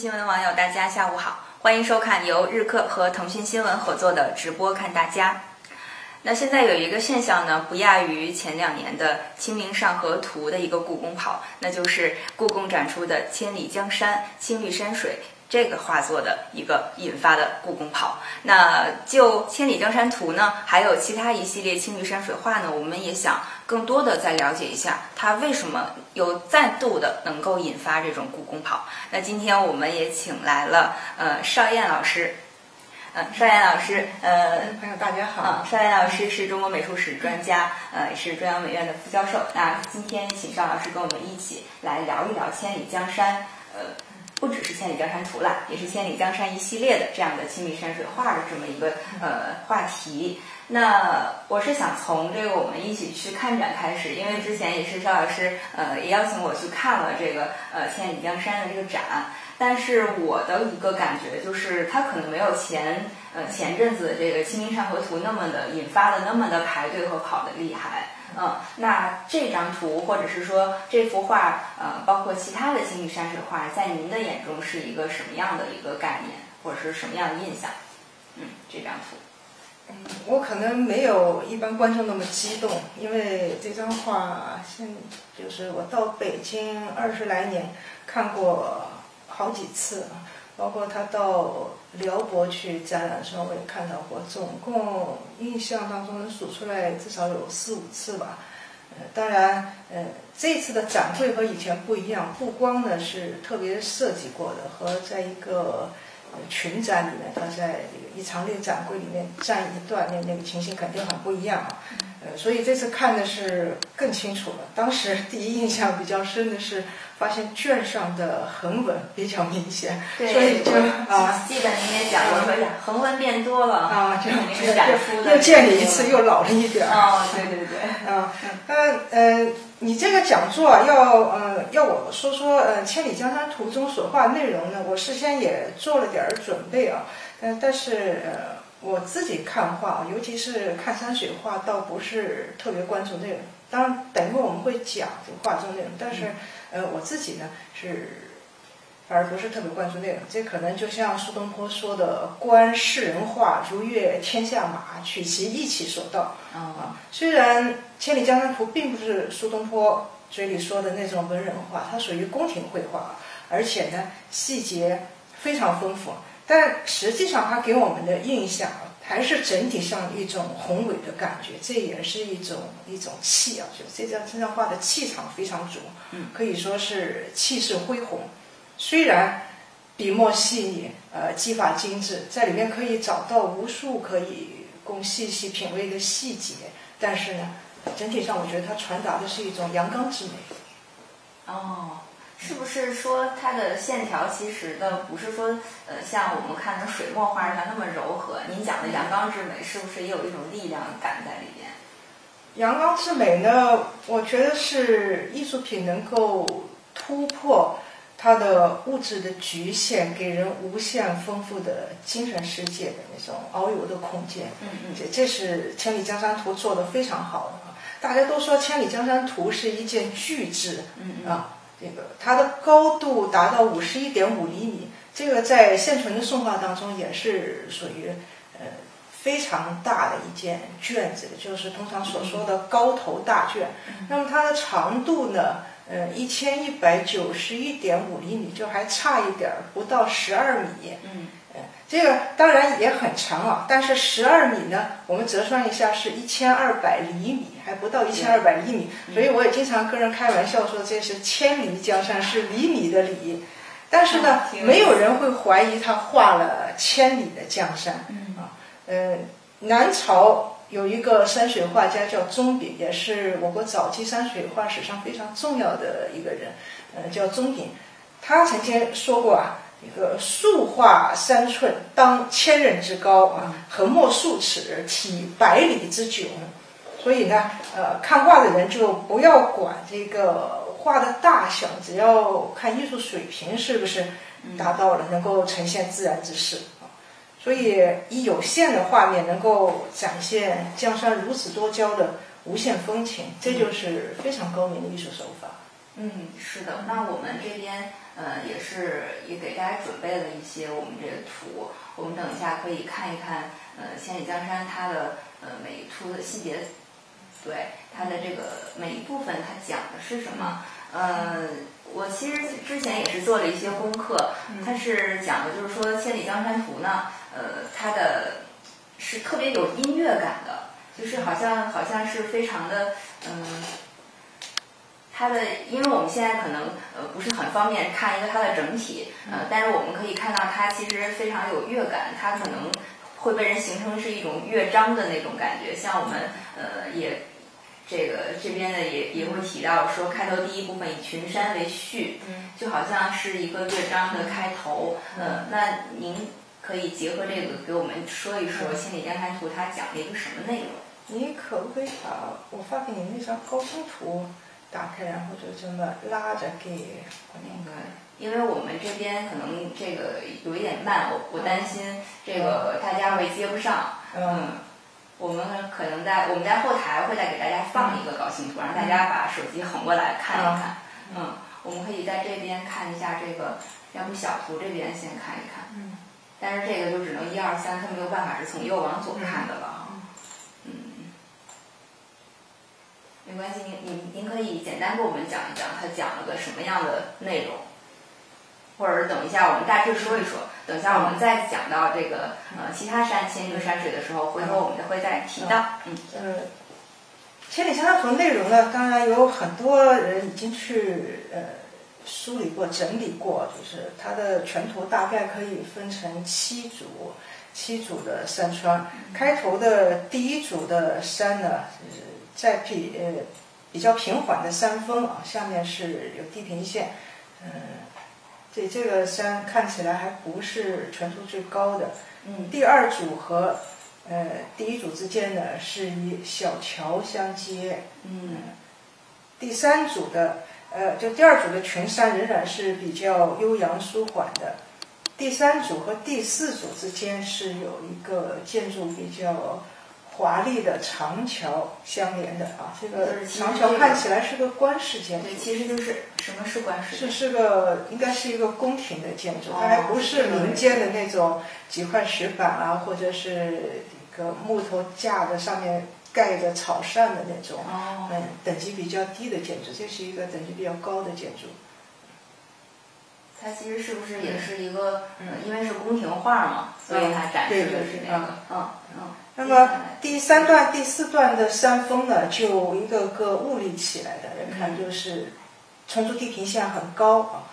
新闻的网友，大家下午好，欢迎收看由日客和腾讯新闻合作的直播看大家。那现在有一个现象呢，不亚于前两年的《清明上河图》的一个故宫跑，那就是故宫展出的“千里江山青绿山水”这个画作的一个引发的故宫跑。那就《千里江山图》呢，还有其他一系列青绿山水画呢，我们也想更多的再了解一下，它为什么又再度的能够引发这种故宫跑。那今天我们也请来了呃邵燕老师。嗯，邵岩老师，呃，朋友大家好。啊，邵岩老师是中国美术史专家，呃，也是中央美院的副教授。那今天请邵老师跟我们一起来聊一聊《千里江山》，呃，不只是《千里江山图》啦，也是《千里江山》一系列的这样的青绿山水画的这么一个呃话题。那我是想从这个我们一起去看展开始，因为之前也是邵老师呃也邀请我去看了这个呃《千里江山》的这个展。但是我的一个感觉就是，它可能没有前呃前阵子这个《清明上河图》那么的引发的那么的排队和跑的厉害。嗯，那这张图或者是说这幅画，呃，包括其他的青绿山水画，在您的眼中是一个什么样的一个概念，或者是什么样的印象？嗯，这张图。嗯，我可能没有一般观众那么激动，因为这张画现就是我到北京二十来年看过。好几次，包括他到辽博去展览的时候，我也看到过。总共印象当中能数出来至少有四五次吧。呃，当然，呃，这次的展会和以前不一样，不光呢是特别设计过的，和在一个群展里面，他在一长列展柜里面站一段，那那个情形肯定很不一样啊。呃，所以这次看的是更清楚了。当时第一印象比较深的是。发现卷上的横纹比较明显，所以就啊，记得您也讲过，说呀，横纹变多了啊，这肯定是展出的，又见你一次，又老了一点儿。哦，对对对，啊，那呃，你这个讲座啊，要呃要我说说呃《千里江山图》中所画内容呢，我事先也做了点儿准备啊，嗯，但是呃我自己看画，尤其是看山水画，倒不是特别关注内容。当然，等一会儿我们会讲这个画中内容，但是。呃，我自己呢是，反而不是特别关注内容。这可能就像苏东坡说的“观世人画，如阅天下马，取其意气所到”。啊，虽然《千里江山图》并不是苏东坡嘴里说的那种文人画，它属于宫廷绘画，而且呢细节非常丰富，但实际上它给我们的印象。还是整体上一种宏伟的感觉，这也是一种一种气啊，就这张这张画的气场非常足，可以说是气势恢宏。虽然笔墨细腻，呃，技法精致，在里面可以找到无数可以供细细品味的细节，但是呢，整体上我觉得它传达的是一种阳刚之美。哦。是不是说它的线条其实的不是说呃像我们看的水墨画上那么柔和？您讲的阳刚之美是不是也有一种力量感在里边？阳刚之美呢，我觉得是艺术品能够突破它的物质的局限，给人无限丰富的精神世界的那种遨游的空间。嗯嗯，这这是《千里江山图》做的非常好的。大家都说《千里江山图》是一件巨制。嗯嗯啊。这个它的高度达到五十一点五厘米，这个在现存的宋画当中也是属于呃非常大的一件卷子，就是通常所说的高头大卷。那么它的长度呢，呃一千一百九十一点五厘米，就还差一点儿，不到十二米。嗯。这个当然也很长啊，但是十二米呢，我们折算一下是一千二百厘米，还不到一千二百厘米。所以我也经常跟人开玩笑说，这是千里江山，是厘米的里。但是呢，没有人会怀疑他画了千里的江山啊。呃，南朝有一个山水画家叫钟炳，也是我国早期山水画史上非常重要的一个人，呃，叫钟炳。他曾经说过啊。一个竖画三寸，当千仞之高啊；横墨数尺，体百里之迥。所以呢，呃，看画的人就不要管这个画的大小，只要看艺术水平是不是达到了，能够呈现自然之势啊。所以，以有限的画面能够展现江山如此多娇的无限风情，这就是非常高明的艺术手法。嗯，是的。那我们这边。呃，也是也给大家准备了一些我们这个图，我们等一下可以看一看，呃，千里江山它的呃每一图的细节，对它的这个每一部分它讲的是什么？呃，我其实之前也是做了一些功课，它是讲的就是说《千里江山图》呢，呃，它的是特别有音乐感的，就是好像好像是非常的嗯。它的，因为我们现在可能呃不是很方便看一个它的整体，呃，但是我们可以看到它其实非常有乐感，它可能会被人形成是一种乐章的那种感觉。像我们呃也这个这边呢也也会提到说，开头第一部分以群山为序，就好像是一个乐章的开头。呃，那您可以结合这个给我们说一说《千里江山图》它讲了一个什么内容？你可不可以把我发给你那张高清图？打开，然后就这么拉着给那个，因为我们这边可能这个有一点慢，我我担心这个大家会接不上。嗯，我们可能在我们在后台会再给大家放一个高清图，让大家把手机横过来看一看。嗯，我们可以在这边看一下这个，要不小图这边先看一看。嗯，但是这个就只能一二三，它没有办法是从右往左看的了。没关系，您您您可以简单给我们讲一讲，他讲了个什么样的内容，或者是等一下我们大致说一说，等一下我们再讲到这个呃其他山千里山水的时候，回头我们就会再提到。嗯，呃，千里江山图内容呢，当然有很多人已经去呃梳理过、整理过，就是它的全图大概可以分成七组，七组的山川，开头的第一组的山呢。就是在比呃比较平缓的山峰啊，下面是有地平线，嗯，这这个山看起来还不是全图最高的。嗯，第二组和呃第一组之间呢是以小桥相接。嗯，第三组的呃就第二组的群山仍然是比较悠扬舒缓的。第三组和第四组之间是有一个建筑比较。华丽的长桥相连的啊，这个长桥看起来是个官式建筑。对，其实就是什么是官式？是是个应该是一个宫廷的建筑，它还不是民间的那种几块石板啊，或者是一个木头架子上面盖着草扇的那种，嗯，等级比较低的建筑，这是一个等级比较高的建筑。它其实是不是也是一个？嗯，因为是宫廷画嘛，所以它展示的是那个，嗯嗯。那么第三段、第四段的山峰呢，就一个个兀立起来的，人看就是冲出地平线很高啊，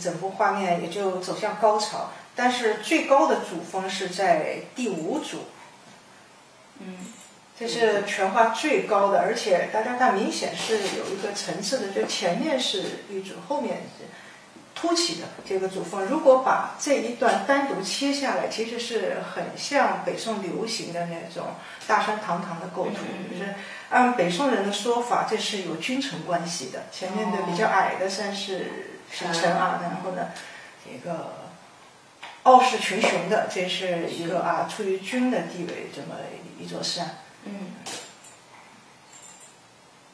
整幅画面也就走向高潮。但是最高的主峰是在第五组，嗯，这是全画最高的，而且大家看明显是有一个层次的，就前面是一组，后面是。凸起的这个主峰，如果把这一段单独切下来，其实是很像北宋流行的那种大山堂堂的构图。就是按北宋人的说法，这是有君臣关系的。前面的比较矮的山是是臣啊，然后呢，一个傲视群雄的，这是一个啊处于君的地位这么一座山。嗯。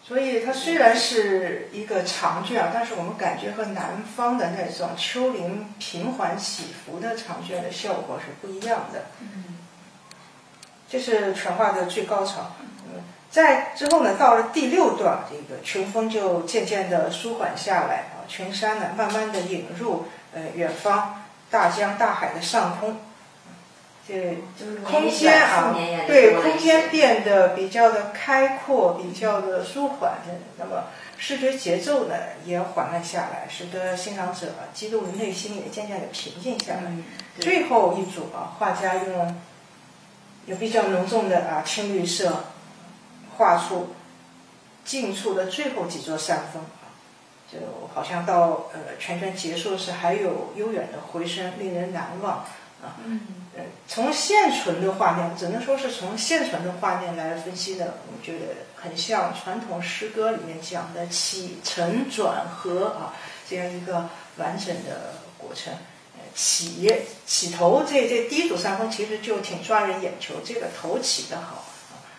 所以它虽然是一个长卷啊，但是我们感觉和南方的那种丘陵平缓起伏的长卷的效果是不一样的。嗯，这是全画的最高潮。嗯，在之后呢，到了第六段，这个群峰就渐渐的舒缓下来啊，群山呢慢慢的引入呃远方大江大海的上空。对，就是空间啊，对，空间变得比较的开阔，比较的舒缓。那么视觉节奏呢也缓慢下来，使得欣赏者激动的内心也渐渐的平静下来。最后一组啊，画家用有比较浓重的啊青绿色画出近处的最后几座山峰就好像到呃全卷结束时还有悠远的回声，令人难忘。啊，嗯，从现存的画面，只能说是从现存的画面来分析的，我觉得很像传统诗歌里面讲的起承转合啊，这样一个完整的过程。起起头这这第一组山峰其实就挺抓人眼球，这个头起的好。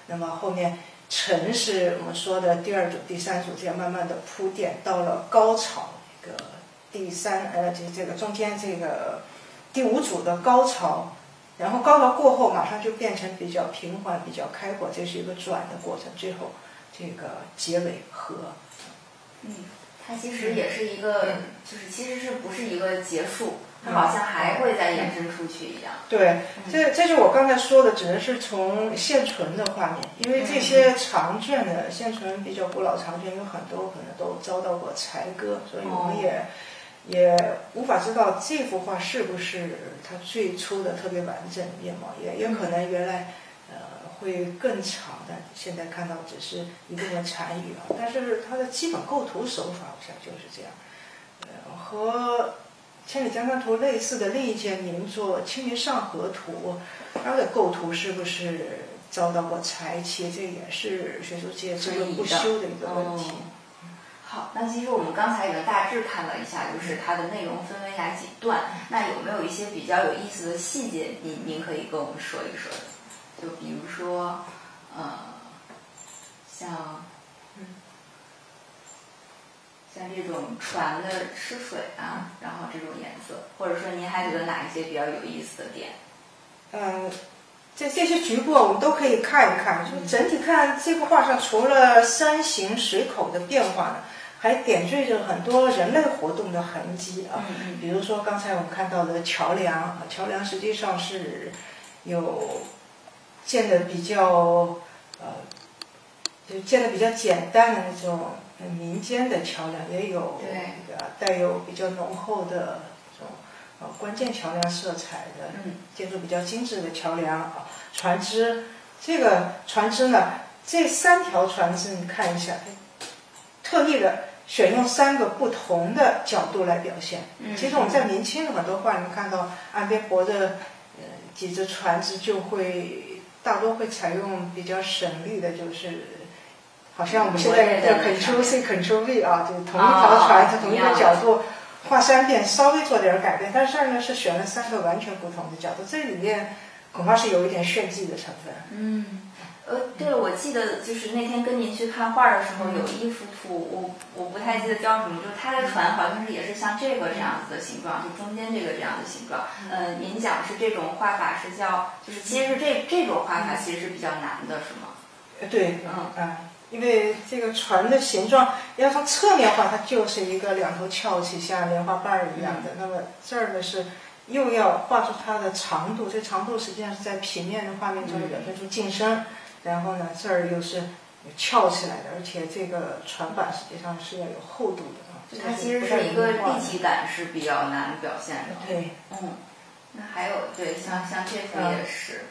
那么后面承是我们说的第二组、第三组，这样慢慢的铺垫到了高潮一个第三呃这这个中间这个第五组的高潮，然后高潮过后马上就变成比较平缓、比较开阔，这是一个转的过程，最后这个结尾和。嗯，它其实也是一个，就是其实是不是一个结束？它好像还会再延伸出去一样。对，这这是我刚才说的，只能是从现存的画面，因为这些长卷的现存比较古老长卷有很多可能都遭到过裁割，所以我们也也无法知道这幅画是不是它最初的特别完整面貌，也也可能原来呃会更长的，现在看到只是一定的残余啊。但是它的基本构图手法好像就是这样，呃和。《千里江山图》类似的另一件名作《清明上河图》，它的构图是不是遭到过裁切？这也是学术界争论不休的一个问题。好，那其实我们刚才已经大致看了一下，就是它的内容分为哪几段。那有没有一些比较有意思的细节？您您可以跟我们说一说的？就比如说，呃，像。像这种船的吃水啊，然后这种颜色，或者说您还觉得哪一些比较有意思的点？嗯，这这些局部我们都可以看一看。就整体看这幅画上，除了山形水口的变化呢，还点缀着很多人类活动的痕迹啊。比如说刚才我们看到的桥梁，桥梁实际上是有建的比较呃，就建的比较简单的那种。民间的桥梁也有那个带有比较浓厚的这种呃关键桥梁色彩的建筑比较精致的桥梁啊，船只这个船只呢，这三条船只你看一下，特意的选用三个不同的角度来表现。其实我们在明清的很多画里面看到岸边泊着呃几只船只，就会大多会采用比较省力的，就是。好像我们现在叫 Ctrl C Ctrl V 啊，就同一条船，从同一个角度画三遍，稍微做点改变。但是这儿呢是选了三个完全不同的角度，这里面恐怕是有一点炫技的成分。嗯，呃，对了，我记得就是那天跟您去看画的时候，有一幅图，我我不太记得叫什么，就是它的船好像是也是像这个这样子的形状，就中间这个这样的形状。呃，您讲是这种画法是叫，就是其实这这种画法其实是比较难的，是吗？呃，对，嗯嗯。因为这个船的形状要从侧面画，它就是一个两头翘起像莲花瓣儿一样的。那么这儿呢是又要画出它的长度，这长度实际上是在平面的画面中表现出进深，然后呢这儿又是翘起来的，而且这个船板实际上是要有厚度的啊。它其实是一个立体感是比较难表现的。对，嗯，那还有对像像这幅也是，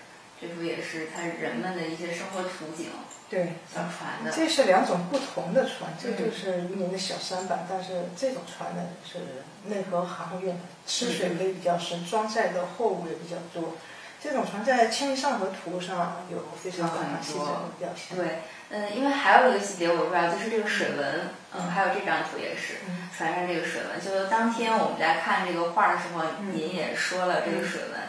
这幅也是它人们的一些生活图景。对，小船的，这是两种不同的船，这就是渔民的小舢板，但是这种船呢是内河航运，吃水可以比较深，装载的货物也比较多。这种船在《千里上河图》上有非常细致的表现。对，嗯，因为还有一个细节我不知道，就是这个水纹，嗯，还有这张图也是船上这个水纹。就是当天我们在看这个画的时候，您也说了这个水纹。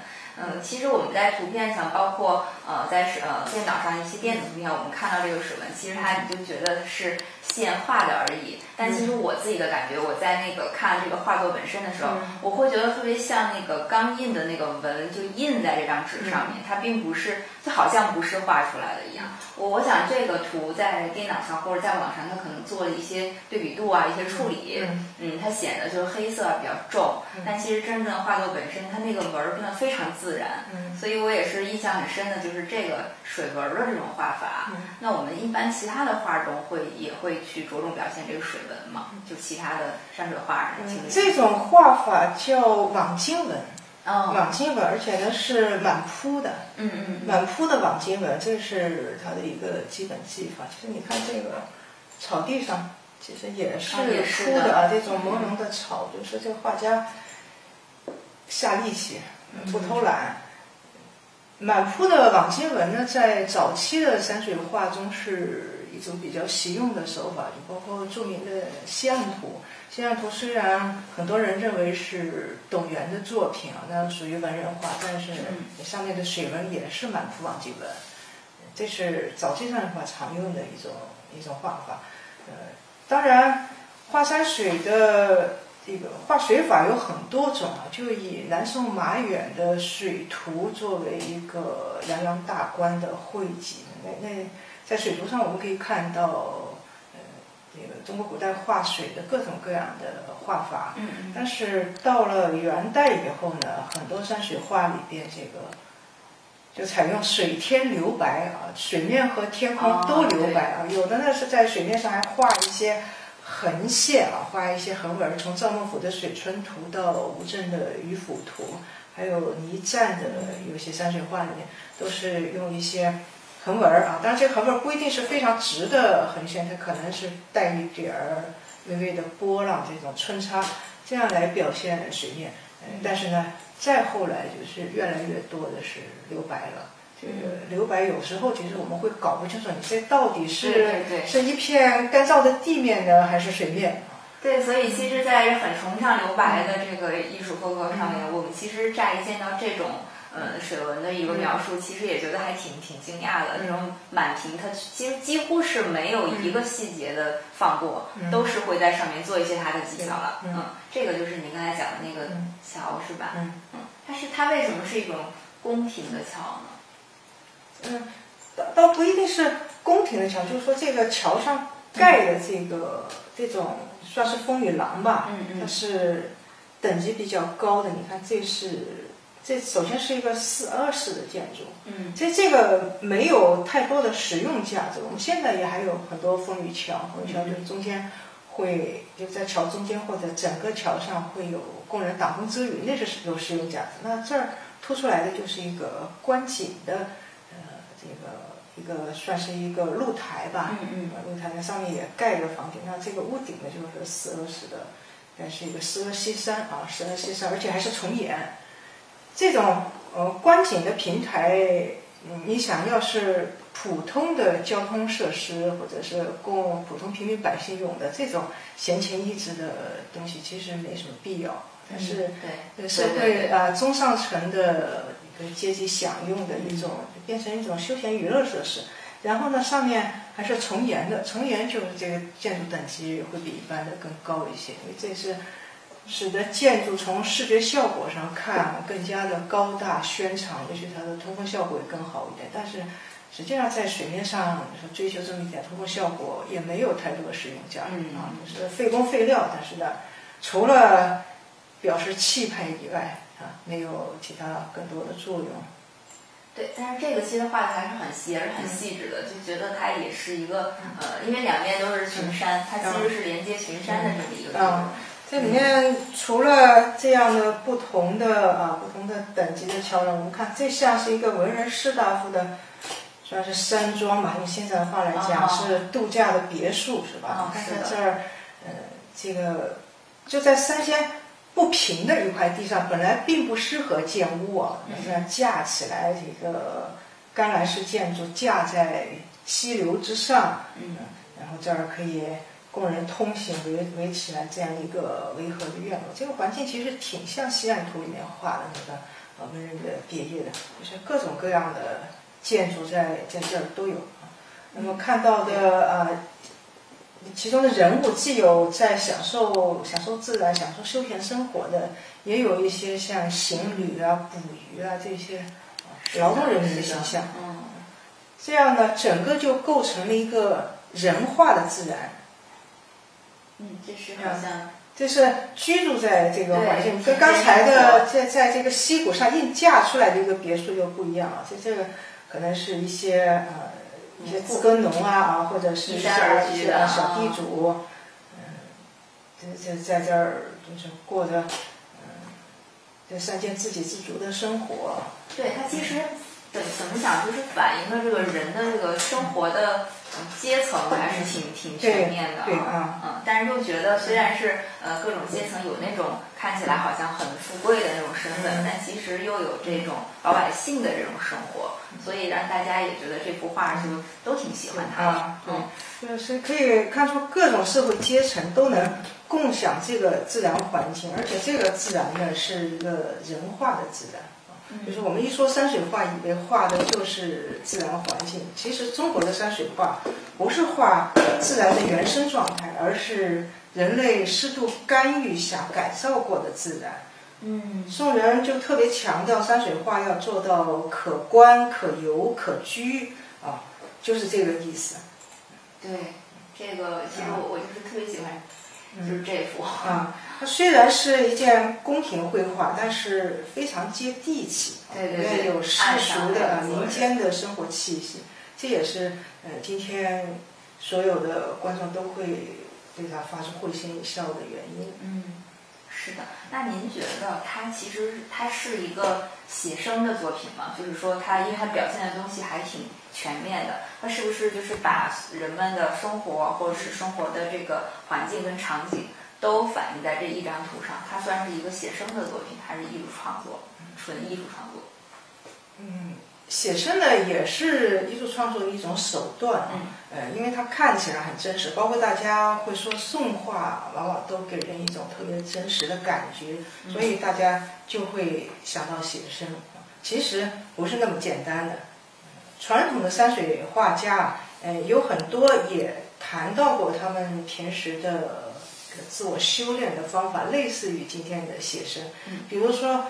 嗯，其实我们在图片上，包括呃，在呃电脑上一些电子图片，我们看到这个水纹，其实它你就觉得是现画的而已。但其实我自己的感觉，我在那个看这个画作本身的时候，我会觉得特别像那个钢印的那个纹，就印在这张纸上面，它并不是，就好像不是画出来的一样。我我想这个图在电脑上或者在网上，它可能做了一些对比度啊，一些处理，嗯，它显得就是黑色比较重。但其实真正画作本身，它那个纹儿真的非常自然。所以我也是印象很深的，就是这个水纹的这种画法。那我们一般其他的画中会也会去着重表现这个水。纹嘛，就其他的山水画，这种画法叫网经纹，网经纹，而且呢是满铺的，嗯嗯，满铺的网经纹，这是它的一个基本技法。其实你看这个草地上，其实也是铺的啊，这种朦胧的草，就是这个画家下力气，不偷懒。满铺的网经纹呢，在早期的山水画中是。一种比较实用的手法，就包括著名的《西岸图》。《西岸图》虽然很多人认为是董源的作品啊，那属于文人画，但是上面的水纹也是满幅网经纹，这是早期山水画常用的一种一种画法。呃，当然，画山水的这个画水法有很多种啊，就以南宋马远的水图作为一个洋洋大观的汇集。那那在水图上我们可以看到，呃，这个中国古代画水的各种各样的画法。嗯嗯。但是到了元代以后呢，很多山水画里边这个就采用水天留白啊，水面和天空都留白啊。有的呢是在水面上还画一些。横线啊，画一些横纹，从赵孟頫的《水春图》到吴镇的《渔父图》，还有倪瓒的有些山水画里面，都是用一些横纹啊。当然，这横纹不一定是非常直的横线，它可能是带一点儿微微的波浪，这种穿插，这样来表现水面。嗯，但是呢，再后来就是越来越多的是留白了。这个留白有时候其实我们会搞不清楚，你这到底是是一片干燥的地面呢，还是水面？对，所以其实，在很崇尚留白的这个艺术风格上面，我们其实乍一见到这种呃水文的一个描述，其实也觉得还挺挺惊讶的。那种满屏，它其实几乎是没有一个细节的放过，都是会在上面做一些它的技巧了。嗯，这个就是你刚才讲的那个桥，是吧？嗯嗯，它是它为什么是一种宫廷的桥呢？嗯，倒倒不一定是宫廷的桥，就是说这个桥上盖的这个这种算是风雨廊吧，嗯嗯，它是等级比较高的。你看，这是这首先是一个四二式的建筑，嗯，这这个没有太多的实用价值。我们现在也还有很多风雨桥，风雨桥就是中间会就在桥中间或者整个桥上会有工人挡风遮雨，那是有实用价值。那这儿凸出来的就是一个观景的。呃这个一个算是一个露台吧，嗯嗯，露台那上面也盖着房顶，那这个屋顶呢就是四二式的，但是一个四二西山啊，四二西山，而且还是重檐。这种呃观景的平台，嗯，你想要是普通的交通设施或者是供普通平民百姓用的这种闲情逸致的东西，其实没什么必要。但是对社会啊中上层的一个。阶级享用的一种，变成一种休闲娱乐设施。然后呢，上面还是重檐的，重檐就是这个建筑等级会比一般的更高一些，因为这是使得建筑从视觉效果上看更加的高大轩敞，也许它的通风效果也更好一点。但是实际上在水面上追求这么一点通风效果，也没有太多的实用价值啊，就是费工费料。但是呢，除了表示气派以外，啊，没有其他更多的作用。对，但是这个其实画的还是很细，而且很细致的，就觉得它也是一个呃，因为两面都是群山，它其实是连接群山的这么一个。嗯，这里面除了这样的不同的啊，不同的等级的桥梁，我们看这像是一个文人士大夫的，算是山庄吧，用现在的话来讲是度假的别墅，是吧？看看这儿，呃，这个就在山间。不平的一块地上本来并不适合建屋啊，这样架起来这个干栏式建筑架在溪流之上，嗯，然后这儿可以供人通行，围围起来这样一个围合的院落。这个环境其实挺像西岸图里面画的那个呃文人的别业的，就是各种各样的建筑在在这儿都有啊。那么看到的呃。其中的人物既有在享受享受自然、享受休闲生活的，也有一些像行旅啊、捕鱼啊这些劳动人民的形象。嗯，这样呢，整个就构成了一个人化的自然。嗯，这是好像这是居住在这个环境，跟刚才的在在这个溪谷上硬架出来的一个别墅又不一样了。这这个可能是一些呃。一些自耕农啊啊，或者是一些小地主，嗯，这这在这儿就是过着嗯，在山间自给自足的生活。对他其实怎怎么讲，就是反映了这个人的这个生活的。阶层还是挺挺全面的啊，嗯，但是又觉得虽然是呃各种阶层有那种看起来好像很富贵的那种身份，但其实又有这种老百姓的这种生活，所以让大家也觉得这幅画就都挺喜欢它的。对，就是可以看出各种社会阶层都能共享这个自然环境，而且这个自然呢是一个人化的自然。就是我们一说山水画，以为画的就是自然环境。其实中国的山水画，不是画自然的原生状态，而是人类适度干预下改造过的自然。嗯宋人就特别强调山水画要做到可观、可游、可居啊，就是这个意思对，这个其实我我就是特别喜欢，就是这幅。啊。它虽然是一件宫廷绘画，但是非常接地气，对对对有世俗的、民间的生活气息，这也是呃今天所有的观众都会对它发出会心一笑的原因。嗯，是的。那您觉得它其实它是一个写生的作品吗？就是说它，因为它表现的东西还挺全面的，它是不是就是把人们的生活或者是生活的这个环境跟场景都反映在这一张图上？它算是一个写生的作品，还是艺术创作？纯艺术创作？嗯，写生呢也是艺术创作的一种手段啊。嗯呃，因为它看起来很真实，包括大家会说宋画往往都给人一种特别真实的感觉，所以大家就会想到写生。其实不是那么简单的。传统的山水画家，呃，有很多也谈到过他们平时的自我修炼的方法，类似于今天的写生。比如说，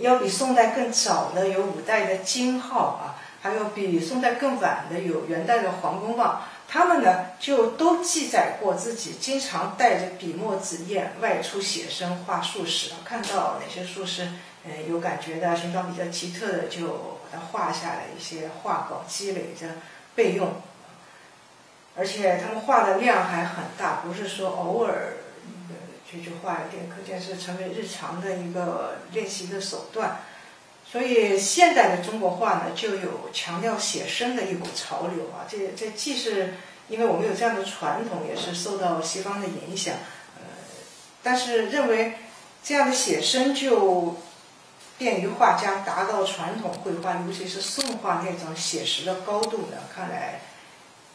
要比宋代更早的有五代的金浩啊，还有比宋代更晚的有元代的黄公望，他们呢就都记载过自己经常带着笔墨纸砚外出写生画树石，看到哪些树是呃有感觉的、形状比较奇特的，就把它画下来一些画稿，积累着备用。而且他们画的量还很大，不是说偶尔呃去去画一点，可见是成为日常的一个练习的手段。所以现代的中国画呢，就有强调写生的一股潮流啊。这这既是因为我们有这样的传统，也是受到西方的影响，呃，但是认为这样的写生就便于画家达到传统绘画，尤其是宋画那种写实的高度呢，看来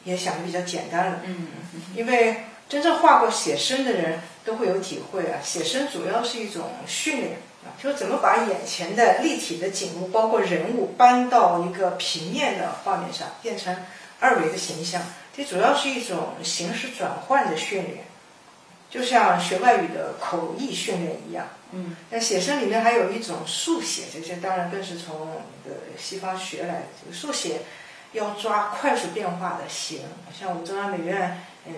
也想的比较简单了。嗯因为真正画过写生的人都会有体会啊，写生主要是一种训练啊，就是怎么把眼前的立体的景物，包括人物搬到一个平面的画面上，变成二维的形象。这主要是一种形式转换的训练，就像学外语的口译训练一样。嗯那写生里面还有一种速写，这些当然更是从这个西方学来的。这个速写要抓快速变化的形，像我们中央美院，呃，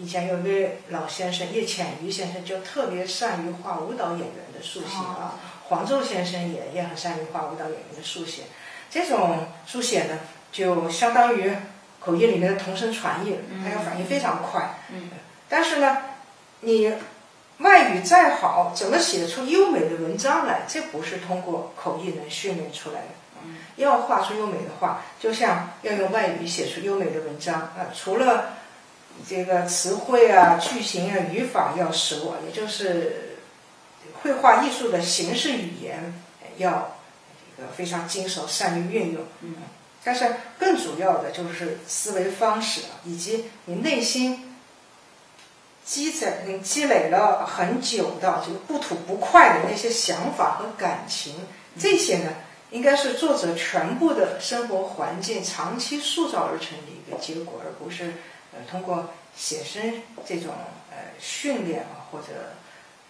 以前有一位老先生叶浅予先生就特别善于画舞蹈演员的速写啊。黄胄先生也也很善于画舞蹈演员的速写。这种速写呢，就相当于口译里面的同声传译，它要反应非常快。嗯但是呢，你外语再好，怎么写出优美的文章来？这不是通过口译能训练出来的。要画出优美的画，就像要用外语写出优美的文章啊、除了这个词汇啊、句型啊、语法要熟啊，也就是绘画艺术的形式语言呃要这个非常精熟，善于运用。嗯但是更主要的就是思维方式啊，以及你内心积攒、你积累了很久的这个不吐不快的那些想法和感情，这些呢，应该是作者全部的生活环境长期塑造而成的一个结果，而不是呃通过写生这种呃训练啊，或者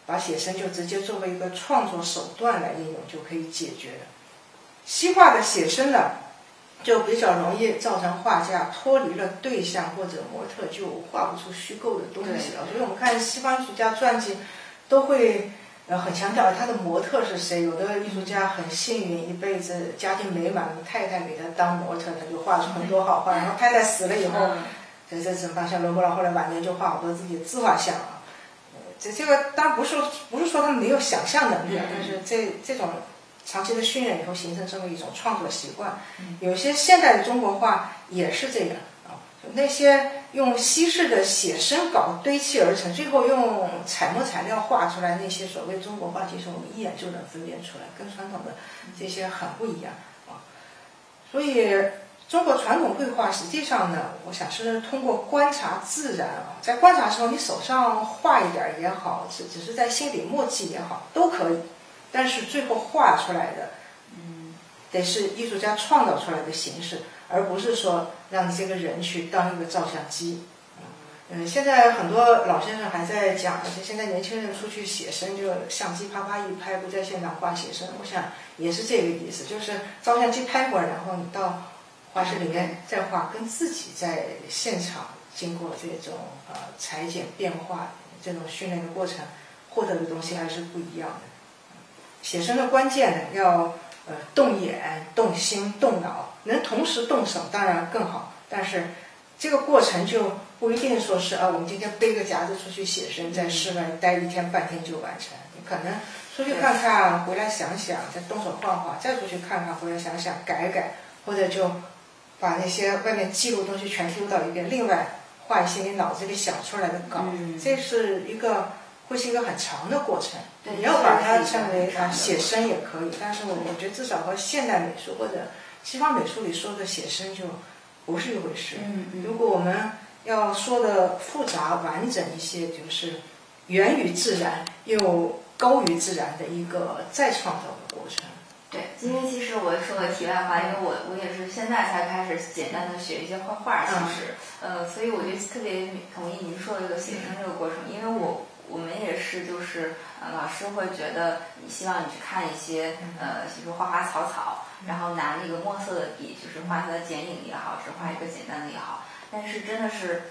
把写生就直接作为一个创作手段来应用就可以解决的。西画的写生呢，就比较容易造成画家脱离了对象或者模特，就画不出虚构的东西了。所以我们看西方艺术家传记，都会呃很强调他的模特是谁。有的艺术家很幸运，一辈子家庭美满，太太给他当模特，他就画出很多好画。然后太太死了以后，这这怎么办？像伦勃朗后来晚年就画好多自己的自画像啊。呃这这个当然不是不是说他们没有想象能力啊，但是这这种长期的训练以后形成这么一种创作习惯。有些现代的中国画也是这样啊，那些用西式的写生稿堆砌而成，最后用彩墨材料画出来那些所谓中国画，其实我们一眼就能分辨出来，跟传统的这些很不一样啊。所以中国传统绘画实际上呢，我想是通过观察自然啊，在观察的时候，你手上画一点也好，只只是在心里默记也好，都可以。但是最后画出来的，嗯，得是艺术家创造出来的形式，而不是说让你这个人去当一个照相机。嗯，现在很多老先生还在讲，就现在年轻人出去写生，就相机啪啪一拍，不在现场画写生。我想也是这个意思，就是照相机拍会儿，然后你到画室里面再画，跟自己在现场经过这种呃裁剪变化这种训练的过程获得的东西还是不一样的。写生的关键呢，要呃动眼、动心、动脑，能同时动手当然更好，但是这个过程就。不一定说是啊，我们今天背个夹子出去写生，在室外待一天半天就完成。你可能出去看看，回来想想，再动手画画，再出去看看，回来想想，改改，或者就把那些外面记录东西全丢到一边。另外画一些你脑子里想出来的稿，这是一个会是一个很长的过程。你要把它称为啊写生也可以，但是我我觉得至少和现代美术或者西方美术里说的写生就不是一回事。如果我们要说的复杂完整一些，就是源于自然又高于自然的一个再创造的过程。对，今天其实我说个题外话，因为我我也是现在才开始简单的学一些画画，其实，呃，所以我就特别同意您说的这个写生这个过程，因为我我们也是就是呃老师会觉得你希望你去看一些呃，比如说花花草草，然后拿那个墨色的笔，就是画它的剪影也好，是画一个简单的也好。但是真的是，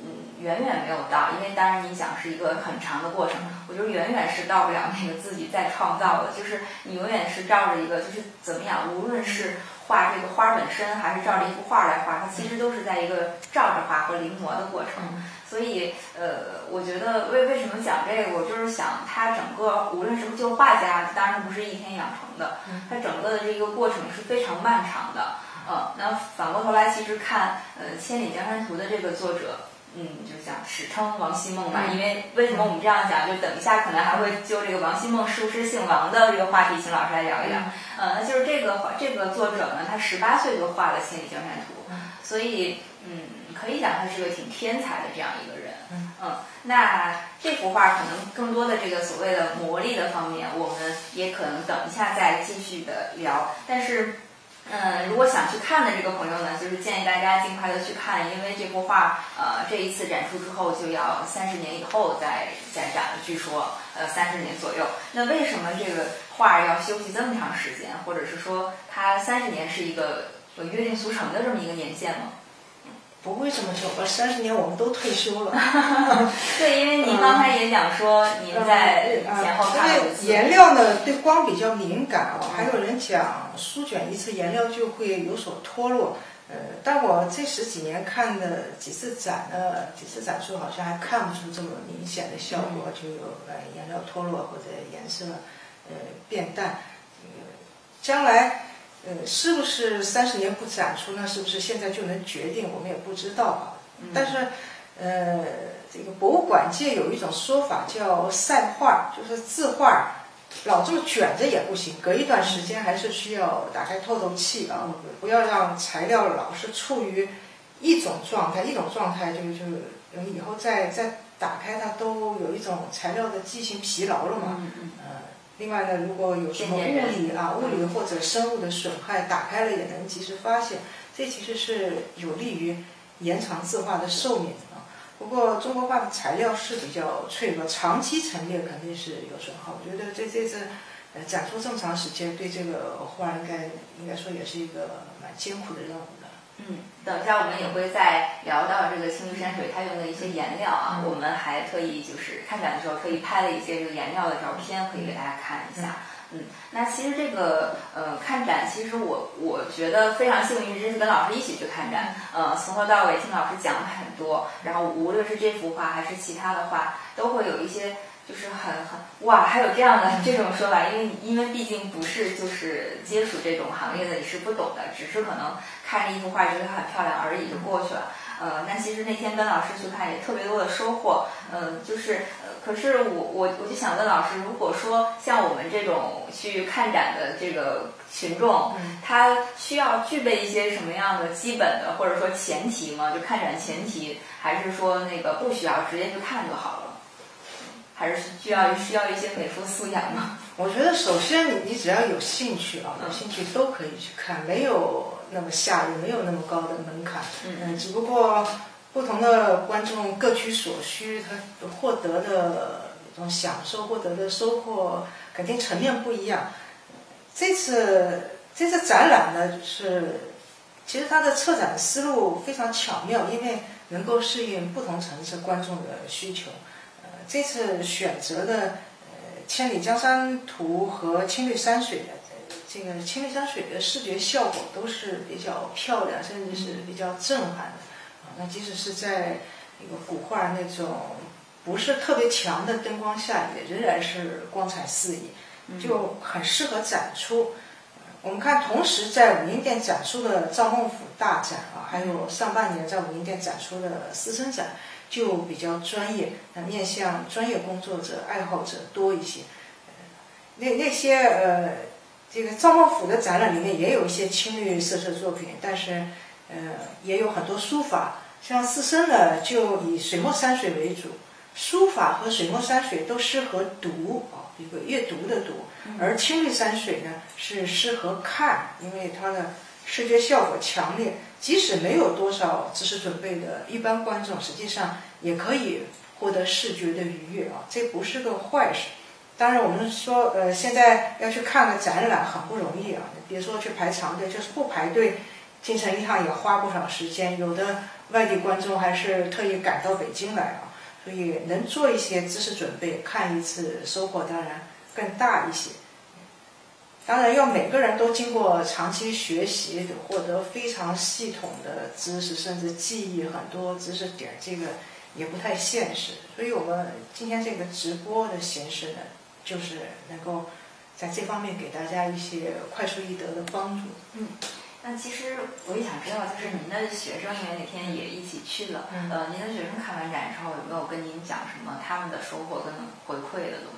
嗯，远远没有到，因为当然你想是一个很长的过程，我觉得远远是到不了那个自己再创造的，就是你永远是照着一个，就是怎么样，无论是画这个花本身，还是照着一幅画来画，它其实都是在一个照着画和临摹的过程。所以，呃，我觉得为为什么讲这个，我就是想他整个无论是就画家，当然不是一天养成的，他整个的这个过程是非常漫长的。呃，那反过头来，其实看呃《千里江山图》的这个作者，嗯，就讲史称王希孟吧。因为为什么我们这样讲？就等一下可能还会就这个王希孟是不是姓王的这个话题，请老师来聊一聊。嗯，那就是这个这个作者呢，他十八岁就画了《千里江山图》，所以嗯，可以讲他是个挺天才的这样一个人。嗯，那这幅画可能更多的这个所谓的魔力的方面，我们也可能等一下再继续的聊。但是。嗯，如果想去看的这个朋友呢，就是建议大家尽快的去看，因为这幅画，呃，这一次展出之后就要三十年以后再再展了，据说，呃，三十年左右。那为什么这个画要休息这么长时间，或者是说它三十年是一个约定俗成的这么一个年限吗？不会这么久吧？三十年我们都退休了。对，因为您刚才也讲说您在前后看因为颜料呢对光比较敏感啊，还有人讲书卷一次颜料就会有所脱落。呃，但我这十几年看的几次展呢，几次展出好像还看不出这么明显的效果，就有呃颜料脱落或者颜色呃变淡。将来。呃，是不是三十年不展出那？是不是现在就能决定？我们也不知道啊。但是，呃，这个博物馆界有一种说法叫晒画，就是字画老这么卷着也不行，隔一段时间还是需要打开透透气啊，不要让材料老是处于一种状态，一种状态就就以后再再打开它都有一种材料的记性疲劳了嘛。嗯嗯。另外呢，如果有什么物理啊、物理或者生物的损害，打开了也能及时发现，这其实是有利于延长字画的寿命啊。不过中国画的材料是比较脆弱，长期陈列肯定是有损耗。我觉得这这次呃展出这么长时间，对这个画应该应该说也是一个蛮艰苦的任务。嗯，等一下我们也会再聊到这个青绿山水它用的一些颜料啊，我们还特意就是看展的时候特意拍了一些这个颜料的照片，可以给大家看一下。嗯，那其实这个呃看展，其实我我觉得非常幸运，这次跟老师一起去看展，呃从头到尾听老师讲了很多，然后无论是这幅画还是其他的画，都会有一些。就是很很哇，还有这样的这种说法，因为因为毕竟不是就是接触这种行业的，你是不懂的，只是可能看着一幅画觉得很漂亮而已就过去了。呃，那其实那天跟老师去看也特别多的收获。嗯，就是呃，可是我我我就想问老师，如果说像我们这种去看展的这个群众，他需要具备一些什么样的基本的或者说前提吗？就看展前提，还是说那个不需要直接去看就好了？还是需要需要一些美术素养吗？我觉得首先你你只要有兴趣啊，有兴趣都可以去看，没有那么下，也没有那么高的门槛。嗯只不过不同的观众各取所需，他获得的一种享受、获得的收获肯定层面不一样。这次这次展览呢，就是其实它的策展思路非常巧妙，因为能够适应不同层次观众的需求。呃，这次选择的呃《千里江山图》和《青绿山水》这个《青绿山水》的视觉效果都是比较漂亮，甚至是比较震撼的。啊，那即使是在一个古画那种不是特别强的灯光下，也仍然是光彩四溢，就很适合展出。我们看，同时在武英殿展出的赵孟頫大展啊，还有上半年在武英殿展出的私生展，就比较专业，那面向专业工作者、爱好者多一些。呃那那些呃，这个赵孟頫的展览里面也有一些青绿色色作品，但是呃，也有很多书法。像四生呢，就以水墨山水为主，书法和水墨山水都适合读啊，一个阅读的读。而青绿山水呢，是适合看，因为它的视觉效果强烈，即使没有多少知识准备的一般观众，实际上也可以获得视觉的愉悦啊，这不是个坏事。当然，我们说，呃，现在要去看个展览很不容易啊，别说去排长队，就是不排队进城一趟也花不少时间。有的外地观众还是特意赶到北京来啊，所以能做一些知识准备，看一次收获当然更大一些。当然，要每个人都经过长期学习，获得非常系统的知识，甚至记忆很多知识点，这个也不太现实。所以我们今天这个直播的形式呢，就是能够在这方面给大家一些快速易得的帮助。嗯，那其实我也想知道，就是您的学生，因为那天也一起去了，嗯呃，您的学生看完展之后有没有跟您讲什么他们的收获跟回馈的东西？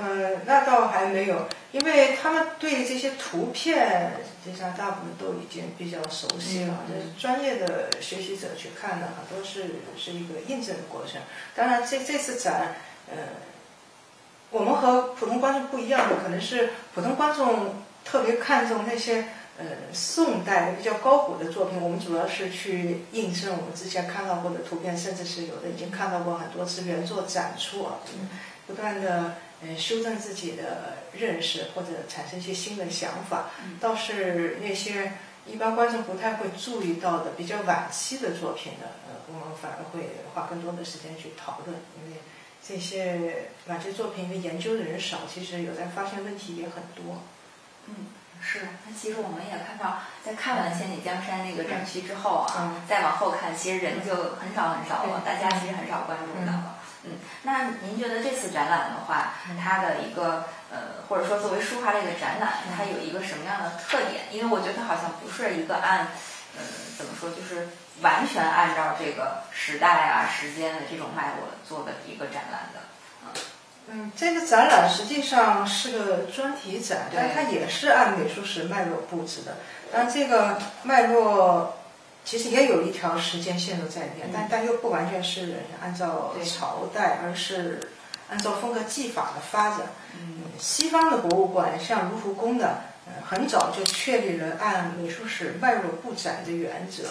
呃，那倒还没有，因为他们对这些图片，实际上大部分都已经比较熟悉了。嗯这是专业的学习者去看的，很多是是一个印证的过程。当然，这这次展，呃，我们和普通观众不一样的，可能是普通观众特别看重那些呃宋代比较高古的作品。我们主要是去印证我们之前看到过的图片，甚至是有的已经看到过很多次原作展出啊，不断的。嗯，修正自己的认识或者产生一些新的想法，倒是那些一般观众不太会注意到的比较晚期的作品呢，呃，我们反而会花更多的时间去讨论，因为这些晚期作品因为研究的人少，其实有在发现问题也很多。嗯，是。那其实我们也看到，在看完《千里江山》那个展区之后啊，嗯再往后看，其实人就很少很少了，对大家其实很少关注到了。嗯，那您觉得这次展览的话，它的一个呃，或者说作为书画类的展览，它有一个什么样的特点？因为我觉得它好像不是一个按，呃，怎么说，就是完全按照这个时代啊、时间的这种脉络做的一个展览的。嗯，这个展览实际上是个专题展，但它也是按美术史脉络布置的。但这个脉络其实也有一条时间线路在里面，但但又不完全是按照朝代，而是按照风格技法的发展。嗯西方的博物馆，像卢浮宫的，呃，很早就确立了按美术史脉络布展的原则。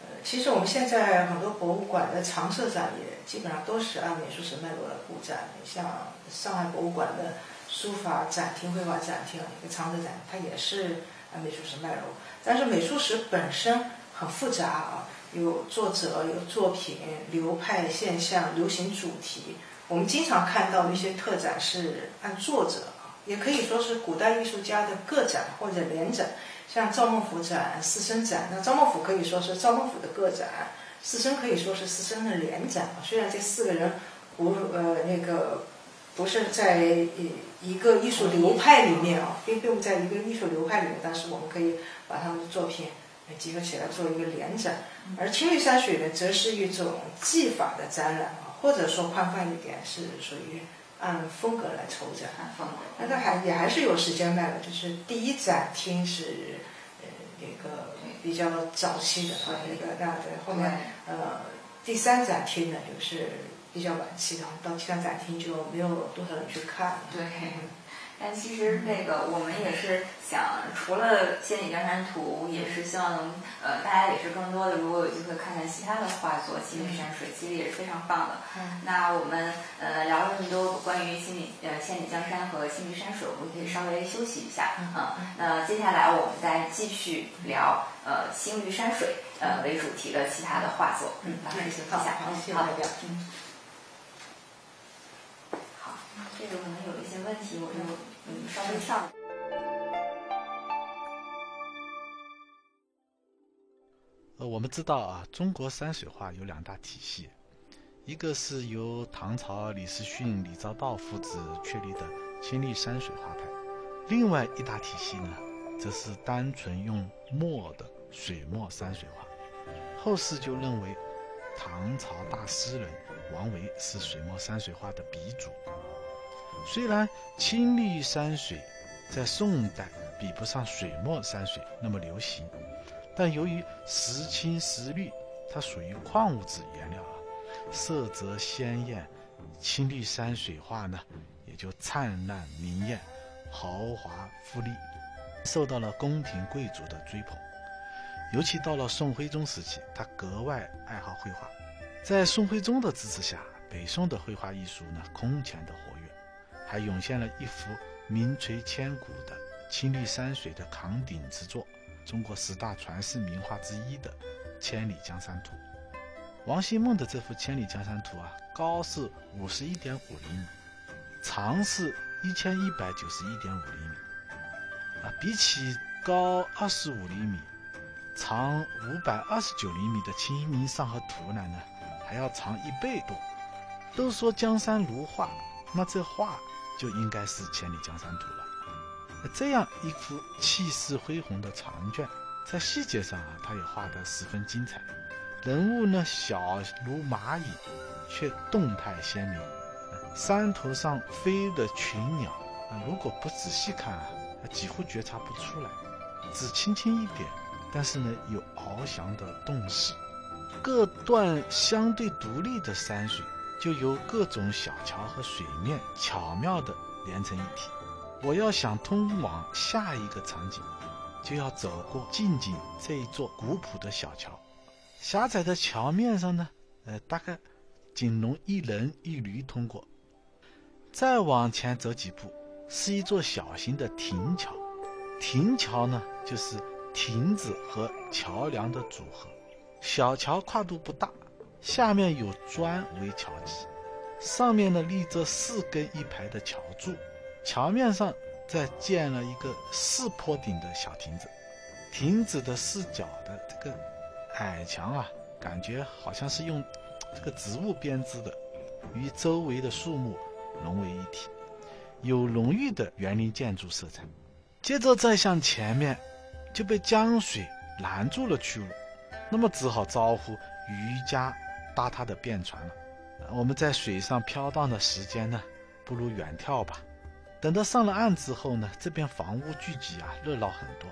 呃，其实我们现在很多博物馆的常设展也基本上都是按美术史脉络来布展。像上海博物馆的书法展厅、绘画展厅一个常设展，它也是按美术史脉络。但是美术史本身很复杂啊，有作者、有作品、流派、现象、流行主题。我们经常看到的一些特展是按作者啊，也可以说是古代艺术家的个展或者联展，像赵孟頫展、四生展。那赵孟頫可以说是赵孟頫的个展，四生可以说是四生的联展。虽然这四个人不呃那个不是在一个艺术流派里面啊，并并不在一个艺术流派里面，但是我们可以把他们的作品集合起来做一个联展。而青绿山水呢，则是一种技法的展览啊。或者说宽泛一点，是属于按风格来筹展。按风格。那它还也还是有时间脉的，就是第一展厅是呃那个比较早期的啊，那个那对后面呃第三展厅呢就是比较晚期的，到第三展厅就没有多少人去看了。对，但其实那个我们也是想，除了《千里江山图》，也是希望能呃，大家也是更多的，如果有机会看看其他的画作，《千里山水》其实也是非常棒的。嗯那我们呃聊了这么多关于千里呃千里江山和青绿山水，我们可以稍微休息一下。嗯嗯，那接下来我们再继续聊呃青绿山水呃为主题的其他的画作。嗯，老师休息一下。好，嗯。好，这个可能有问题，我就嗯稍微跳。呃，我们知道啊，中国山水画有两大体系，一个是由唐朝李思训、李昭道父子确立的青绿山水画派，另外一大体系呢，则是单纯用墨的水墨山水画。后世就认为，唐朝大诗人王维是水墨山水画的鼻祖。虽然青绿山水在宋代比不上水墨山水那么流行。但由于石青石绿，它属于矿物质颜料啊，色泽鲜艳，青绿山水画呢也就灿烂明艳、豪华富丽，受到了宫廷贵族的追捧。尤其到了宋徽宗时期，他格外爱好绘画。在宋徽宗的支持下，北宋的绘画艺术呢空前的活跃，还涌现了一幅名垂千古的青绿山水的扛鼎之作。中国十大传世名画之一的《千里江山图》，王希孟的这幅《千里江山图》啊，高是五十一点五厘米，长是一千一百九十一点五厘米，啊，比起高二十五厘米、长五百二十九厘米的《清明上河图》来呢，还要长一倍多。都说江山如画，那这画就应该是《千里江山图》了。这样一幅气势恢宏的长卷，在细节上啊，它也画得十分精彩。人物呢小如蚂蚁，却动态鲜明。山头上飞的群鸟，如果不仔细看啊，几乎觉察不出来。只轻轻一点，但是呢有翱翔的动势。各段相对独立的山水，就由各种小桥和水面巧妙地连成一体。我要想通往下一个场景，就要走过近景这一座古朴的小桥。狭窄的桥面上呢，呃，大概仅容一人一驴通过。再往前走几步，是一座小型的亭桥。亭桥呢，就是亭子和桥梁的组合。小桥跨度不大，下面有砖为桥基，上面呢立着四根一排的桥柱。桥面上再建了一个四坡顶的小亭子，亭子的四角的这个矮墙啊，感觉好像是用这个植物编织的，与周围的树木融为一体，有浓郁的园林建筑色彩。接着再向前面，就被江水拦住了去路，那么只好招呼渔家搭他的便船了。我们在水上飘荡的时间呢，不如远眺吧。等到上了岸之后呢，这边房屋聚集啊，热闹很多。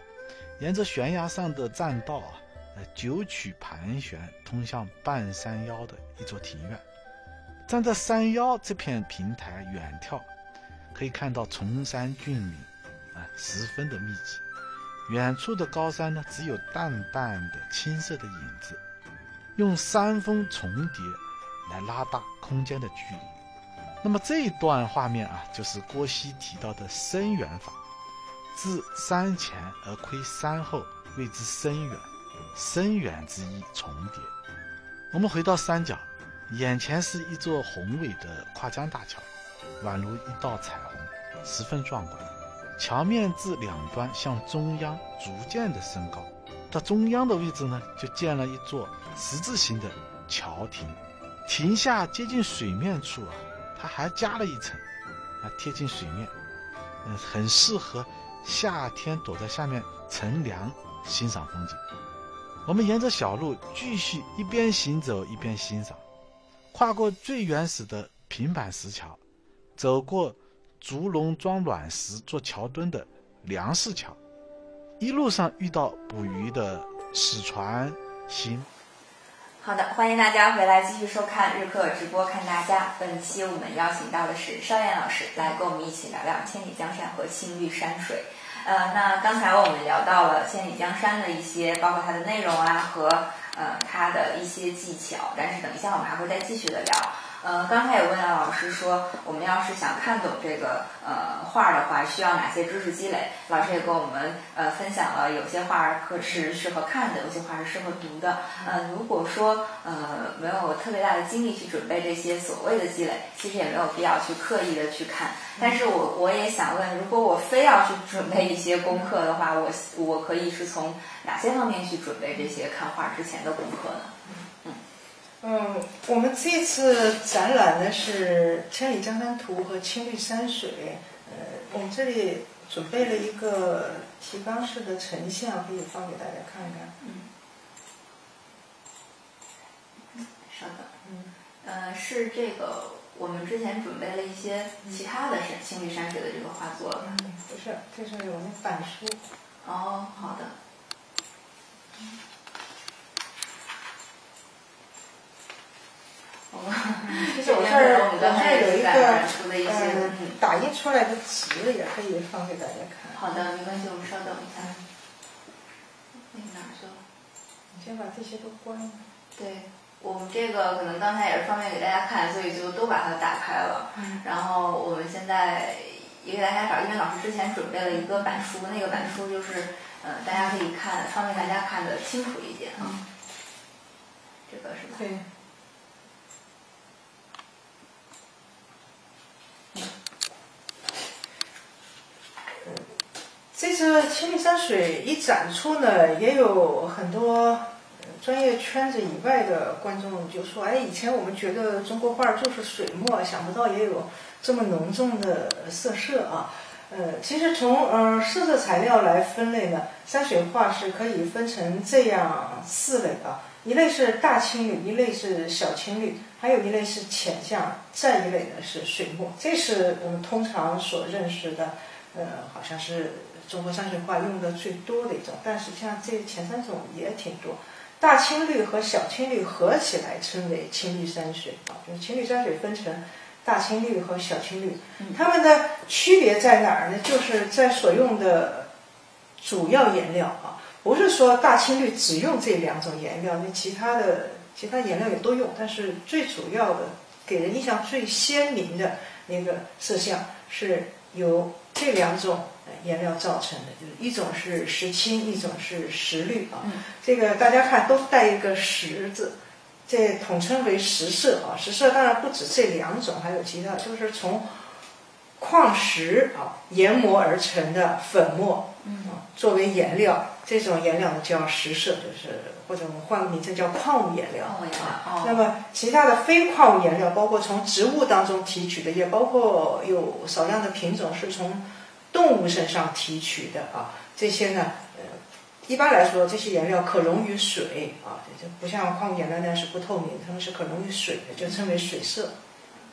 沿着悬崖上的栈道啊，呃，九曲盘旋，通向半山腰的一座庭院。站在山腰这片平台远眺，可以看到崇山峻岭，啊，十分的密集。远处的高山呢，只有淡淡的青色的影子，用山峰重叠来拉大空间的距离。那么这一段画面啊，就是郭熙提到的深远法，自山前而窥山后，谓之深远。深远之意重叠。我们回到山脚，眼前是一座宏伟的跨江大桥，宛如一道彩虹，十分壮观。桥面自两端向中央逐渐的升高，到中央的位置呢，就建了一座十字形的桥亭。亭下接近水面处啊。它还加了一层，啊，贴近水面，嗯，很适合夏天躲在下面乘凉欣赏风景。我们沿着小路继续一边行走一边欣赏，跨过最原始的平板石桥，走过竹笼装卵石做桥墩的梁式桥，一路上遇到捕鱼的使船行。好的，欢迎大家回来继续收看日课直播看大家。本期我们邀请到的是邵燕老师，来跟我们一起聊聊千里江山和青绿山水。呃，那刚才我们聊到了千里江山的一些，包括它的内容啊和呃它的一些技巧，但是等一下我们还会再继续的聊。呃，刚才也问到老师说，我们要是想看懂这个呃画的话，需要哪些知识积累？老师也跟我们呃分享了，有些画可是适合看的，有些画是适合读的。呃，如果说呃没有特别大的精力去准备这些所谓的积累，其实也没有必要去刻意的去看。但是我我也想问，如果我非要去准备一些功课的话，我我可以是从哪些方面去准备这些看画之前的功课呢？嗯，我们这次展览呢是《千里江山图》和《青绿山水》。呃，我们这里准备了一个提纲式的成像，可以放给大家看看。嗯，稍等。嗯，呃，是这个我们之前准备了一些其他的山青绿山水的这个画作。嗯，不是，这是我们板书。哦，好的。其实我这儿我这儿有一个嗯打印出来的纸，也可以放给大家看。好的，没关系，我们稍等一下。那个哪儿去了？你先把这些都关了。对我们这个可能刚才也是方便给大家看，所以就都把它打开了。嗯。然后我们现在也给大家找，因为老师之前准备了一个板书，那个板书就是呃大家可以看，方便大家看得清楚一点啊。这个是吧？对。这次《青绿山水》一展出呢，也有很多专业圈子以外的观众就说：“哎，以前我们觉得中国画就是水墨，想不到也有这么浓重的色色啊。”呃，其实从呃色色材料来分类呢，山水画是可以分成这样四类啊：一类是大青绿，一类是小青绿，还有一类是浅象，再一类呢是水墨。这是我们通常所认识的，呃，好像是。中国山水画用的最多的一种，但实际上这前三种也挺多。大青绿和小青绿合起来称为青绿山水啊，就是青绿山水分成大青绿和小青绿。它们的区别在哪儿呢？就是在所用的主要颜料啊，不是说大青绿只用这两种颜料，那其他的其他颜料也都用，但是最主要的给人印象最鲜明的那个色相是由这两种。颜料造成的，就是一种是石青，一种是石绿啊。这个大家看都带一个石字，这统称为石色啊。石色当然不止这两种，还有其他，就是从矿石啊研磨而成的粉末啊作为颜料，这种颜料呢叫石色，就是或者我们换个名称叫矿物颜料啊。那么其他的非矿物颜料，包括从植物当中提取的，也包括有少量的品种是从。动物身上提取的啊，这些呢，呃，一般来说，这些颜料可溶于水啊，就不像矿物颜料那样是不透明，它们是可溶于水的，就称为水色。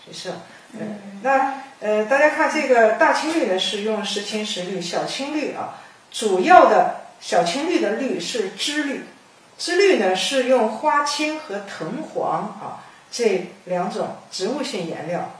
水色，嗯，那呃，大家看这个大青绿呢，是用石青、石绿；小青绿啊，主要的小青绿的绿是枝绿，枝绿呢是用花青和藤黄啊这两种植物性颜料。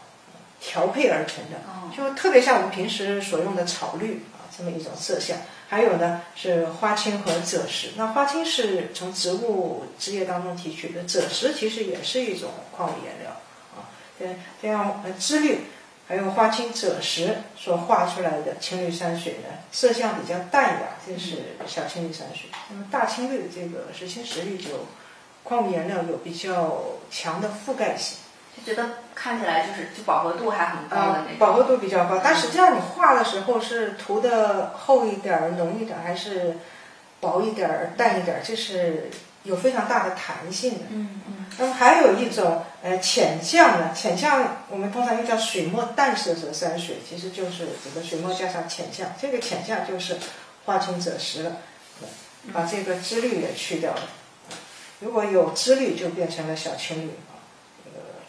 调配而成的，就特别像我们平时所用的草绿啊，这么一种色相。还有呢是花青和赭石。那花青是从植物枝叶当中提取的，赭石其实也是一种矿物颜料啊。对，这样呃枝绿还有花青、赭石所画出来的青绿山水呢，色相比较淡雅，这是小青绿山水。那么大青绿这个石青、石绿就矿物颜料有比较强的覆盖性。就觉得看起来就是就饱和度还很高的那种，饱和度比较高。但实际上你画的时候是涂的厚一点儿、浓一点儿，还是薄一点儿、淡一点儿，这是有非常大的弹性的。嗯嗯。那么还有一种呃浅绛呢，浅绛我们通常又叫水墨淡色色山水，其实就是这个水墨加上浅绛。这个浅绛就是花青赭石了，把这个枝绿也去掉了。如果有枝绿，就变成了小青绿。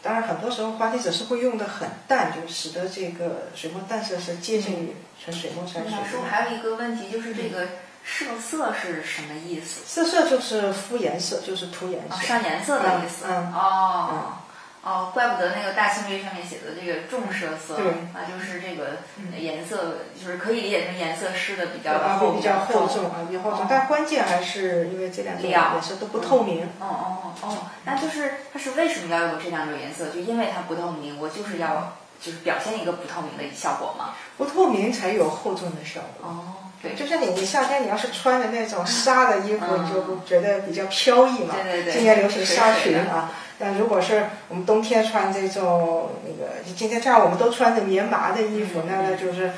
当然，很多时候花青赭是会用的很淡，就使得这个水墨淡色是接近于纯水墨山水。老师，我还有一个问题，就是这个设色是什么意思？设色就是敷颜色，就是涂颜色，上颜色的意思。嗯哦。哦，怪不得那个大清律上面写的这个重奢色，啊，就是这个颜色，就是可以理解成颜色湿的比较厚，比较厚重啊，比较厚重。但关键还是因为这两种颜色都不透明。哦哦哦，那就是它是为什么要有这两种颜色？就因为它不透明，我就是要就是表现一个不透明的效果嘛。不透明才有厚重的效果。哦，对，就是你你夏天你要是穿的那种纱的衣服，你就觉得比较飘逸嘛。对对对。今年流行纱裙啊。但如果是我们冬天穿这种那个，今天这样我们都穿着棉麻的衣服，那那就是，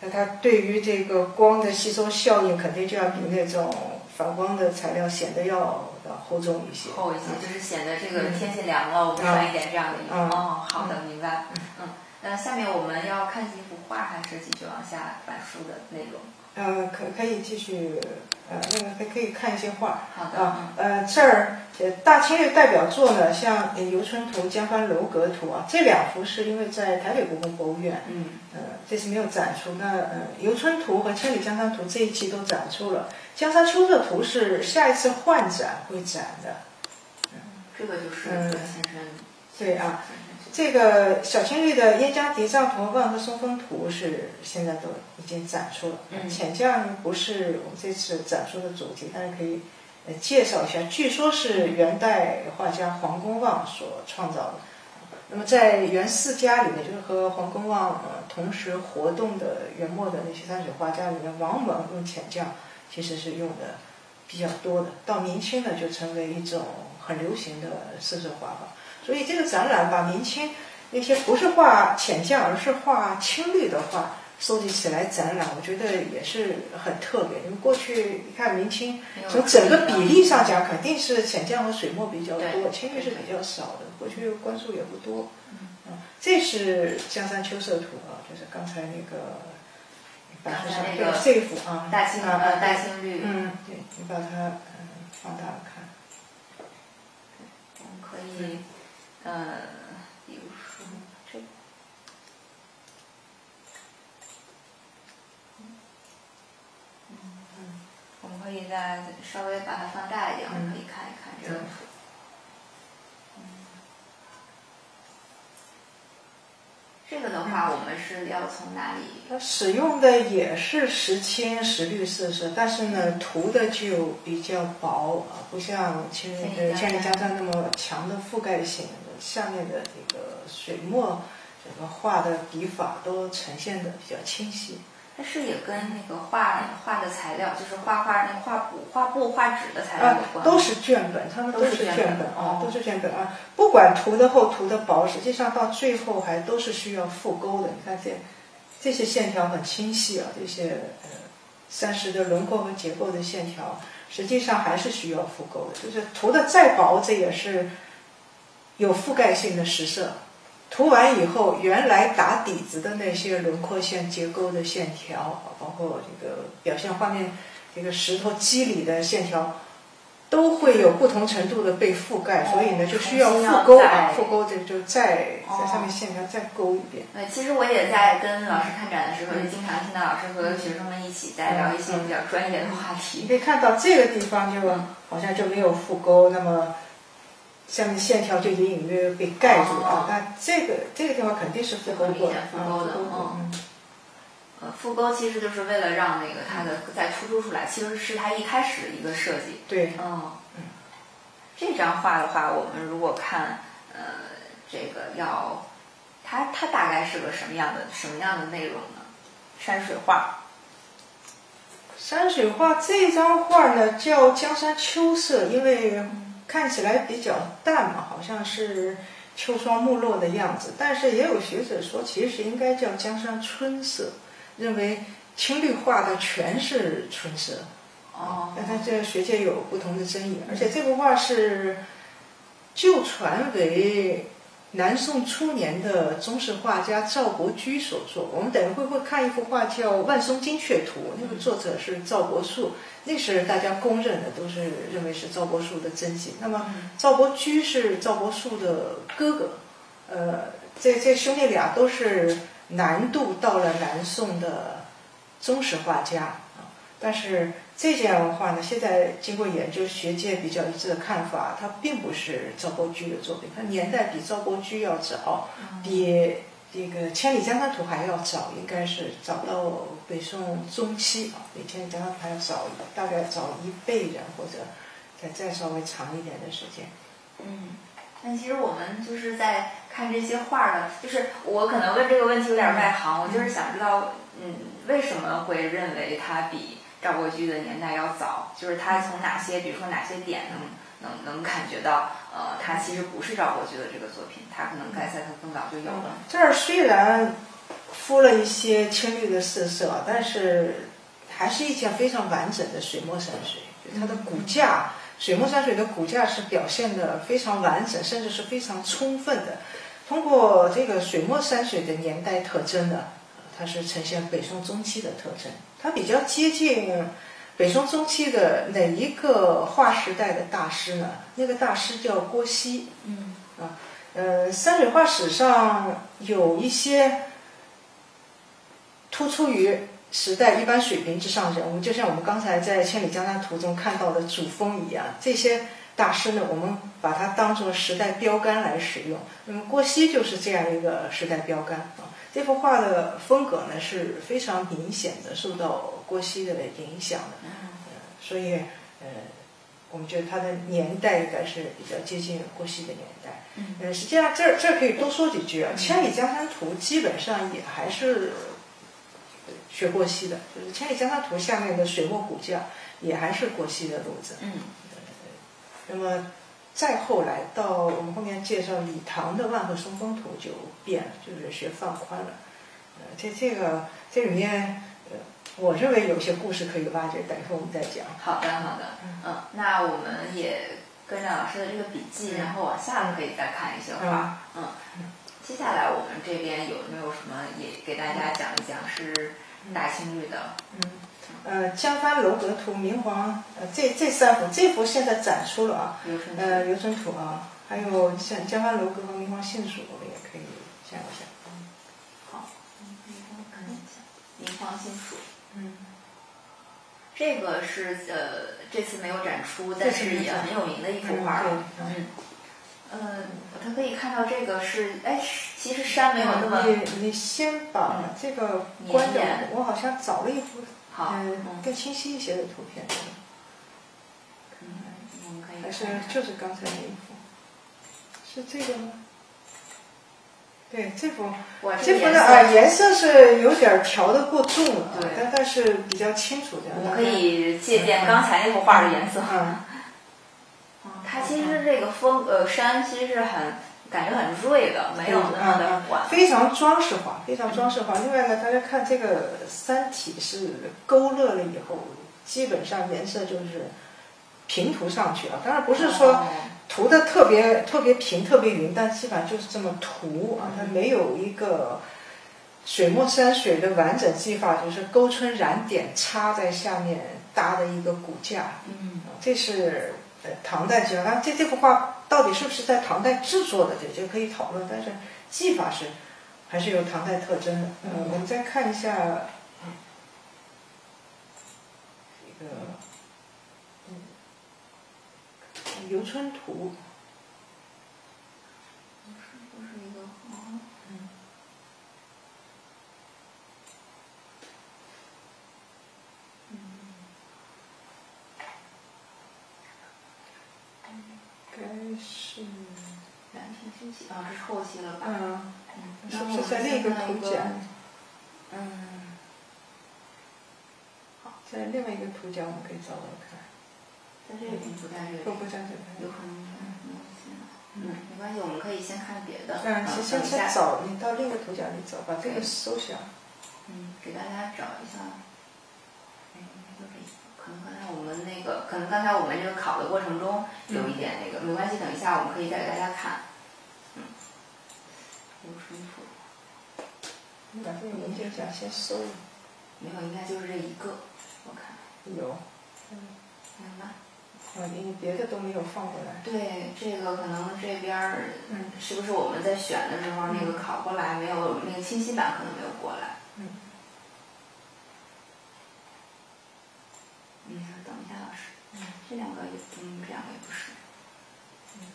那它对于这个光的吸收效应肯定就要比那种反光的材料显得要要厚重一些。厚一些，就是显得这个天气凉了，我们穿一点这样的衣服。哦，好的，明白。嗯，那下面我们要看几幅画，还是继续往下板书的内容？呃，可可以继续，呃，那个还可以看一些画。好的。啊，呃，这儿大清的代表作呢，像《游春图》《江帆楼阁图》啊，这两幅是因为在台北故宫博物院，嗯，呃，这次没有展出。那呃，《游春图》和《千里江山图》这一期都展出了，《江山秋色图》是下一次换展会展的。嗯，这个就是先生。对啊。这个小青绿的《燕江叠嶂图》《万壑松风图》是现在都已经展出了。浅绛不是我们这次展出的主题，但是可以呃介绍一下。据说是元代画家黄公望所创造的。那么在元四家里面，就是和黄公望呃同时活动的元末的那些山水画家里面，王蒙用浅绛其实是用的比较多的。到明清呢，就成为一种很流行的色色画法。所以这个展览把明清那些不是画浅绛，而是画青绿的画收集起来展览，我觉得也是很特别。因为过去你看明清从整个比例上讲，肯定是浅绛和水墨比较多，青绿是比较少的。过去关注也不多。嗯，这是《江山秋色图》啊，就是刚才那个刚才那个这幅啊，大青呃大青绿。嗯，对你把它嗯放大看，我们可以。呃，比如说这，嗯，我们可以再稍微把它放大一点，我们可以看一看这个图。这个的话，我们是要从哪里？它使用的也是石青、石绿色色，但是呢，涂的就比较薄，不像千里千里江山那么强的覆盖性。下面的这个水墨，整个画的笔法都呈现的比较清晰。它是也跟那个画画的材料，就是画画那画布、画布、画纸的材料有关。都是卷本，他们都是卷本啊，都是卷本啊。不管涂的厚、涂的薄，实际上到最后还都是需要复勾的。你看这这些线条很清晰啊，这些呃山石的轮廓和结构的线条，实际上还是需要复勾的。就是涂的再薄，这也是。有覆盖性的实色，涂完以后，原来打底子的那些轮廓线、结构的线条，包括这个表现画面这个石头肌理的线条，都会有不同程度的被覆盖，所以呢，就需要复勾啊，复勾这就再在上面线条再勾一遍。对，其实我也在跟老师看展的时候，就经常听到老师和学生们一起在聊一些比较专业的话题。你可以看到这个地方就好像就没有复勾，那么。下面线条就隐隐约约被盖住了，那这个这个地方肯定是复勾过的，复勾的，嗯，呃，复勾其实就是为了让那个它的再突出出来，其实是它一开始的一个设计。对，嗯，这张画的话，我们如果看，呃，这个要，它它大概是个什么样的什么样的内容呢？山水画。山水画这张画呢叫《江山秋色》，因为。看起来比较淡嘛，好像是秋霜暮落的样子。但是也有学者说，其实应该叫江山春色，认为青绿画的全是春色。哦，但他这学界有不同的争议。而且这幅画是旧传为。南宋初年的中式画家赵伯驹所作，我们等一会会看一幅画叫《万松金阙图》，那个作者是赵伯树，那是大家公认的，都是认为是赵伯树的真迹。那么赵伯驹是赵伯树的哥哥，呃，这这兄弟俩都是南渡到了南宋的中式画家啊，但是这件文化呢，现在经过研究，学界比较一致的看法，它并不是赵伯驹的作品，它年代比赵伯驹要早，比这个《千里江山图》还要早，应该是早到北宋中期啊，比《千里江山图》还要早，大概早一辈人或者再再稍微长一点的时间。嗯，但其实我们就是在看这些画呢，就是我可能问这个问题有点外行，我就是想知道，嗯，为什么会认为它比赵伯驹的年代要早？就是他从哪些，比如说哪些点能能能感觉到，呃，他其实不是赵伯驹的这个作品，他可能该在他更早就有了。这儿虽然敷了一些青绿的四色，但是还是一件非常完整的水墨山水，就它的骨架。水墨山水的骨架是表现的非常完整，甚至是非常充分的。通过这个水墨山水的年代特征呢，它是呈现北宋中期的特征。它比较接近北宋中期的哪一个划时代的大师呢？那个大师叫郭熙。嗯啊，呃，山水画史上有一些突出于。时代一般水平之上人物，就像我们刚才在《千里江山图》中看到的主峰一样，这些大师呢，我们把它当做时代标杆来使用。那么郭熙就是这样一个时代标杆啊。这幅画的风格呢是非常明显的受到郭熙的影响的，嗯所以呃，我们觉得它的年代应该是比较接近郭熙的年代。嗯呃，实际上这儿这儿可以多说几句啊，《千里江山图》基本上也还是。学过溪的，就是《千里江山图》下面的水墨骨架也还是郭熙的路子。嗯，那么再后来到我们后面介绍李唐的《万壑松风图》就变了，就是学放宽了。呃，这这个这里面，呃，我认为有些故事可以挖掘，等一会儿我们再讲。好的，好的，嗯，那我们也跟着老师的这个笔记，然后往下面可以再看一些画，嗯。接下来我们这边有没有什么也给大家讲一讲是大青绿的？嗯，呃，江帆楼阁图、明皇，呃，这这三幅，这幅现在展出了啊，呃，留存图啊，还有像江帆楼阁和明皇信署，想一下。好，可以帮我看一下明皇信署。嗯，这个是呃这次没有展出，但是也很有名的一幅画。嗯。嗯，他可以看到这个是，哎，其实山没有那么。你你先把这个关掉，我好像找了一幅，嗯，更清晰一些的图片。嗯，我们可以。还是就是刚才那一幅，是这个吗？对，这幅，这幅的啊颜色是有点调的过重了，但但是比较清楚的。我们可以借鉴刚才那幅画的颜色。嗯。它其实这个风呃山其实是很感觉很锐的，没有那么的缓，非常装饰化，非常装饰化。另外呢，大家看这个山体是勾勒了以后，基本上颜色就是平涂上去了。当然不是说涂的特别特别平、特别匀，但基本上就是这么涂啊。它没有一个水墨山水的完整技法，就是勾春染点插在下面搭的一个骨架。嗯，这是。呃，唐代技法，这这幅画到底是不是在唐代制作的？这就可以讨论，但是技法是还是有唐代特征的。嗯，我们再看一下一个嗯《游春图》。是两天星期啊，是后期了吧？嗯，是不是在另一个图角？嗯，好，在另外一个图角我们可以找找看。在不在这边，不在这边，有可能嗯，没关系，我们可以先看别的。嗯，先先先找，你到另一个图角里找，把这个搜下。嗯，给大家找一下。可能刚才我们那个，可能刚才我们这个考的过程中有一点那个，没关系，等一下我们可以再给大家看。嗯，有水土。你把这个文件夹先收了。没有，应该就是这一个，我看。有。嗯。有别的都没有放过来。对，这个可能这边儿，嗯，是不是我们在选的时候那个拷过来没有那个清晰版可能没有过来。嗯。嗯，等一下，老师，嗯这两个也，嗯，这两个也不是。嗯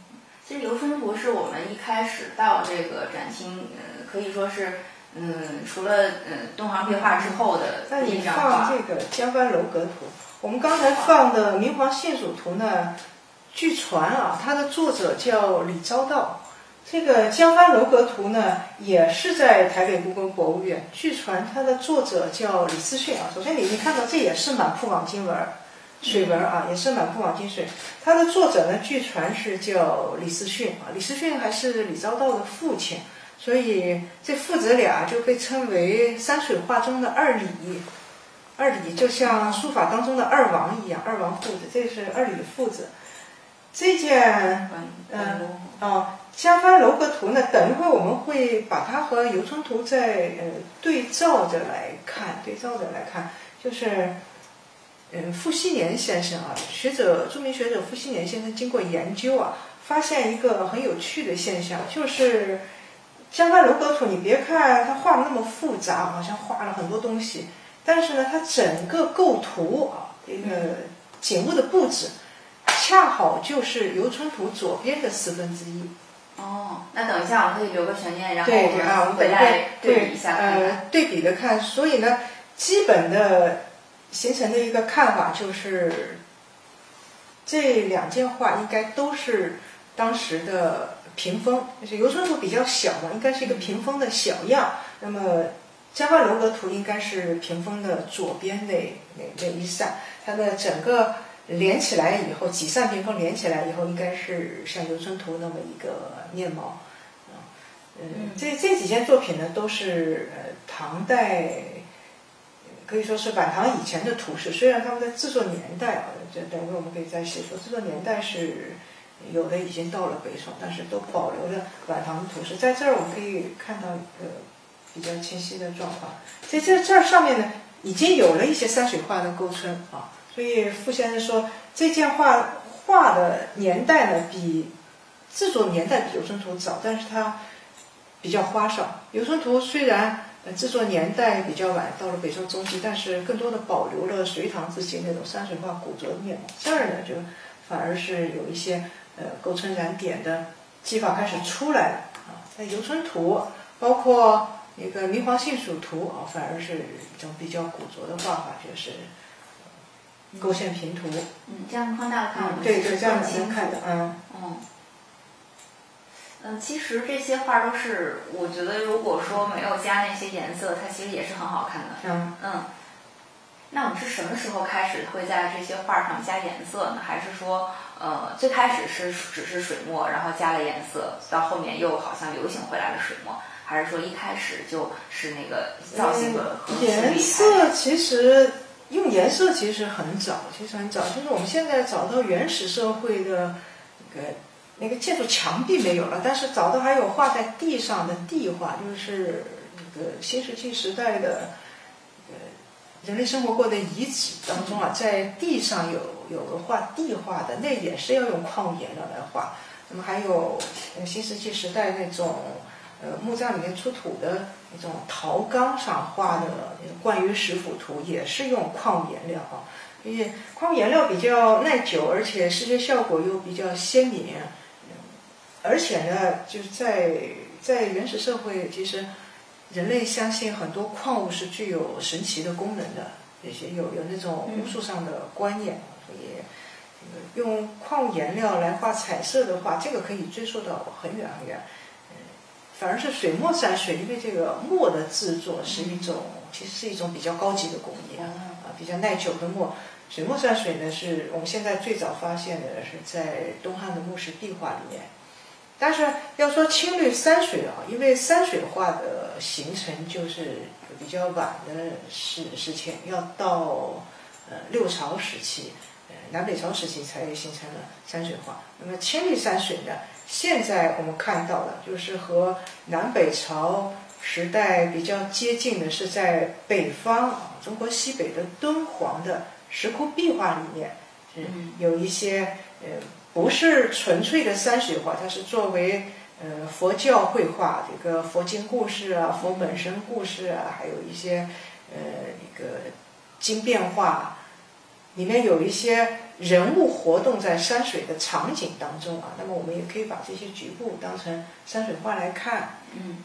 其实《游春图》是我们一开始到这个展厅，呃，可以说是，嗯，除了嗯东方壁画之后的那你一张画放。这个《江帆楼阁图》，我们刚才放的《明皇信蜀图》呢，据传啊，它的作者叫李昭道。这个《江帆楼阁图》呢，也是在台北故宫博物院。据传它的作者叫李思训啊。首先你你看到这也是满铺网金纹，水纹啊，也是满铺网金水。它的作者呢，据传是叫李思训啊。李思训还是李昭道的父亲，所以这父子俩就被称为山水画中的二李。二李就像书法当中的二王一样，二王父子，这是二李父子。这件嗯关啊，《江帆楼阁图》呢，等一会儿我们会把它和《游春图再》呃对照着来看，对照着来看，就是嗯，傅熹年先生啊，学者著名学者傅熹年先生经过研究啊，发现一个很有趣的现象，就是《江帆楼阁图》，你别看它画的那么复杂，好像画了很多东西，但是呢，它整个构图啊，这个景物的布置，恰好就是游春图左边的四分之一。哦，那等一下我们可以留个悬念，然后我们回来对比一下。呃，对比的看，所以呢，基本的形成的一个看法就是，这两件画应该都是当时的屏风，就是游春图比较小嘛，应该是一个屏风的小样。那么江帆楼阁图应该是屏风的左边那那那一扇，它的整个连起来以后，几扇屏风连起来以后，应该是像游春图那么一个面貌。嗯，这这几件作品呢，都是呃唐代，可以说是晚唐以前的图式。虽然他们的制作年代啊，这等会我们可以再细说，制作年代是有的已经到了北宋，但是都保留了晚唐的图式。在这儿我们可以看到一个比较清晰的状况。在这这儿上面呢，已经有了一些山水画的构成啊，所以傅先生说这件画画的年代呢，比制作年代比《游春图》早，但是它比较花哨。《游春图》虽然呃制作年代比较晚，到了北宋中期，但是更多的保留了隋唐之前那种山水画古拙的面貌。这儿呢，就反而是有一些呃构成染点的技法开始出来了啊。在《游春图》包括那个《明黄杏属图》啊，反而是一种比较古拙的画法，就是呃勾线平涂。嗯，这样放大看，对，就这样更清楚能看的，嗯。嗯，嗯，其实这些画都是，我觉得如果说没有加那些颜色，它其实也是很好看的。嗯，嗯，那我们是什么时候开始会在这些画上加颜色呢？还是说，呃，最开始是只是水墨，然后加了颜色，到后面又好像流行回来了水墨？还是说一开始就是那个造型颜色其实用颜色其实很早，其实很早，就是我们现在找到原始社会的那个那个建筑墙壁没有了，但是找到还有画在地上的地画，就是那个新石器时代的呃人类生活过的遗址当中啊，在地上有有个画地画的，那也是要用矿物颜料来画。那么还有呃新石器时代那种。呃，墓葬里面出土的那种陶缸上画的那个关于石斧图，也是用矿物颜料啊，因为矿物颜料比较耐久，而且视觉效果又比较鲜明。而且呢，就是在在原始社会，其实人类相信很多矿物是具有神奇的功能的，也些有有那种巫术上的观念，所以用矿物颜料来画彩色的话，这个可以追溯到很远很远。反而是水墨山水，因为这个墨的制作是一种，其实是一种比较高级的工艺啊，比较耐久的墨。水墨山水呢，是我们现在最早发现的是在东汉的墓室壁画里面。但是要说青绿山水啊，因为山水画的形成就是比较晚的事事情，要到呃六朝时期，呃南北朝时期才形成了山水画。那么青绿山水呢？现在我们看到的，就是和南北朝时代比较接近的，是在北方啊，中国西北的敦煌的石窟壁画里面，嗯有一些呃，不是纯粹的山水画，它是作为呃佛教绘画，这个佛经故事啊，佛本身故事啊，还有一些呃一个经变化。里面有一些人物活动在山水的场景当中啊，那么我们也可以把这些局部当成山水画来看。嗯，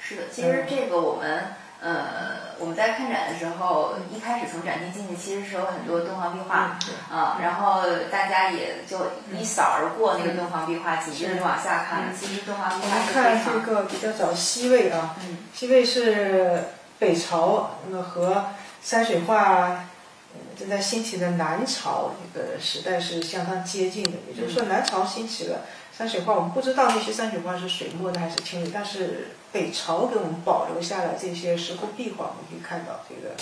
是的，其实这个我们。呃，我们在看展的时候，一开始从展厅进去，其实是有很多敦煌壁画啊，然后大家也就一扫而过那个敦煌壁画，紧接着就往下看。其实敦煌壁画是看这个比较早西魏啊，西魏是北朝，那么和山水画正在兴起的南朝这个时代是相当接近的。也就是说，南朝兴起了山水画，我们不知道那些山水画是水墨的还是青的，但是。北朝给我们保留下来这些石窟壁画，我们可以看到这个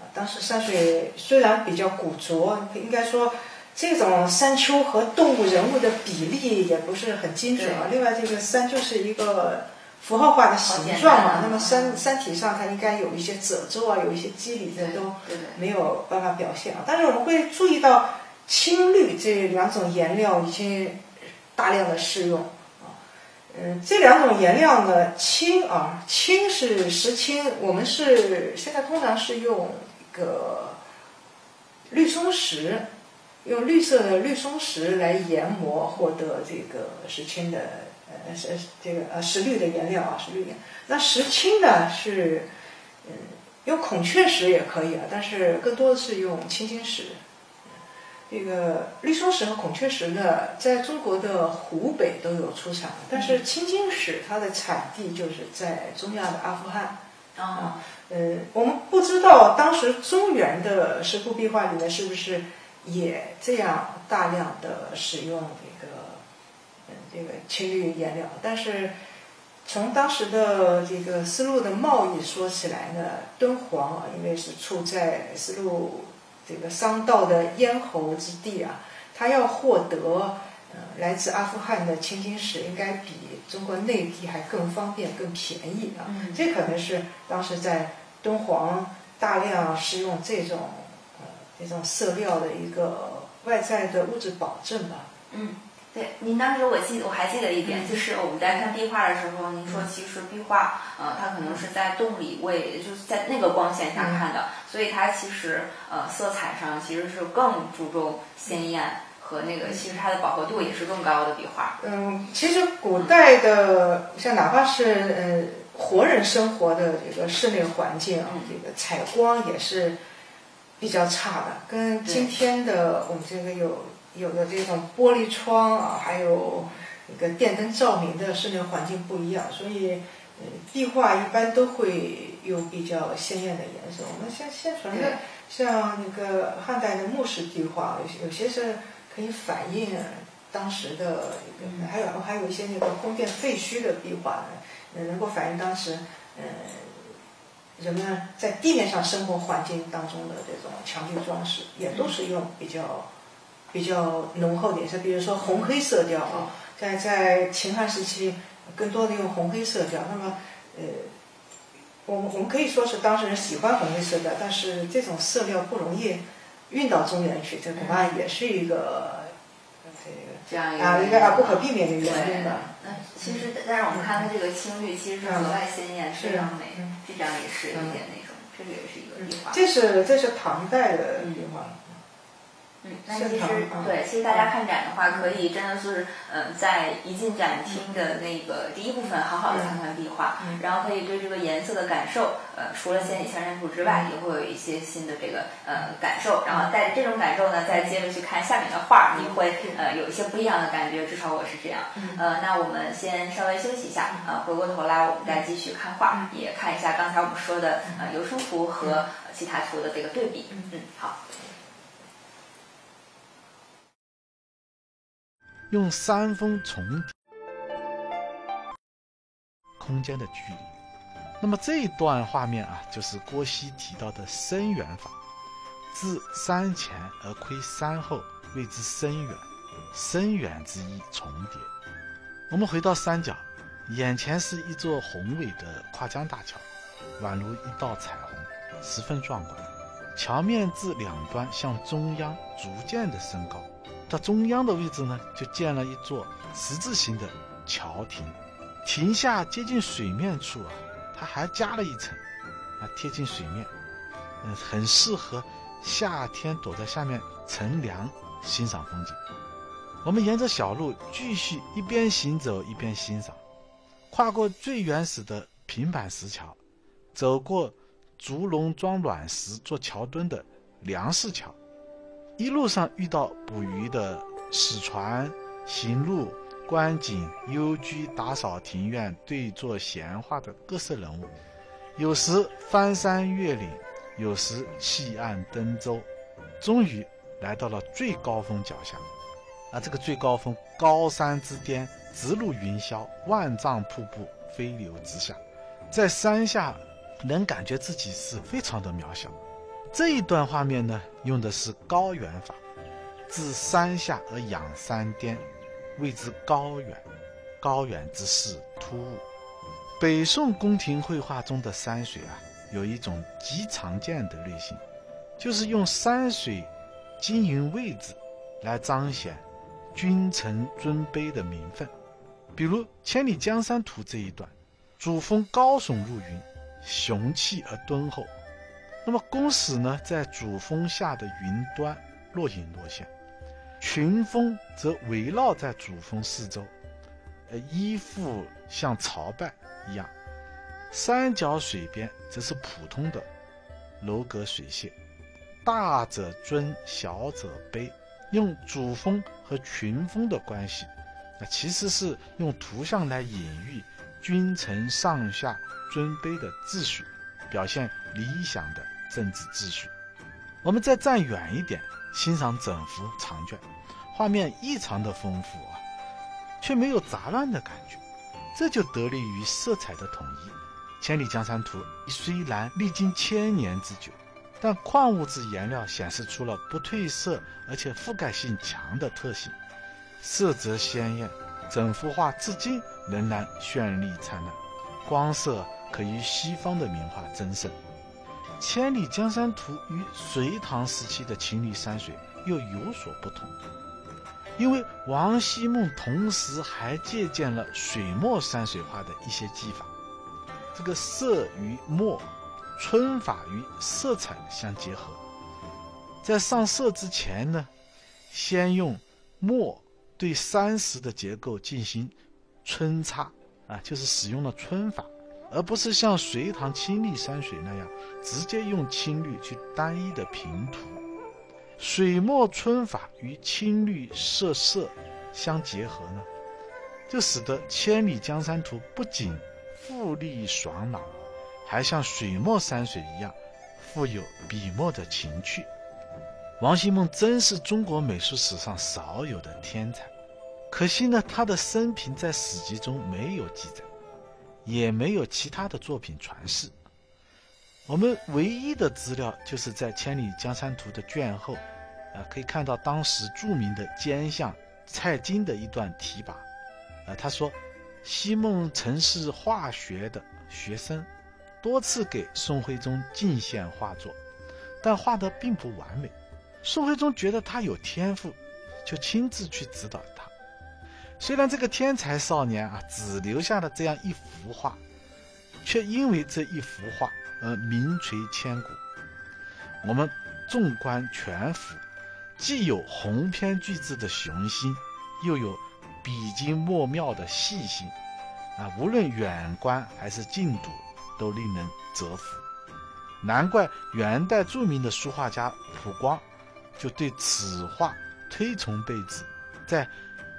啊，当时山水虽然比较古拙，应该说这种山丘和动物人物的比例也不是很精准啊。另外，这个山就是一个符号化的形状嘛，那么山山体上它应该有一些褶皱啊，有一些肌理的都没有办法表现啊。但是我们会注意到青绿这两种颜料已经大量的适用啊。嗯，这两种颜料呢，青啊，青是石青，我们是现在通常是用一个绿松石，用绿色的绿松石来研磨获得这个石青的呃是这个呃石绿的颜料啊，石绿颜。那石青呢是嗯用孔雀石也可以啊，但是更多的是用青金石。这个绿松石和孔雀石呢，在中国的湖北都有出产，但是青金石它的产地就是在中亚的阿富汗。啊，呃，我们不知道当时中原的石窟壁画里面是不是也这样大量的使用这个，青绿颜料。但是从当时的这个丝路的贸易说起来呢，敦煌啊，因为是处在丝路。这个商道的咽喉之地啊，它要获得呃来自阿富汗的青金石，应该比中国内地还更方便、更便宜啊。这可能是当时在敦煌大量使用这种呃这种色料的一个外在的物质保证吧。嗯。对，您当时我记我还记得一点，就是我们在看壁画的时候，您说其实壁画，呃，它可能是在洞里为就是在那个光线下看的，所以它其实呃色彩上其实是更注重鲜艳和那个，其实它的饱和度也是更高的壁画。嗯，其实古代的像哪怕是呃活人生活的这个室内环境啊，这个采光也是比较差的，跟今天的我们这个有。有的这种玻璃窗啊，还有一个电灯照明的室内环境不一样，所以，壁画一般都会用比较鲜艳的颜色。我们现现存的像那个汉代的墓室壁画，有些有些是可以反映当时的，还有还有一些那个宫殿废墟的壁画，呢，能够反映当时，呃，人们在地面上生活环境当中的这种墙壁装饰，也都是用比较。比较浓厚点，色，比如说红黑色调啊，在在秦汉时期，更多的用红黑色调。那么，呃，我们我们可以说是当事人喜欢红黑色调，但是这种色调不容易运到中原去，这恐怕也是一个这个啊一个啊不可避免的原因吧。那，其实但是我们看它这个青绿，其实是格外鲜艳，非常美。这张也是有点那种，这个也是一个壁画。这是这是唐代的壁画。嗯，那其实对，其实大家看展的话，可以真的是，嗯，在一进展厅的那个第一部分，好好的看看壁画，然后可以对这个颜色的感受，呃，除了千里江山图之外，也会有一些新的这个呃感受，然后带着这种感受呢，再接着去看下面的画，你会呃有一些不一样的感觉，至少我是这样。呃，那我们先稍微休息一下，呃，回过头来我们再继续看画，也看一下刚才我们说的呃油书图和其他图的这个对比。嗯，好。用山峰重叠空间的距离，那么这一段画面啊，就是郭熙提到的深远法。自山前而窥山后，谓之深远。深远之意重叠。我们回到山脚，眼前是一座宏伟的跨江大桥，宛如一道彩虹，十分壮观。桥面自两端向中央逐渐的升高。到中央的位置呢，就建了一座十字形的桥亭，亭下接近水面处啊，它还加了一层，啊贴近水面，嗯，很适合夏天躲在下面乘凉欣赏风景。我们沿着小路继续一边行走一边欣赏，跨过最原始的平板石桥，走过竹笼装卵石做桥墩的梁式桥，一路上遇到捕鱼的使船、行路、观景、幽居、打扫庭院、对坐闲话的各色人物，有时翻山越岭，有时弃岸登舟，终于来到了最高峰脚下。啊，这个最高峰，高山之巅，直入云霄，万丈瀑布飞流直下，在山下能感觉自己是非常的渺小。这一段画面呢，用的是高远法，自山下而仰山巅，谓之高远。高远之势突兀。北宋宫廷绘画中的山水啊，有一种极常见的类型，就是用山水经营位置来彰显。君臣尊卑的名分，比如《千里江山图》这一段，主峰高耸入云，雄气而敦厚。那么宫使呢，在主峰下的云端若隐若现，群峰则围绕在主峰四周，呃，依附像朝拜一样。山脚水边则是普通的楼阁水榭，大者尊，小者卑。用主峰和群峰的关系，那其实是用图像来隐喻君臣上下尊卑的秩序，表现理想的政治秩序。我们再站远一点，欣赏整幅长卷，画面异常的丰富啊，却没有杂乱的感觉，这就得力于色彩的统一。《千里江山图》虽然历经千年之久。但矿物质颜料显示出了不褪色而且覆盖性强的特性，色泽鲜艳，整幅画至今仍然绚丽灿烂，光色可与西方的名画争胜。《千里江山图》与隋唐时期的秦岭山水又有所不同，因为王希孟同时还借鉴了水墨山水画的一些技法，这个色与墨。皴法与色彩相结合，在上色之前呢，先用墨对山石的结构进行皴擦，啊，就是使用了皴法，而不是像隋唐青绿山水那样直接用青绿去单一的平涂。水墨皴法与青绿色色相结合呢，就使得《千里江山图》不仅富丽爽朗。还像水墨山水一样，富有笔墨的情趣。王希孟真是中国美术史上少有的天才，可惜呢，他的生平在史籍中没有记载，也没有其他的作品传世。我们唯一的资料就是在《千里江山图》的卷后，啊，可以看到当时著名的奸相蔡京的一段题跋，啊，他说：“西孟曾是画学的学生。”多次给宋徽宗进献画作，但画得并不完美。宋徽宗觉得他有天赋，就亲自去指导。虽然这个天才少年啊，只留下了这样一幅画，却因为这一幅画而名垂千古。我们纵观全幅，既有鸿篇巨制的雄心，又有笔精墨妙的细心，啊，无论远观还是近读。都令人折服，难怪元代著名的书画家普光就对此画推崇备至，在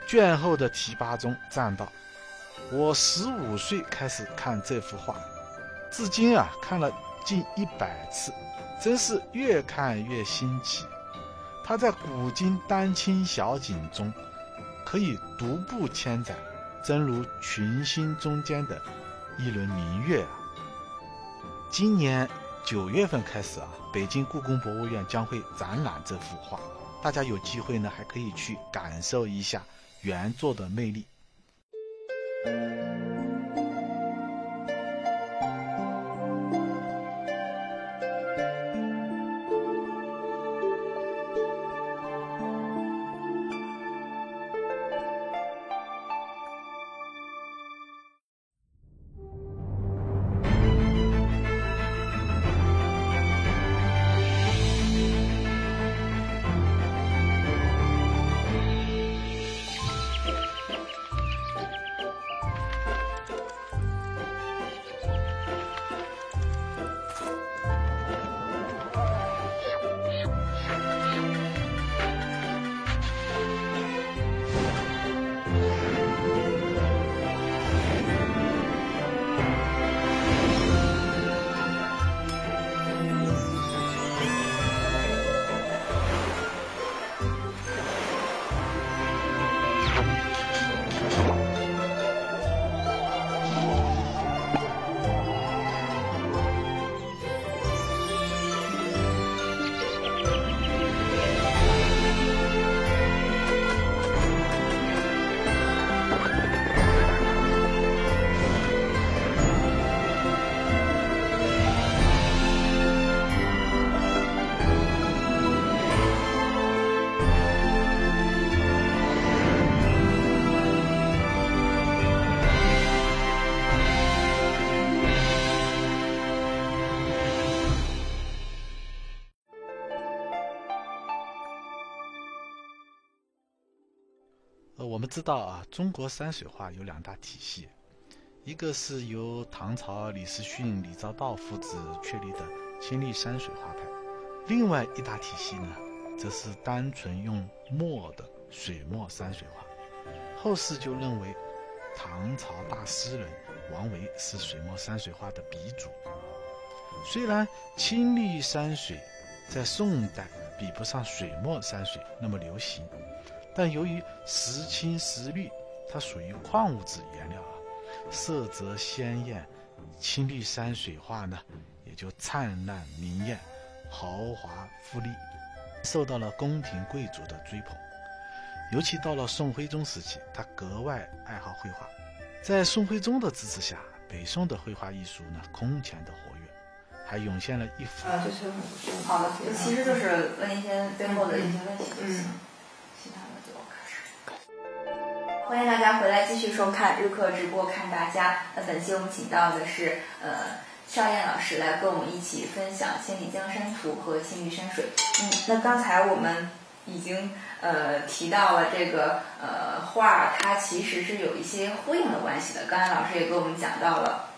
卷后的题跋中赞道：“我十五岁开始看这幅画，至今啊看了近一百次，真是越看越新奇。他在古今丹青小景中可以独步千载，真如群星中间的一轮明月啊！”今年九月份开始啊，北京故宫博物院将会展览这幅画，大家有机会呢，还可以去感受一下原作的魅力。知道啊，中国山水画有两大体系，一个是由唐朝李思训、李昭道父子确立的青绿山水画派，另外一大体系呢，则是单纯用墨的水墨山水画。后世就认为，唐朝大诗人王维是水墨山水画的鼻祖。虽然青绿山水在宋代比不上水墨山水那么流行。但由于石青石绿，它属于矿物质颜料啊，色泽鲜艳，青绿山水画呢也就灿烂明艳、豪华富丽，受到了宫廷贵族的追捧。尤其到了宋徽宗时期，他格外爱好绘画。在宋徽宗的支持下，北宋的绘画艺术呢空前的活跃，还涌现了一幅。啊，就是好的，其实就是问一些背后的一些问题就欢迎大家回来继续收看日课直播，看大家。那本期我们请到的是呃邵燕老师来跟我们一起分享《千里江山图》和《青绿山水》。嗯，那刚才我们已经呃提到了这个呃画，它其实是有一些呼应的关系的。刚才老师也给我们讲到了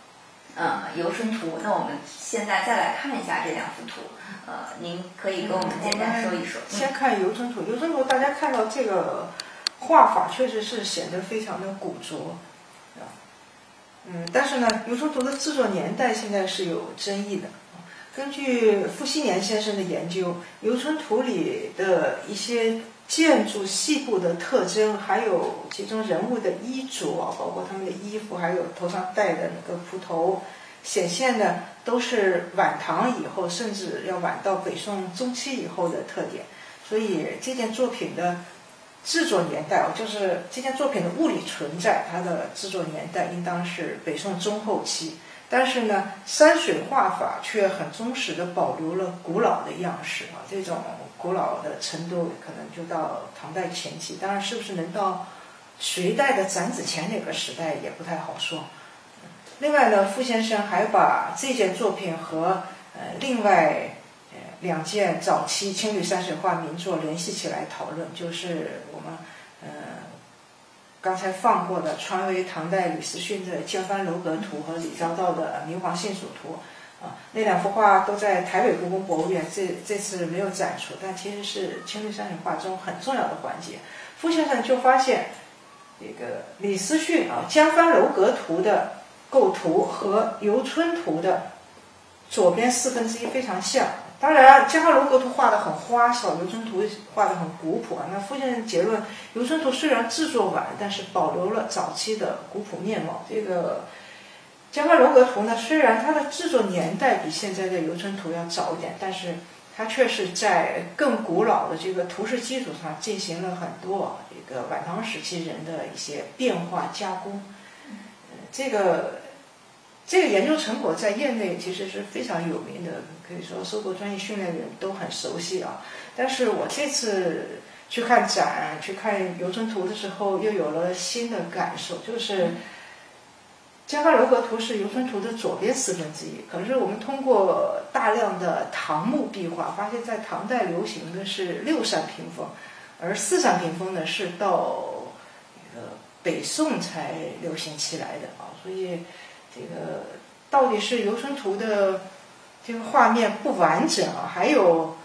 呃《游春图》，那我们现在再来看一下这两幅图。呃，您可以跟我们简单说一说。先看《游春图》，《游春图》大家看到这个。画法确实是显得非常的古拙，嗯，但是呢，游春图的制作年代现在是有争议的。根据傅熹年先生的研究，游春图里的一些建筑细部的特征，还有其中人物的衣着，包括他们的衣服，还有头上戴的那个蒲头，显现的都是晚唐以后，甚至要晚到北宋中期以后的特点。所以这件作品的。制作年代哦，就是这件作品的物理存在，它的制作年代应当是北宋中后期。但是呢，山水画法却很忠实的保留了古老的样式啊，这种古老的程度可能就到唐代前期。当然，是不是能到隋代的展子虔那个时代也不太好说。另外呢，傅先生还把这件作品和呃另外。两件早期青绿山水画名作联系起来讨论，就是我们呃刚才放过的，传为唐代李思训的《江帆楼阁图》和李昭道的《明皇信蜀图》啊，那两幅画都在台北故宫博物院，这这次没有展出，但其实是青绿山水画中很重要的环节。傅先生就发现，这个李思训啊《江帆楼阁图》的构图和《游春图》的左边四分之一非常像。当然，江汉楼阁图画的很花哨，游春图画的很古朴啊。那傅先生结论，游春图虽然制作晚，但是保留了早期的古朴面貌。这个江汉楼阁图呢，虽然它的制作年代比现在的游春图要早一点，但是它却是在更古老的这个图式基础上进行了很多这个晚唐时期人的一些变化加工。这个。这个研究成果在业内其实是非常有名的，可以说受过专业训练的人都很熟悉啊。但是我这次去看展、去看游春图的时候，又有了新的感受，就是《江汉楼阁图》是游春图的左边四分之一。可是我们通过大量的唐墓壁画，发现，在唐代流行的是六扇屏风，而四扇屏风呢是到呃北宋才流行起来的啊，所以。这个到底是游春图的这个画面不完整啊，还有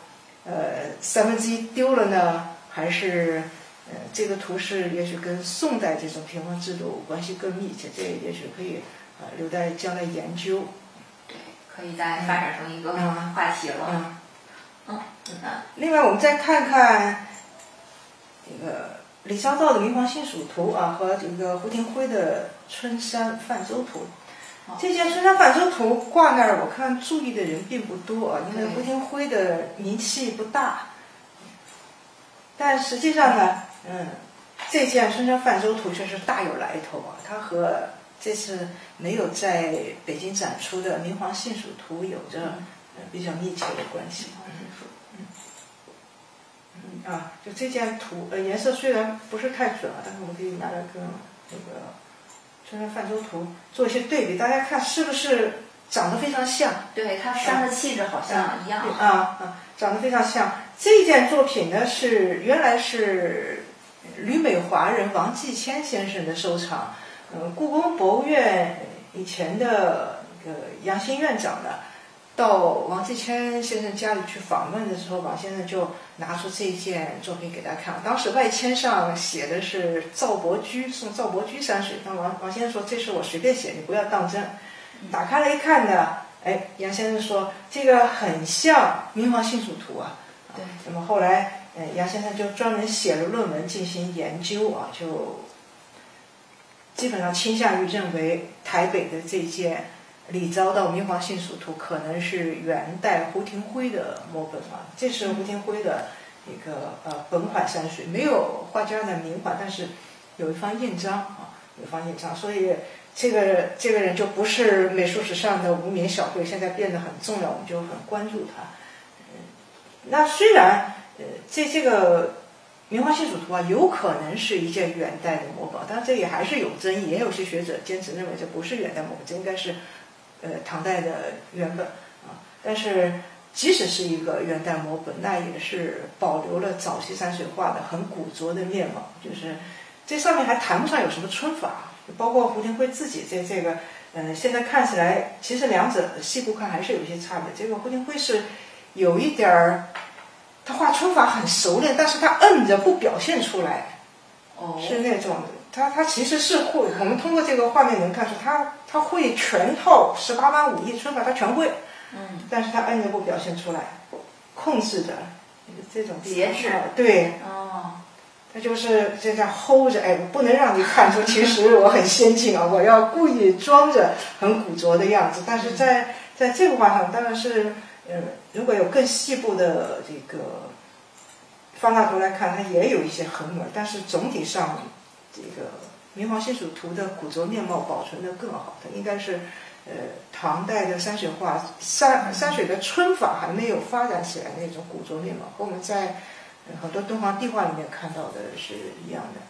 呃三分之一丢了呢，还是呃这个图是也许跟宋代这种屏风制度关系更密切？这也许可以呃留在将来研究。对，可以再发展成一个话题了。嗯嗯嗯。另外，我们再看看这个李昭道的《明皇信蜀图》啊，和这个胡廷辉的《春山泛舟图》。这件《春山泛舟图》挂那儿，我看注意的人并不多啊，因为胡廷辉的名气不大。但实际上呢，嗯，这件《春山泛舟图》却是大有来头啊，它和这次没有在北京展出的《明皇信蜀图》有着比较密切的关系。嗯，嗯啊，就这件图，呃，颜色虽然不是太准啊，但是我们可以拿来跟那个。《春山泛舟图》做一些对比，大家看是不是长得非常像？对，它山的气质好像一样。啊啊，长得非常像。这件作品呢是原来是旅美华人王继谦先生的收藏。嗯，故宫博物院以前的个杨新院长呢，到王继谦先生家里去访问的时候，王先生就拿出这件作品给他看。当时外签上写的是赵伯驹送赵伯驹山水，但王王先生说这是我随便写，你不要当真。打开来一看呢，哎，杨先生说这个很像《明皇幸蜀图》啊。对。那么后来，呃，杨先生就专门写了论文进行研究啊，就基本上倾向于认为台北的这件李昭道《明皇幸蜀图》可能是元代胡廷辉的摹本啊。这是胡廷辉的一个呃本款山水，没有画家的名款，但是有一方印章啊，有一方印章，所以。这个这个人就不是美术史上的无名小辈，现在变得很重要，我们就很关注他。嗯，那虽然呃，这这个《明皇幸蜀图》啊，有可能是一件元代的摹本，但这也还是有争议，也有些学者坚持认为这不是元代摹本，这应该是呃唐代的原本啊。但是即使是一个元代摹本，那也是保留了早期山水画的很古拙的面貌，就是这上面还谈不上有什么皴法。包括胡廷辉自己在这个，嗯，现在看起来，其实两者细部看还是有一些差别。这个胡廷辉是有一点儿，他画皴法很熟练，但是他摁着不表现出来，哦，是那种他他其实是会，我们通过这个画面能看出他他会全套十八般武艺皴法他全会，嗯，但是他摁着不表现出来，控制着这种节制，对，哦。他就是这样 hold 着，哎，不能让你看出其实我很先进啊！我要故意装着很古拙的样子。但是在在这幅画上，当然是，嗯，如果有更细部的这个放大图来看，它也有一些横纹，但是总体上，这个《明皇西蜀图》的古拙面貌保存得更好。它应该是，呃，唐代的山水画山山水的皴法还没有发展起来那种古拙面貌，和我们在。很多敦煌壁画里面看到的是一样的。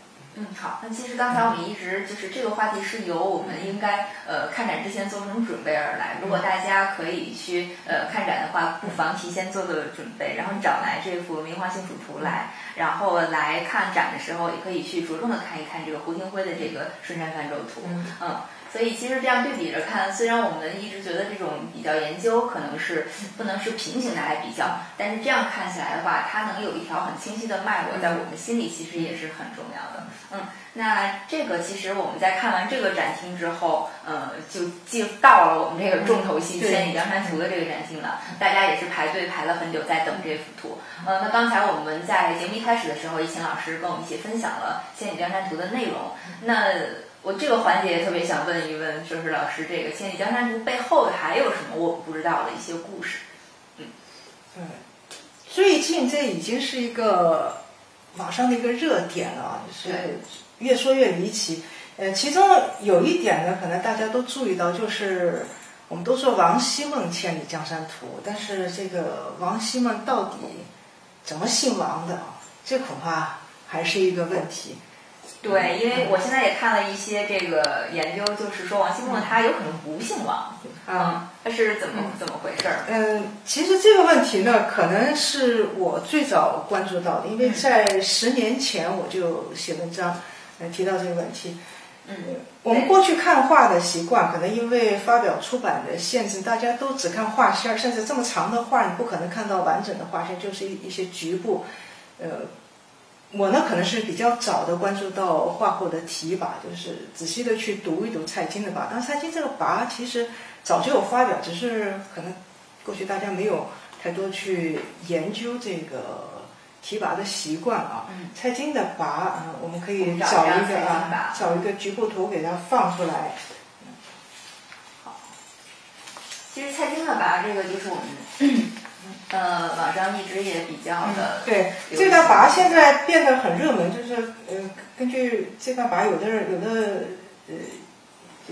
嗯，好。那其实刚才我们一直就是这个话题是由我们应该呃看展之前做什么准备而来。如果大家可以去呃看展的话，不妨提前做做准备，然后找来这幅《明皇幸蜀图》来，然后来看展的时候也可以去着重的看一看这个胡廷辉的这个《顺山泛舟图》。嗯。所以其实这样对比着看，虽然我们一直觉得这种比较研究可能是不能是平行的来比较，但是这样看起来的话，它能有一条很清晰的脉络，在我们心里其实也是很重要的。嗯，那这个其实我们在看完这个展厅之后，呃，就进到了我们这个重头戏《千里江山图》的这个展厅了。大家也是排队排了很久在等这幅图。呃，那刚才我们在节目一开始的时候，一琴老师跟我们一起分享了《千里江山图》的内容。那我这个环节也特别想问一问就是老师，这个《千里江山图》背后的还有什么我们不知道的一些故事？嗯，嗯，最近这已经是一个网上的一个热点啊，就是越说越离奇。呃，其中有一点呢，可能大家都注意到，就是我们都说王希孟《千里江山图》，但是这个王希孟到底怎么姓王的啊？这恐怕还是一个问题。对，因为我现在也看了一些这个研究，就是说王希孟他有可能不姓王，啊，他是怎么怎么回事儿？嗯，其实这个问题呢，可能是我最早关注到的，因为在十年前我就写文章，呃，提到这个问题。嗯，我们过去看画的习惯，可能因为发表出版的限制，大家都只看画线，甚至这么长的画，你不可能看到完整的画线，就是一一些局部，呃。我呢，可能是比较早的关注到画后的题跋，就是仔细的去读一读蔡京的跋。但蔡京这个跋其实早就有发表，只是可能过去大家没有太多去研究这个提拔的习惯啊。蔡京的拔啊，我们可以找一个啊，找一个局部图给它放出来。好，其实蔡京的拔这个就是我们。呃，网上一直也比较的对这段拔现在变得很热门，就是呃，根据这段拔，有的人有的呃，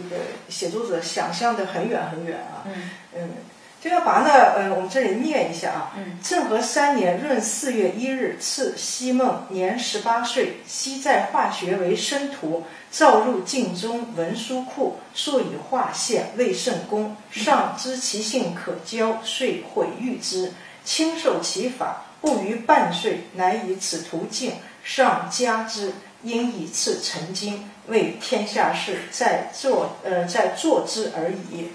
这个写作者想象的很远很远啊。嗯嗯，这个跋呢，呃，我们这里念一下啊。嗯。政和三年闰四月一日，赐西孟年十八岁，西在化学为生徒，召入晋中文书库，素以画线，未甚功。上知其性可教，遂毁誉之。亲受其法，不逾半岁，乃以此途径上加之，因以次成经，为天下事，在做呃在做之而已。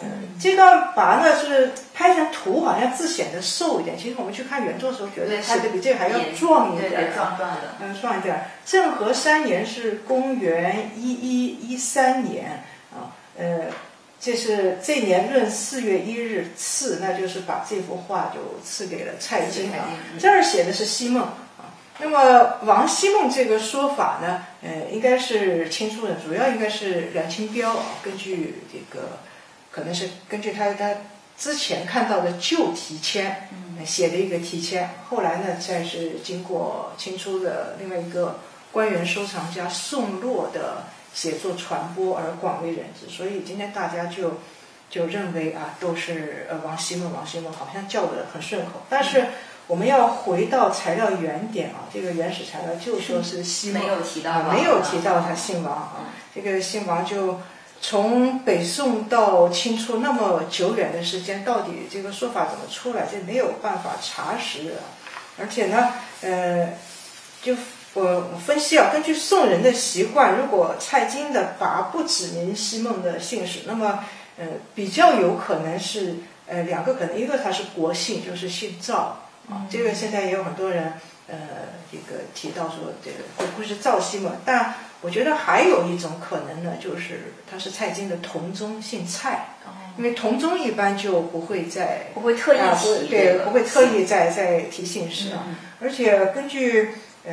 嗯，这段跋呢是拍成图，好像字显得瘦一点。其实我们去看原作的时候，觉得拍的比这个还要壮一点，对对，壮壮的。嗯，壮一点。政和三年是公元一一一三年啊，呃，这是这年闰四月一日赐，那就是把这幅画就赐给了蔡京啊。这儿写的是西孟啊。那么王希孟这个说法呢，呃，应该是清初的，主要应该是梁清标啊，根据这个。可能是根据他他之前看到的旧题签写的一个题签，后来呢，再是经过清初的另外一个官员收藏家宋洛的写作传播而广为人知，所以今天大家就就认为啊，都是呃王希孟，王希孟好像叫的很顺口。但是我们要回到材料原点啊，这个原始材料就说是西孟，没有提到，没有提到他姓王啊，这个姓王就。从北宋到清初那么久远的时间，到底这个说法怎么出来？这没有办法查实。而且呢，呃，就我分析啊，根据宋人的习惯，如果蔡京的跋不指明西孟的姓氏，那么呃，比较有可能是呃两个可能，一个他是国姓，就是姓赵啊。这个现在也有很多人呃这个提到说，这个会不会是赵熙嘛？但我觉得还有一种可能呢，就是他是蔡京的同宗，姓蔡，因为同宗一般就不会在不会特意提对，不会特意在在提姓氏啊。而且根据呃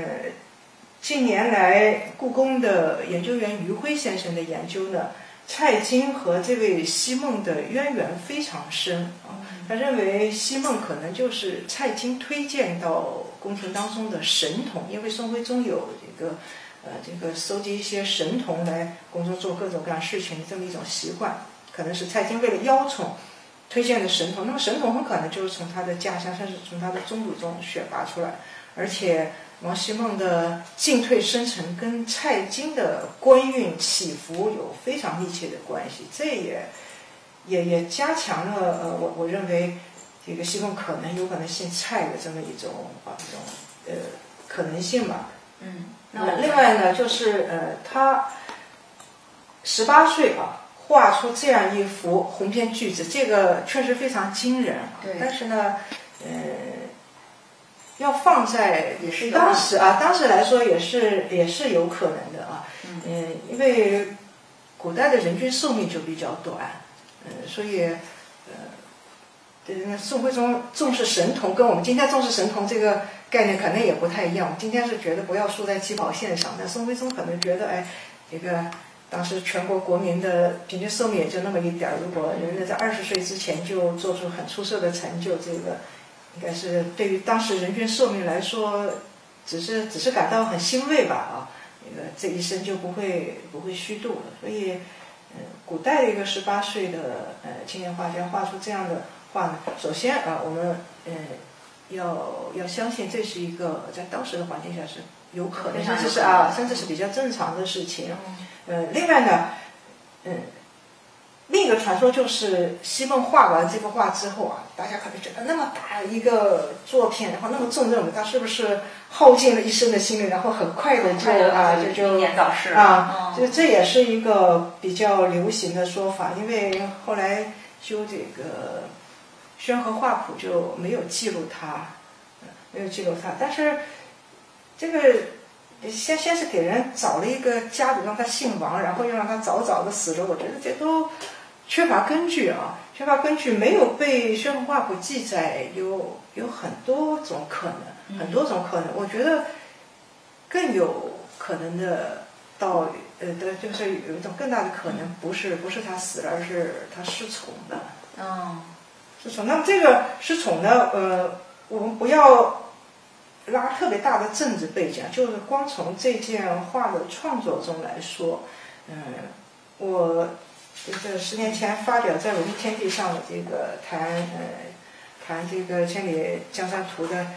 近年来故宫的研究员余辉先生的研究呢，蔡京和这位西孟的渊源非常深啊。他认为西孟可能就是蔡京推荐到宫廷当中的神童，因为宋徽宗有这个。呃，这个收集一些神童来宫中做各种各样事情的这么一种习惯，可能是蔡京为了邀宠推荐的神童。那么神童很可能就是从他的家乡，甚至从他的宗族中选拔出来。而且王希孟的进退生成跟蔡京的官运起伏有非常密切的关系，这也也也加强了呃，我我认为这个西孟可能有可能姓蔡的这么一种啊这种呃可能性吧。嗯。那另外呢，就是呃，他十八岁啊，画出这样一幅鸿篇巨制，这个确实非常惊人。对。但是呢，呃，要放在也是当时啊，当时来说也是也是有可能的啊。嗯。因为古代的人均寿命就比较短，嗯，所以呃。对，那宋徽宗重视神童，跟我们今天重视神童这个概念可能也不太一样。今天是觉得不要输在起跑线上，但宋徽宗可能觉得，哎，这个当时全国国民的平均寿命也就那么一点儿，如果人人在二十岁之前就做出很出色的成就，这个应该是对于当时人均寿命来说，只是只是感到很欣慰吧啊，那个这一生就不会不会虚度了。所以，嗯，古代的一个十八岁的呃青年画家画出这样的。画呢，首先啊，我们嗯要要相信这是一个在当时的环境下是有可能，甚至是啊，甚至是比较正常的事情。呃，另外呢，嗯，另一个传说就是西孟画完这幅画之后啊，大家可能觉得那么大一个作品，然后那么重任，他是不是耗尽了一生的心力，然后很快的就啊就就啊，就这也是一个比较流行的说法，因为后来修这个。《宣和画谱》就没有记录他，没有记录他。但是，这个先先是给人找了一个家族，让他姓王，然后又让他早早的死了。我觉得这都缺乏根据啊，缺乏根据，没有被《宣和画谱》记载，有有很多种可能，很多种可能。我觉得更有可能的，到呃的就是有一种更大的可能，不是不是他死了，而是他失宠了。嗯。失宠，那么这个失宠呢？呃，我们不要拉特别大的政治背景，就是光从这件画的创作中来说，嗯，我这个十年前发表在《文艺天地》上的这个谈呃谈这个《千里江山图》的，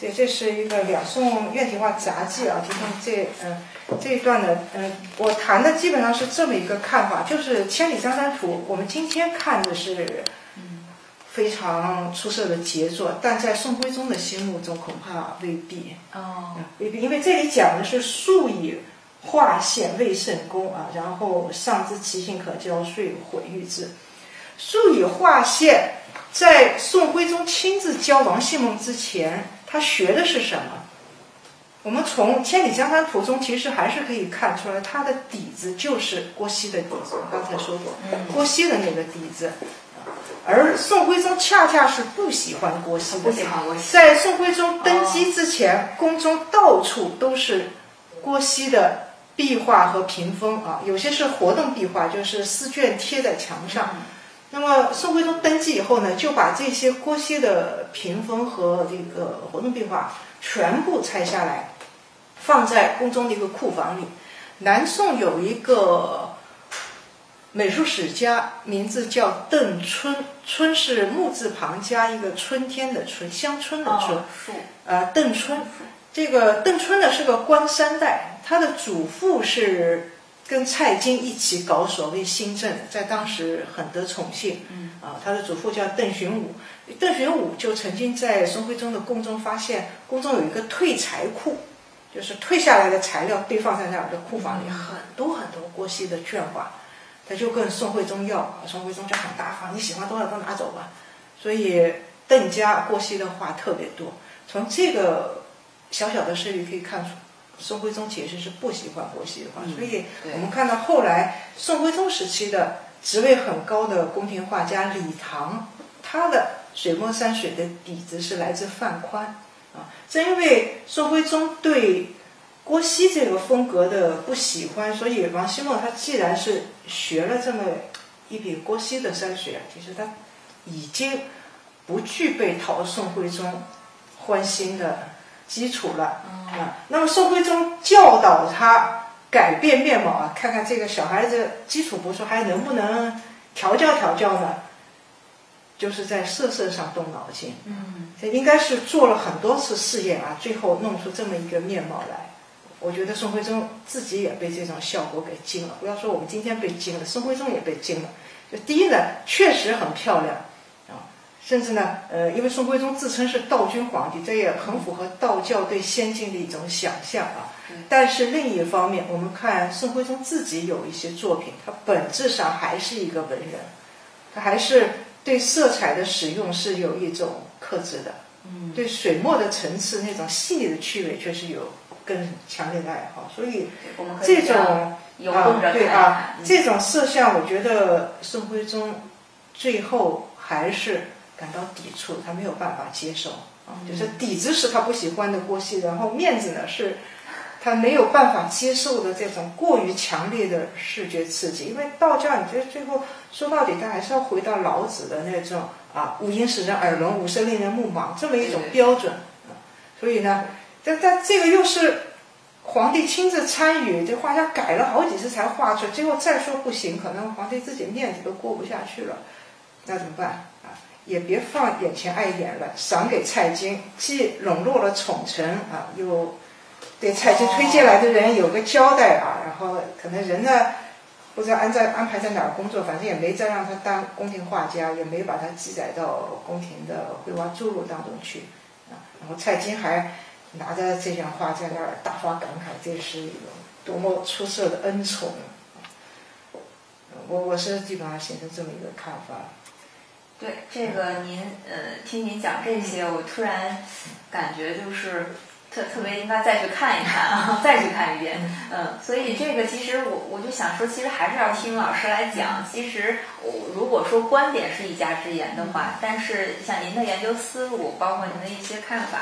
这这是一个两宋院体画杂记啊，就像这呃这一段的，嗯，我谈的基本上是这么一个看法，就是《千里江山图》，我们今天看的是。非常出色的杰作，但在宋徽宗的心目中恐怕未必。哦，未必，因为这里讲的是数以划县未甚功啊，然后上知其性可交税，毁誉之。数以化县，在宋徽宗亲自教王希孟之前，他学的是什么？我们从《千里江山图》中，其实还是可以看出来，他的底子就是郭熙的底子。我刚才说过，郭熙的那个底子。而宋徽宗恰恰是不喜欢郭熙的。在宋徽宗登基之前，宫中到处都是郭熙的壁画和屏风啊，有些是活动壁画，就是丝绢贴在墙上。那么宋徽宗登基以后呢，就把这些郭熙的屏风和这个活动壁画全部拆下来，放在宫中的一个库房里。南宋有一个美术史家，名字叫邓春，春是木字旁加一个春天的春，乡村的春。树。呃，邓春，这个邓春呢是个官三代，他的祖父是。跟蔡京一起搞所谓新政，在当时很得宠幸。嗯啊，他的祖父叫邓寻武，邓寻武就曾经在宋徽宗的宫中发现，宫中有一个退材库，就是退下来的材料堆放在那儿的库房里，很多很多郭熙的绢画，他就跟宋徽宗要，宋徽宗就很大方，你喜欢多少都拿走吧。所以邓家郭熙的画特别多，从这个小小的事例可以看出。宋徽宗其实是不喜欢郭熙的画，所以我们看到后来宋徽宗时期的职位很高的宫廷画家李唐，他的水墨山水的底子是来自范宽啊。正因为宋徽宗对郭熙这个风格的不喜欢，所以王希孟他既然是学了这么一笔郭熙的山水啊，其实他已经不具备讨宋徽宗欢心的。基础了啊，那么宋徽宗教导他改变面貌啊，看看这个小孩子基础不错，还能不能调教调教呢？就是在色色上动脑筋，嗯，这应该是做了很多次试验啊，最后弄出这么一个面貌来。我觉得宋徽宗自己也被这种效果给惊了，不要说我们今天被惊了，宋徽宗也被惊了。就第一呢，确实很漂亮。甚至呢，呃，因为宋徽宗自称是道君皇帝，这也很符合道教对仙境的一种想象啊。但是另一方面，我们看宋徽宗自己有一些作品，他本质上还是一个文人，他还是对色彩的使用是有一种克制的，嗯，对水墨的层次那种细腻的趣味却是有更强烈的爱好。所以这种啊，对啊，这种色相，我觉得宋徽宗最后还是。感到抵触，他没有办法接受啊，就是底子是他不喜欢的郭熙，然后面子呢是，他没有办法接受的这种过于强烈的视觉刺激。因为道教，你觉得最后说到底，他还是要回到老子的那种啊，五音使人耳聋，五色令人目盲这么一种标准啊。所以呢，但但这个又是皇帝亲自参与，这画家改了好几次才画出来，最后再说不行，可能皇帝自己面子都过不下去了，那怎么办？也别放眼前碍眼了，赏给蔡京，既笼络了宠臣啊，又对蔡京推荐来的人有个交代啊。然后可能人呢，不知道安在安排在哪儿工作，反正也没再让他当宫廷画家，也没把他记载到宫廷的绘画著录当中去啊。然后蔡京还拿着这张画在那儿大发感慨，这是一种多么出色的恩宠。我我是基本上形成这么一个看法。对这个，您呃，听您讲这些，我突然感觉就是特特别应该再去看一看啊，再去看一遍。嗯，所以这个其实我我就想说，其实还是要听老师来讲。其实如果说观点是一家之言的话，但是像您的研究思路，包括您的一些看法，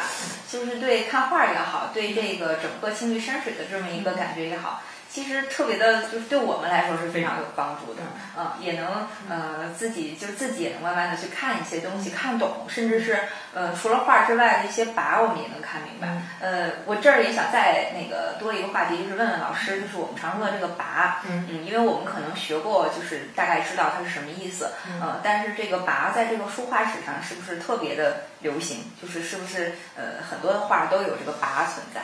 就是对看画也好，对这个整个青绿山水的这么一个感觉也好。其实特别的，就是对我们来说是非常有帮助的，嗯，也能呃自己就自己也能慢慢的去看一些东西，看懂，甚至是呃除了画之外的一些跋，我们也能看明白。呃，我这儿也想再那个多一个话题，就是问问老师，就是我们常说的这个跋，嗯，因为我们可能学过，就是大概知道它是什么意思，嗯，但是这个跋在这个书画史上是不是特别的流行？就是是不是呃很多的画都有这个跋存在？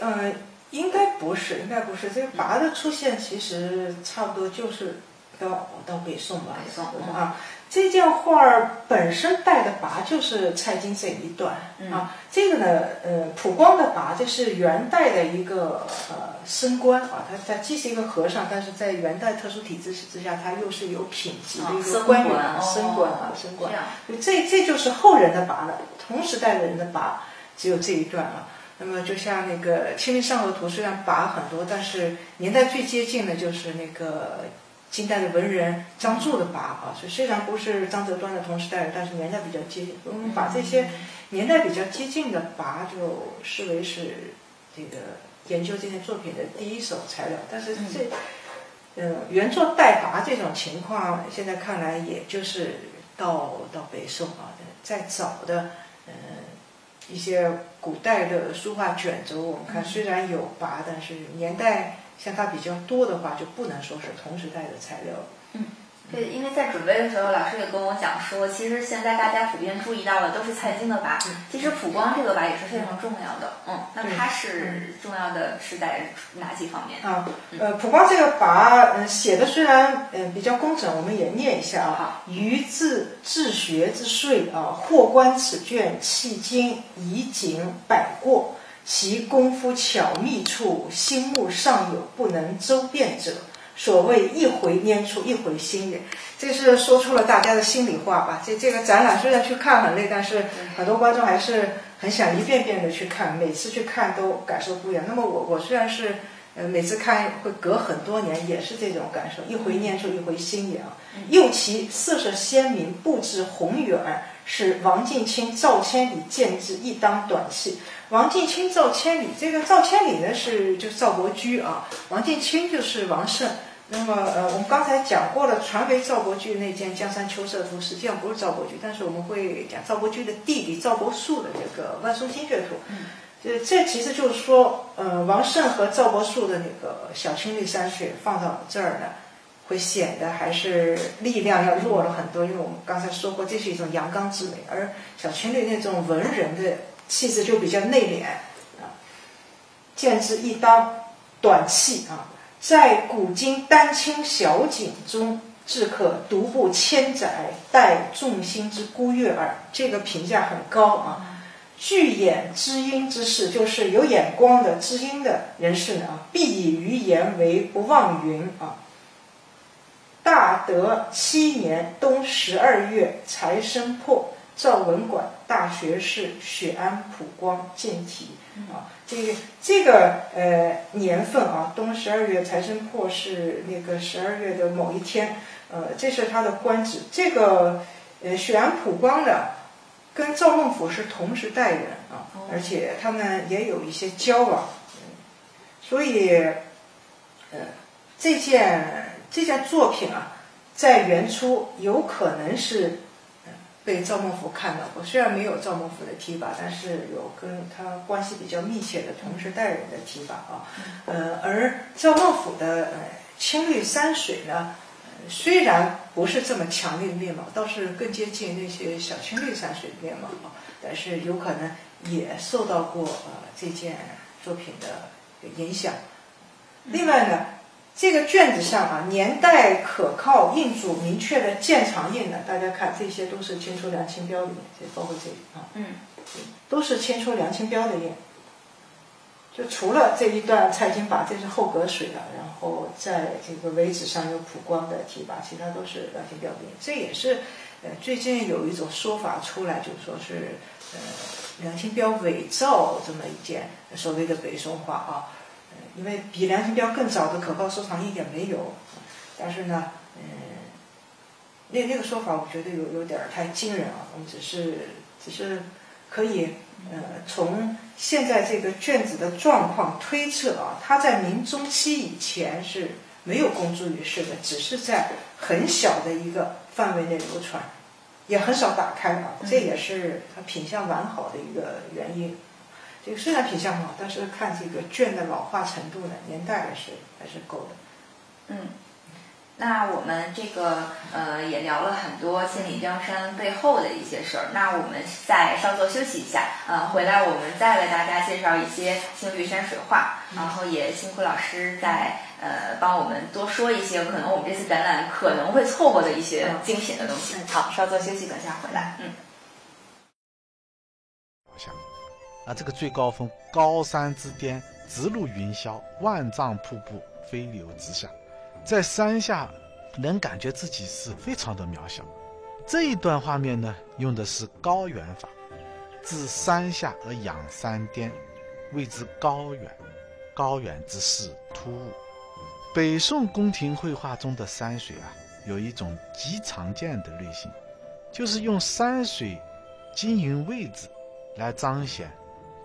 嗯。应该不是，应该不是。这个拔的出现其实差不多就是到到北宋吧。北宋啊，这件画儿本身带的跋就是蔡京这一段啊。这个呢，呃，普光的跋这是元代的一个呃升官啊，他他既是一个和尚，但是在元代特殊体制之下，他又是有品级的一个官员啊，升官啊，升官。这这就是后人的跋了，同时代的人的跋只有这一段啊。那么就像那个《清明上河图》，虽然跋很多，但是年代最接近的就是那个近代的文人张著的跋啊。所以虽然不是张择端的同时代人，但是年代比较接近。我们把这些年代比较接近的跋就视为是这个研究这件作品的第一手材料。但是这，呃，原作代拔这种情况，现在看来也就是到到北宋啊，再早的，嗯。一些古代的书画卷轴，我们看虽然有跋，但是年代像它比较多的话，就不能说是同时代的材料。嗯。对，因为在准备的时候，老师也跟我讲说，其实现在大家普遍注意到的都是蔡京的跋，其实普光这个跋也是非常重要的。嗯，那它是重要的是在哪几方面？啊，呃，普光这个跋，嗯，写的虽然嗯比较工整，我们也念一下啊。余自治学之税啊，或观此卷，迄今已经百过，其功夫巧密处，心目尚有不能周遍者。所谓一回拈出一回新也，这是说出了大家的心里话吧。这这个展览虽然去看很累，但是很多观众还是很想一遍遍的去看，每次去看都感受不一样。那么我我虽然是呃每次看会隔很多年，也是这种感受，一回念出一回新也啊。又其色色鲜明，布置宏远，使王敬清、赵千里见之亦当短气。王敬清、赵千里，这个赵千里呢是就是赵伯驹啊，王敬清就是王胜。那么呃，我们刚才讲过了，传为赵伯驹那件《江山秋色图》，实际上不是赵伯驹，但是我们会讲赵伯驹的弟弟赵伯树的这个《万松精绝图》。这这其实就是说，呃，王胜和赵伯树的那个小青绿山水放到这儿呢，会显得还是力量要弱了很多，因为我们刚才说过，这是一种阳刚之美，而小青绿那种文人的。气质就比较内敛啊，见之一当短气啊，在古今丹青小景中，自可独步千载，待众星之孤月耳。这个评价很高啊。具眼知音之士，就是有眼光的知音的人士呢啊，必以余言为不忘云啊。大德七年冬十二月，财生破。赵文馆大学士许安普光见题啊，这个这个呃年份啊，冬十二月财生破是那个十二月的某一天，呃，这是他的官职。这个呃许安普光呢，跟赵孟俯是同时代人啊，而且他们也有一些交往，所以呃这件这件作品啊，在原初有可能是。被赵孟頫看到过，虽然没有赵孟頫的提拔，但是有跟他关系比较密切的同时代人的提拔啊。呃，而赵孟頫的呃青绿山水呢，虽然不是这么强烈的面貌，倒是更接近那些小青绿山水的面貌啊。但是有可能也受到过呃这件作品的影响。另外呢。这个卷子上啊，年代可靠、印主明确的鉴藏印呢，大家看这些都是清初梁清标的印，这包括这里啊，嗯，都是清初梁清标的印。就除了这一段蔡京跋，这是后隔水了，然后在这个尾纸上有普光的提拔，其他都是梁清标兵。这也是呃最近有一种说法出来，就说是呃梁清标伪造这么一件所谓的北宋画啊。因为比梁清标更早的可靠收藏印也没有，但是呢，嗯，那那个说法我觉得有有点太惊人啊。我们只是只是可以呃从现在这个卷子的状况推测啊，它在明中期以前是没有公诸于世的，只是在很小的一个范围内流传，也很少打开啊。这也是它品相完好的一个原因。这个虽然品相好，但是看这个卷的老化程度呢，年代还是还是够的。嗯，那我们这个呃也聊了很多千里江山背后的一些事儿。那我们再稍作休息一下，呃，回来我们再为大家介绍一些青绿山水画，然后也辛苦老师再呃帮我们多说一些可能我们这次展览可能会错过的一些精品的东西。好，稍作休息，等下回来。嗯。啊，这个最高峰高山之巅，直入云霄，万丈瀑布飞流直下。在山下，能感觉自己是非常的渺小。这一段画面呢，用的是高远法，自山下而仰山巅，谓之高远。高远之势突兀。北宋宫廷绘画中的山水啊，有一种极常见的类型，就是用山水经营位置来彰显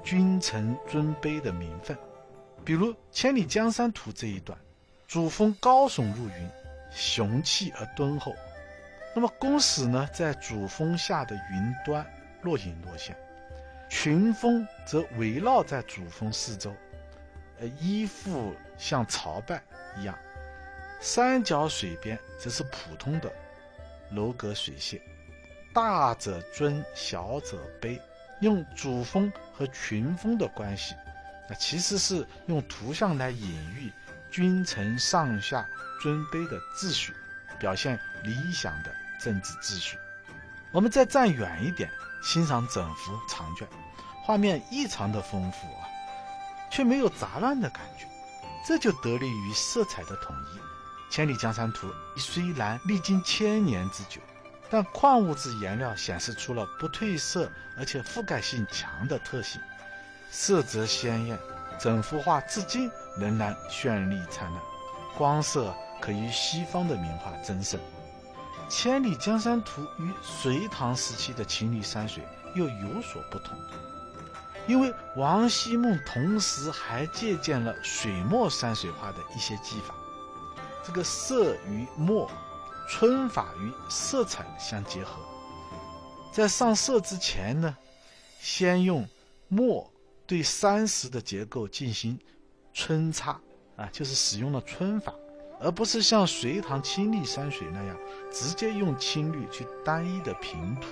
君臣尊卑的名分。比如《千里江山图》这一段。主峰高耸入云，雄气而敦厚。那么宫室呢，在主峰下的云端若隐若现，群峰则围绕在主峰四周，呃，依附像朝拜一样。山脚水边则是普通的楼阁水榭，大者尊，小者卑。用主峰和群峰的关系，那其实是用图像来隐喻。君臣上下尊卑的秩序，表现理想的政治秩序。我们再站远一点，欣赏整幅长卷，画面异常的丰富啊，却没有杂乱的感觉。这就得力于色彩的统一。《千里江山图》虽然历经千年之久，但矿物质颜料显示出了不褪色而且覆盖性强的特性，色泽鲜艳。整幅画至今仍然绚丽灿烂，光色可与西方的名画争胜。《千里江山图》与隋唐时期的青绿山水又有所不同，因为王希孟同时还借鉴了水墨山水画的一些技法，这个色与墨、皴法与色彩相结合。在上色之前呢，先用墨。对山石的结构进行皴擦啊，就是使用了皴法，而不是像隋唐青绿山水那样直接用青绿去单一的平涂。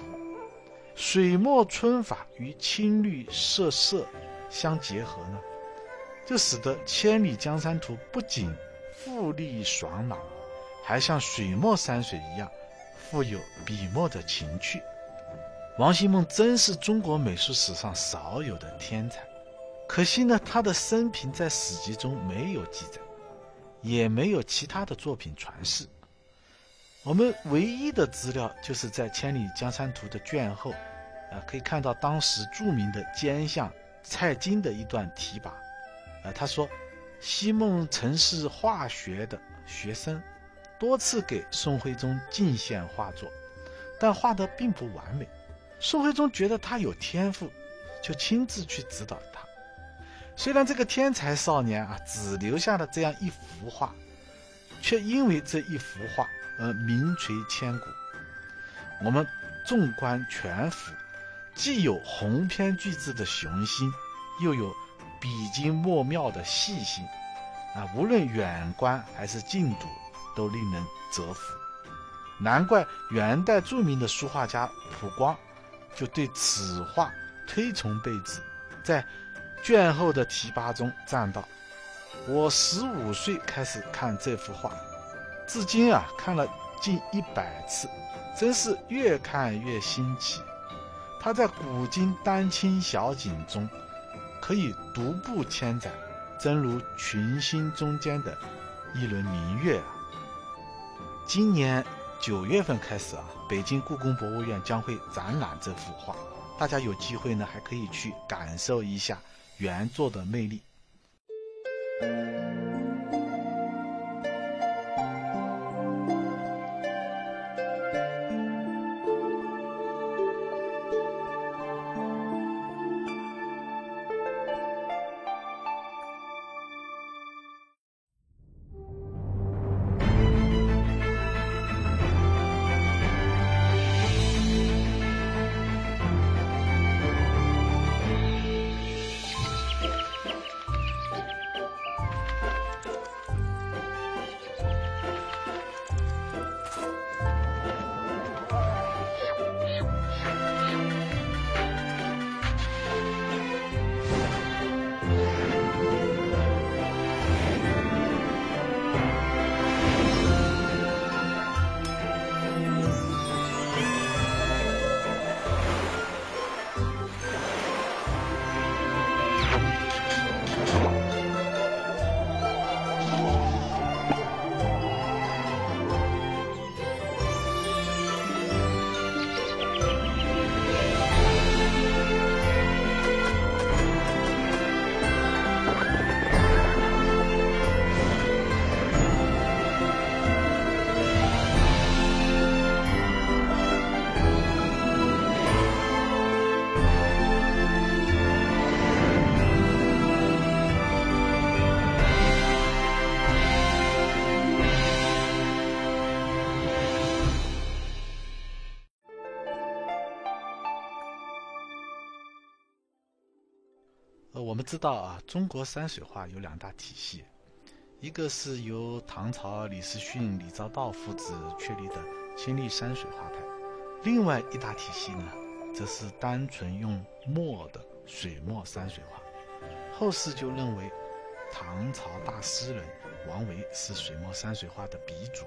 水墨皴法与青绿色色相结合呢，就使得《千里江山图》不仅富丽爽朗，还像水墨山水一样富有笔墨的情趣。王希孟真是中国美术史上少有的天才，可惜呢，他的生平在史籍中没有记载，也没有其他的作品传世。我们唯一的资料就是在《千里江山图》的卷后，啊，可以看到当时著名的奸相蔡京的一段题跋，啊，他说：“西孟曾是画学的学生，多次给宋徽宗进献画作，但画得并不完美。”宋徽宗觉得他有天赋，就亲自去指导他。虽然这个天才少年啊，只留下了这样一幅画，却因为这一幅画而名垂千古。我们纵观全幅，既有鸿篇巨制的雄心，又有笔精墨妙的细心，啊，无论远观还是近读，都令人折服。难怪元代著名的书画家蒲光。就对此画推崇备至，在卷后的题跋中赞道：“我十五岁开始看这幅画，至今啊看了近一百次，真是越看越新奇。他在古今丹青小景中，可以独步千载，真如群星中间的一轮明月啊！今年。”九月份开始啊，北京故宫博物院将会展览这幅画，大家有机会呢，还可以去感受一下原作的魅力。知道啊，中国山水画有两大体系，一个是由唐朝李思训、李昭道父子确立的千里山水画派，另外一大体系呢，则是单纯用墨的水墨山水画。后世就认为，唐朝大诗人王维是水墨山水画的鼻祖。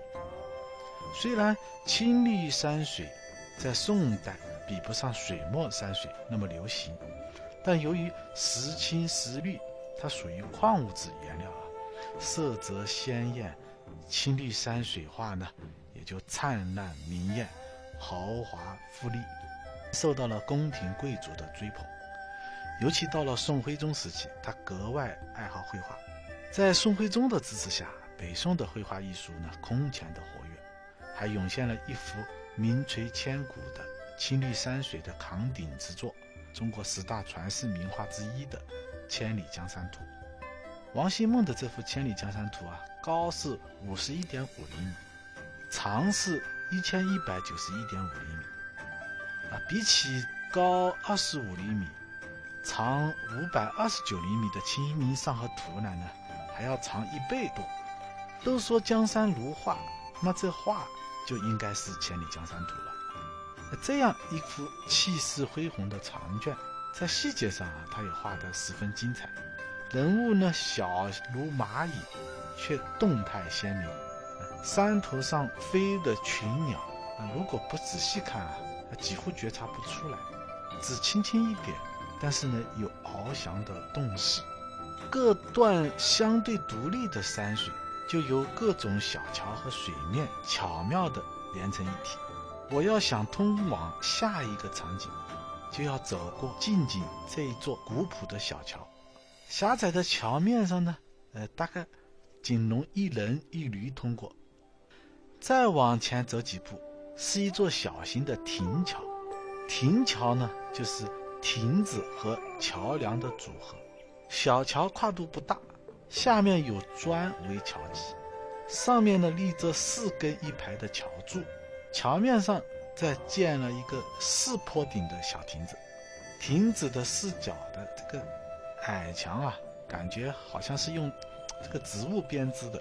虽然青绿山水在宋代比不上水墨山水那么流行。但由于时青时绿，它属于矿物质颜料啊，色泽鲜艳，青绿山水画呢也就灿烂明艳、豪华富丽，受到了宫廷贵族的追捧。尤其到了宋徽宗时期，他格外爱好绘画。在宋徽宗的支持下，北宋的绘画艺术呢空前的活跃，还涌现了一幅名垂千古的青绿山水的扛鼎之作。中国十大传世名画之一的《千里江山图》，王希孟的这幅《千里江山图》啊，高是五十一点五厘米，长是一千一百九十一点五厘米，啊，比起高二十五厘米、长五百二十九厘米的《清明上河图》来呢，还要长一倍多。都说江山如画，那这画就应该是《千里江山图》了。这样一幅气势恢宏的长卷，在细节上啊，它也画得十分精彩。人物呢小如蚂蚁，却动态鲜明。山头上飞的群鸟，如果不仔细看啊，几乎觉察不出来。只轻轻一点，但是呢有翱翔的动势。各段相对独立的山水，就由各种小桥和水面巧妙地连成一体。我要想通往下一个场景，就要走过近景这一座古朴的小桥。狭窄的桥面上呢，呃，大概仅容一人一驴通过。再往前走几步，是一座小型的亭桥。亭桥呢，就是亭子和桥梁的组合。小桥跨度不大，下面有砖为桥基，上面呢立着四根一排的桥柱。桥面上再建了一个四坡顶的小亭子，亭子的四角的这个矮墙啊，感觉好像是用这个植物编织的，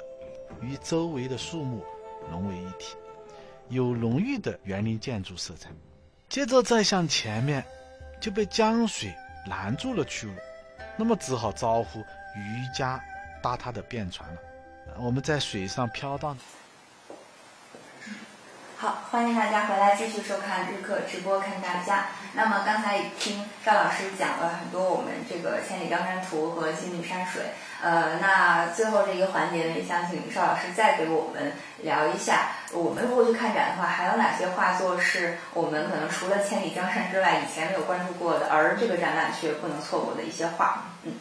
与周围的树木融为一体，有浓郁的园林建筑色彩。接着再向前面，就被江水拦住了去路，那么只好招呼渔家搭他的便船了。我们在水上飘荡。好，欢迎大家回来继续收看日课直播，看大家。那么刚才听赵老师讲了很多我们这个《千里江山图》和《金绿山水》，呃，那最后这一个环节呢，也想请邵老师再给我们聊一下，我们如果去看展的话，还有哪些画作是我们可能除了《千里江山》之外，以前没有关注过的，而这个展览却不能错过的一些画？嗯，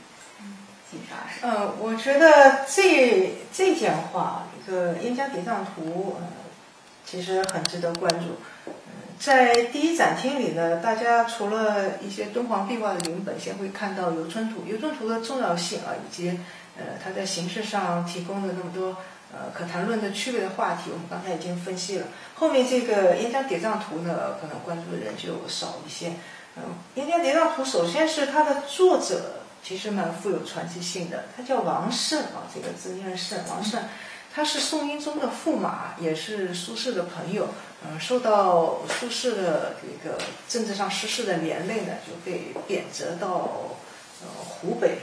请邵老师。呃，我觉得这这件画，这个《燕江叠嶂图》。其实很值得关注。在第一展厅里呢，大家除了一些敦煌壁画的临本，先会看到游春图。游春图的重要性啊，以及呃它在形式上提供的那么多呃可谈论的区别的话题，我们刚才已经分析了。后面这个《燕江叠嶂图》呢，可能关注的人就少一些。嗯，《燕江叠嶂图》首先是它的作者其实蛮富有传奇性的，他叫王胜啊，这个字念慎，王慎。他是宋英宗的驸马，也是苏轼的朋友。嗯，受到苏轼的这个政治上失势的连累呢，就被贬谪到呃湖北。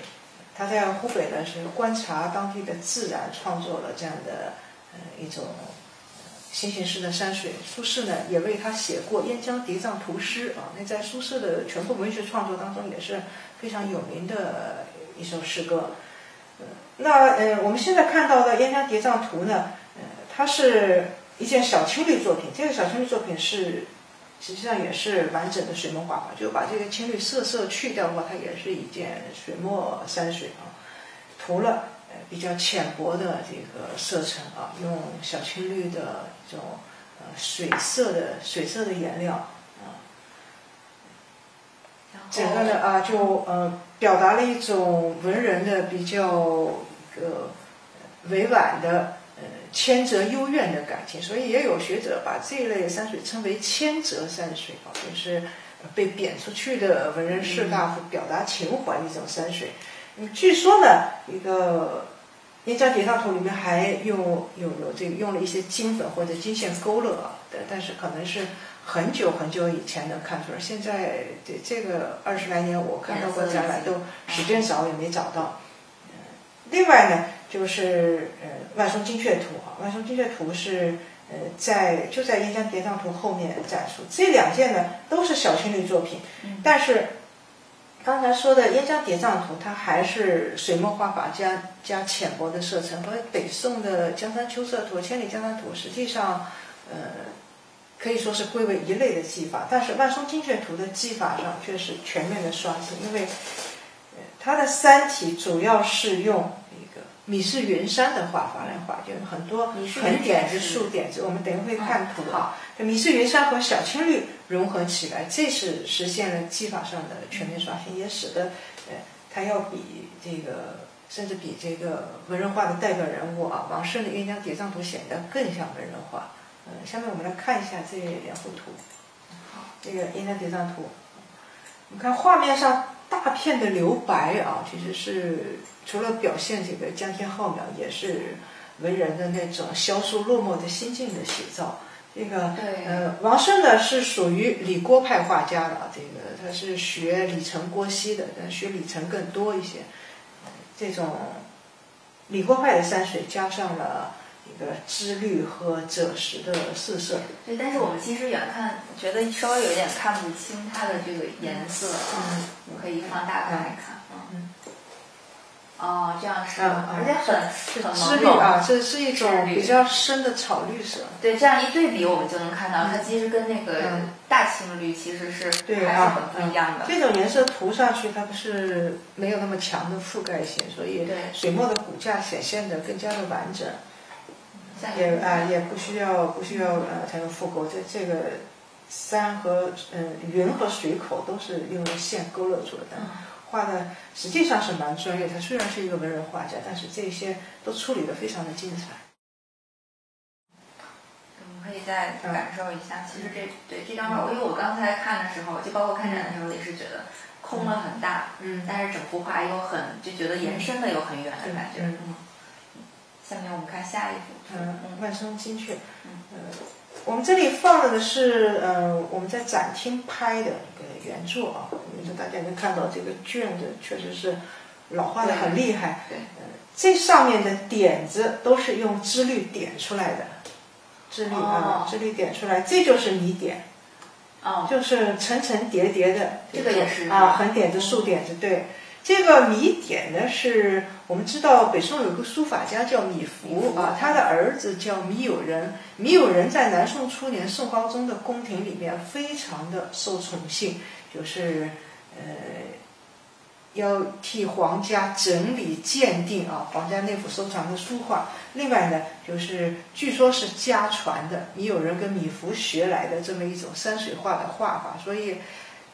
他在湖北呢是观察当地的自然，创作了这样的呃一种新形式的山水。苏轼呢也为他写过《燕江叠嶂图》诗啊，那在苏轼的全部文学创作当中也是非常有名的一首诗歌。那呃，我们现在看到的《烟江叠嶂图》呢，呃，它是一件小青绿作品。这个小青绿作品是，实际上也是完整的水墨画嘛，就把这个青绿色色去掉的话，它也是一件水墨山水啊，涂了呃比较浅薄的这个色层啊，用小青绿的这种呃水色的水色的颜料啊，整个呢啊就呃。表达了一种文人的比较一个委婉的呃谦则幽怨的感情，所以也有学者把这一类山水称为谦则山水啊，就是被贬出去的文人士大夫表达情怀的一种山水。嗯，据说呢，一个岩浆叠嶂图里面还用有有这个用了一些金粉或者金线勾勒啊，但但是可能是很久很久以前能看出来，现在这这个二十来年我看到过展览都使劲找也没找到。嗯，另外呢，就是呃万松精确图啊，万松精确图是呃在就在燕江叠嶂图后面展出，这两件呢都是小青绿作品，但是。刚才说的烟江叠嶂图，它还是水墨画法加加浅薄的色层，和北宋的江山秋色图、千里江山图实际上，呃，可以说是归为一类的技法。但是万松精确图的技法上却是全面的刷新，因为，呃，它的山体主要是用一个米氏云山的画法来画，就是很多横点子、竖点子。我们等一会看图好。米氏云山和小青绿融合起来，这是实现了技法上的全面刷新，也使得呃，它要比这个，甚至比这个文人画的代表人物啊，王胜的《鸳鸯叠嶂图》显得更像文人画。嗯，下面我们来看一下这两幅图。好，这个《鸳鸯叠嶂图》，你看画面上大片的留白啊，其实是除了表现这个江天浩渺，也是文人的那种萧疏落寞的心境的写照。这个呃，王胜呢是属于李郭派画家的，这个他是学李成、郭熙的，但学李成更多一些。这种李郭派的山水加上了一个脂绿和赭石的四色。对，但是我们其实远看觉得稍微有点看不清它的这个颜色。嗯，我们可以放大看一看。嗯。哦，这样是，而且很很湿绿啊，这是一种比较深的草绿色。对，这样一对比，我们就能看到它其实跟那个大青绿其实是还是很不一样的。这种颜色涂上去，它不是没有那么强的覆盖性，所以水墨的骨架显现的更加的完整。也啊，也不需要不需要呃采用复勾，这这个山和嗯云和水口都是用线勾勒出来的。画的实际上是蛮专业，他虽然是一个文人画家，但是这些都处理的非常的精彩。我们可以再感受一下，其实这对这张画，因为我刚才看的时候，就包括看展的时候，也是觉得空了很大，嗯，但是整幅画又很就觉得延伸的又很远的感觉。嗯，下面我们看下一幅，嗯，万松精确，嗯，我们这里放了的是呃我们在展厅拍的一个原作啊。大家能看到这个卷子确实是老化的很厉害。对，这上面的点子都是用织绿点出来的，织绿啊，织绿点出来，这就是谜点。哦，就是层层叠叠的。这个也是啊，横点子、竖点子，对。这个米点呢，是我们知道北宋有个书法家叫米芾啊，他的儿子叫米友仁。米友仁在南宋初年宋高宗的宫廷里面非常的受宠幸，就是。呃，要替皇家整理鉴定啊，皇家内府收藏的书画。另外呢，就是据说是家传的，米友仁跟米芾学来的这么一种山水画的画法。所以，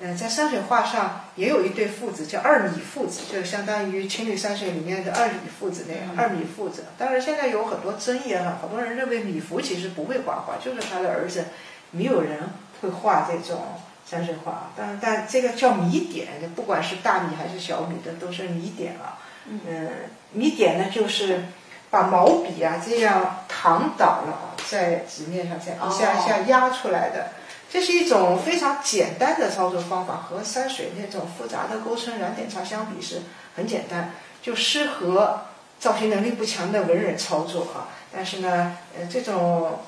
呃，在山水画上也有一对父子叫二米父子，就相当于情侣山水里面的二米父子那样。二米父子，当然现在有很多争议啊，好多人认为米芾其实不会画画，就是他的儿子没有人会画这种。山水画，但但这个叫米点，不管是大米还是小米的，都是米点啊。嗯，米点呢，就是把毛笔啊这样躺倒了啊，在纸面上这样一下一下压出来的。这是一种非常简单的操作方法，和山水那种复杂的勾皴染点茶相比是很简单，就适合造型能力不强的文人操作啊。但是呢，呃，这种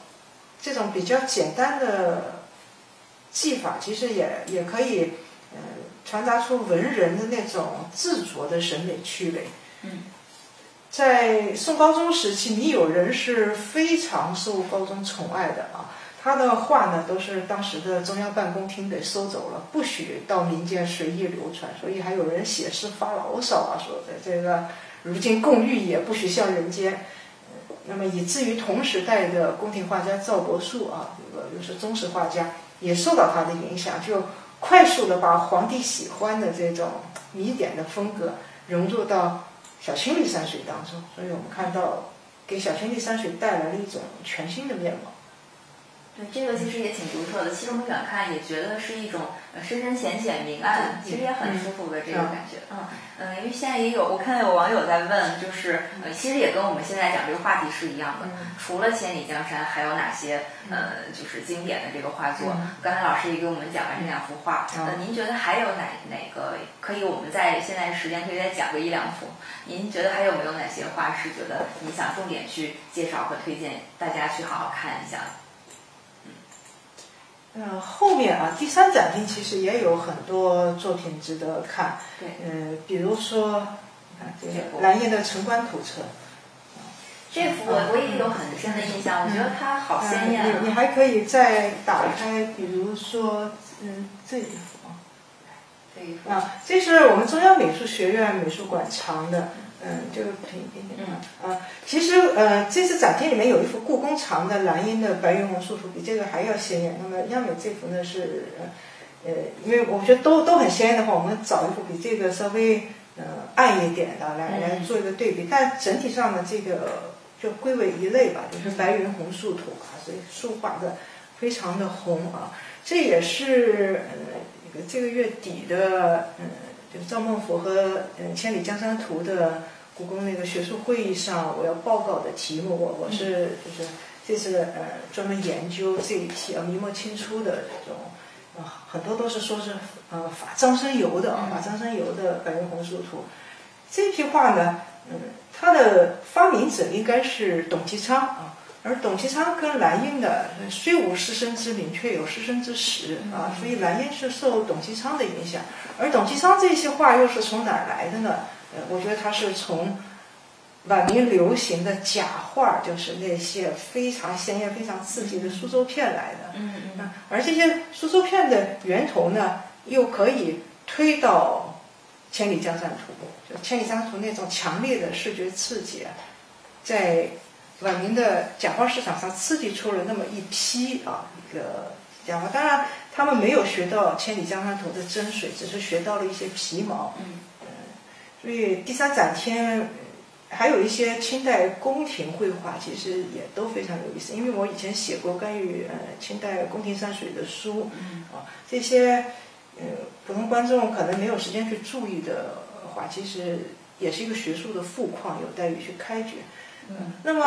这种比较简单的。技法其实也也可以，呃，传达出文人的那种自着的审美趣味。嗯，在宋高宗时期，米友仁是非常受高宗宠爱的啊。他的画呢，都是当时的中央办公厅给收走了，不许到民间随意流传。所以还有人写诗发牢骚啊，说的这个如今共御也，不许向人间。那么以至于同时代的宫廷画家赵伯树啊，这个又是中式画家。也受到他的影响，就快速的把皇帝喜欢的这种谜点的风格融入到小青绿山水当中，所以我们看到给小青绿山水带来了一种全新的面貌。对，这个其实也挺独特的。其实我们远看也觉得是一种呃深深浅浅、明暗，其实也很舒服的这个感觉。嗯嗯，因为现在也有我看到有网友在问，就是呃，其实也跟我们现在讲这个话题是一样的。除了《千里江山》，还有哪些呃，就是经典的这个画作？刚才老师也给我们讲了这两幅画。呃，您觉得还有哪哪个可以我们在现在时间可以再讲个一两幅？您觉得还有没有哪些画是觉得你想重点去介绍和推荐大家去好好看一下？嗯，后面啊，第三展厅其实也有很多作品值得看。对，嗯，比如说，你看这个蓝印的《城关图册》，这幅我我也有很深的印象，我觉得它好鲜艳。你你还可以再打开，比如说，嗯，这一幅啊，这一幅啊，这是我们中央美术学院美术馆藏的。嗯，这个可以一点点啊。其实呃，这次展厅里面有一幅故宫藏的蓝印的白云红树图，比这个还要鲜艳。那么央美这幅呢是呃，因为我觉得都都很鲜艳的话，我们找一幅比这个稍微呃暗一点的来来做一个对比。但整体上呢，这个就归为一类吧，就是白云红树图啊，所以树画的非常的红啊。这也是呃这个月底的嗯。就是赵孟頫和嗯《千里江山图》的故宫那个学术会议上，我要报告的题目，我我是就是这次呃专门研究这一批啊明末清初的这种啊很多都是说是呃法张僧繇的啊法张僧繇的白云红树图，这批画呢嗯它的发明者应该是董其昌啊。而董其昌跟蓝印的虽无师生之名，却有师生之实啊，所以蓝印是受董其昌的影响。而董其昌这些画又是从哪儿来的呢？呃，我觉得他是从晚明流行的假画，就是那些非常鲜艳、非常刺激的苏州片来的。嗯嗯。而这些苏州片的源头呢，又可以推到《千里江山图》，就《千里江山图》那种强烈的视觉刺激，在。晚明的假画市场上刺激出了那么一批啊，一个假画。当然，他们没有学到《千里江山图》的真水，只是学到了一些皮毛。嗯。所以第三展厅还有一些清代宫廷绘画，其实也都非常有意思。因为我以前写过关于呃清代宫廷山水的书，啊，这些呃普通观众可能没有时间去注意的话，其实也是一个学术的富矿，有待于去开掘。嗯，那么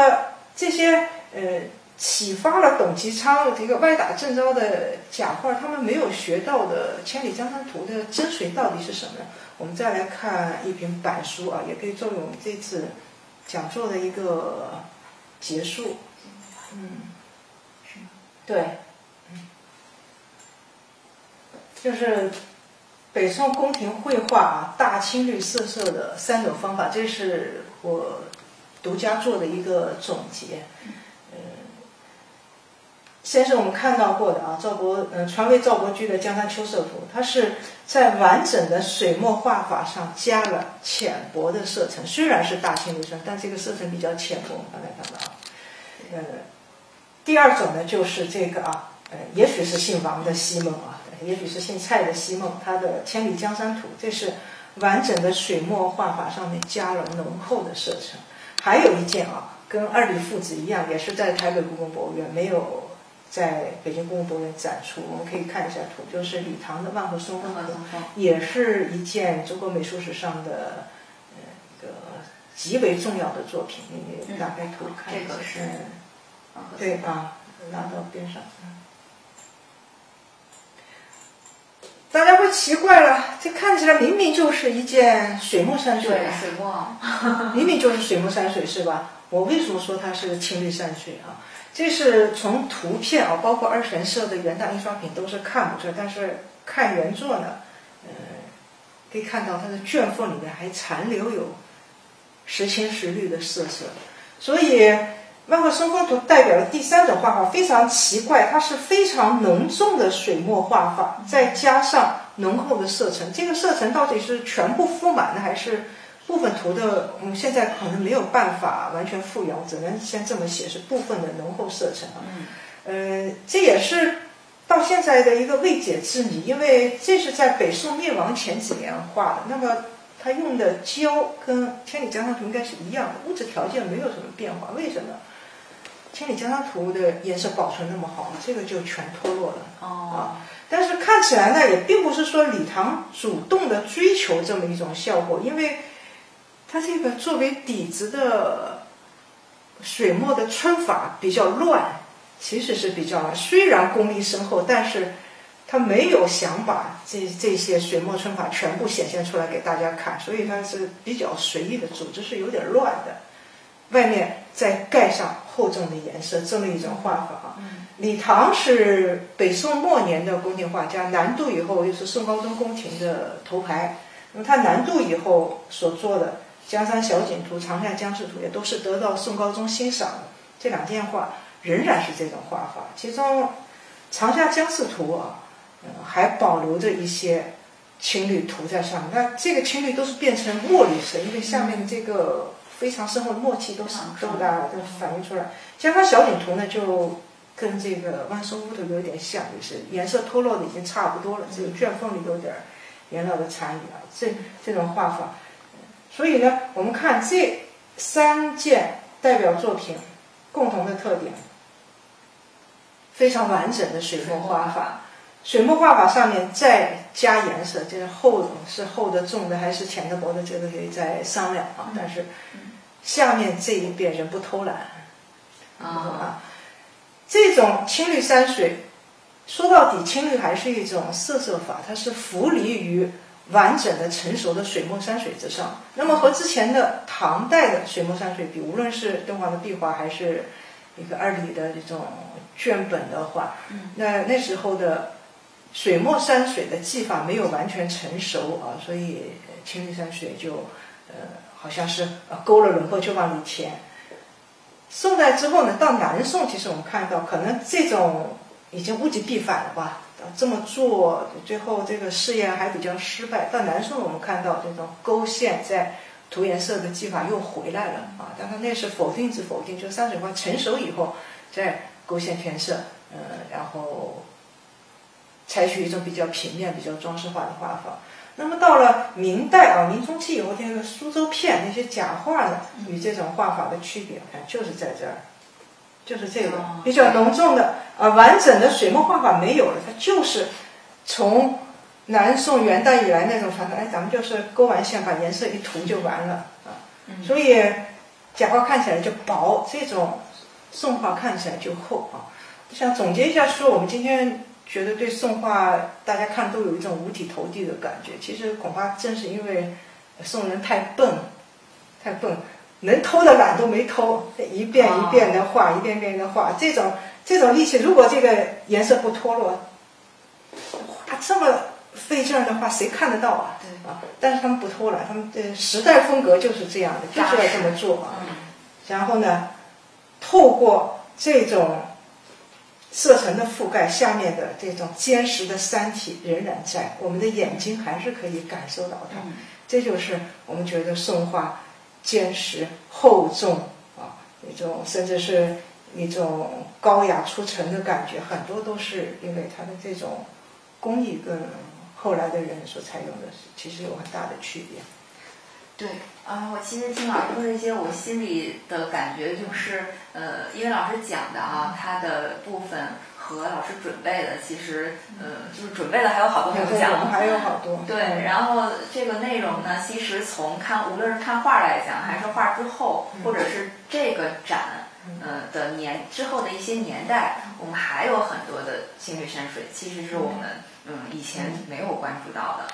这些呃启发了董其昌这个歪打正着的假画，他们没有学到的《千里江山图》的精髓到底是什么呢？我们再来看一篇板书啊，也可以作为我们这次讲座的一个结束。嗯？对，嗯，就是北宋宫廷绘画啊，大青绿色色的三种方法，这是我。独家做的一个总结，嗯，先是我们看到过的啊，赵伯嗯传为赵伯驹的《江山秋色图》，它是在完整的水墨画法上加了浅薄的色层，虽然是大青绿色，但这个色层比较浅薄，大家看到啊。呃，第二种呢，就是这个啊，呃，也许是姓王的西梦啊，也许是姓蔡的西梦，他的《千里江山图》，这是完整的水墨画法上面加了浓厚的色层。还有一件啊，跟二李父子一样，也是在台北故宫博物院，没有在北京故宫博物院展出。我们可以看一下图，就是李唐的《万壑松风图》，也是一件中国美术史上的呃一个极为重要的作品。你打开图看一下，对啊，拉到边上。大家会奇怪了，这看起来明明就是一件水墨山水，对，水墨，明明就是水墨山水，是吧？我为什么说它是青绿山水啊？这是从图片啊，包括二神社的原大印刷品都是看不出来，但是看原作呢，呃，可以看到它的卷缝里面还残留有时青时绿的色色，所以。万壑松风图代表了第三种画法，非常奇怪，它是非常浓重的水墨画法，再加上浓厚的色层。这个色层到底是全部覆满的，还是部分涂的？我们现在可能没有办法完全复原，只能先这么写，是部分的浓厚色层啊。呃，这也是到现在的一个未解之谜，因为这是在北宋灭亡前几年画的。那么他用的胶跟《千里江山图》应该是一样的，物质条件没有什么变化，为什么？千里江山图的颜色保存那么好，这个就全脱落了。哦，但是看起来呢，也并不是说李唐主动的追求这么一种效果，因为它这个作为底子的水墨的皴法比较乱，其实是比较乱。虽然功力深厚，但是他没有想把这这些水墨皴法全部显现出来给大家看，所以它是比较随意的，组织是有点乱的。外面再盖上厚重的颜色，这么一种画法啊。李唐是北宋末年的宫廷画家，南渡以后又是宋高宗宫廷的头牌。那么他南渡以后所做的《江山小景图》《长夏江氏图》也都是得到宋高宗欣赏的。这两件画仍然是这种画法，其中《长夏江氏图》啊，嗯，还保留着一些青绿涂在上面。那这个青绿都是变成墨绿色，因为下面的这个非常深厚的默契都是都大都反映出来。江山小景图呢，就跟这个万松屋图有点像，就是颜色脱落的已经差不多了，只有卷缝里有点颜料的残余啊。这这种画法，所以呢，我们看这三件代表作品共同的特点，非常完整的水墨画法。水墨画法上面再加颜色，就是厚的，是厚的、重的还是浅的、薄的，这个可以再商量啊。但是下面这一遍人不偷懒啊。这种青绿山水，说到底，青绿还是一种色色法，它是浮离于完整的、成熟的水墨山水之上。那么和之前的唐代的水墨山水比，无论是敦煌的壁画，还是一个二里的这种卷本的话，那那时候的水墨山水的技法没有完全成熟啊，所以青绿山水就呃好像是呃勾了轮廓就往里填。宋代之后呢，到南宋，其实我们看到，可能这种已经物极必反了吧？这么做，最后这个试验还比较失败。到南宋，我们看到这种勾线在涂颜色的技法又回来了啊！但是那是否定之否定，就山水画成熟以后再勾线填色，嗯，然后采取一种比较平面、比较装饰化的画法。那么到了明代啊，明中期以后，这个苏州片那些假画呢，与这种画法的区别，看就是在这儿，就是这个比较浓重的啊，完整的水墨画法没有了，它就是从南宋元代以来那种传统，哎，咱们就是勾完线把颜色一涂就完了啊，所以假画看起来就薄，这种宋画看起来就厚啊。想总结一下说，我们今天。觉得对宋画大家看都有一种五体投地的感觉，其实恐怕正是因为宋人太笨，太笨，能偷的懒都没偷，一遍一遍的画，一遍遍的画，这种这种力气，如果这个颜色不脱落，画这么费劲儿的话，谁看得到啊？啊！但是他们不偷懒，他们的时代风格就是这样的，就是要这么做啊。然后呢，透过这种。色层的覆盖下面的这种坚实的山体仍然在，我们的眼睛还是可以感受到它。这就是我们觉得宋画坚实厚重啊，一种甚至是一种高雅出尘的感觉，很多都是因为它的这种工艺跟后来的人所采用的，其实有很大的区别。对啊，我其实听老师说这些，我心里的感觉就是，呃，因为老师讲的啊，他的部分和老师准备的，其实，呃，就是准备的还有好多没有讲，还有好多。对，然后这个内容呢，其实从看无论是看画来讲，还是画之后，或者是这个展，呃的年之后的一些年代，我们还有很多的青绿山水，其实是我们嗯以前没有关注到的。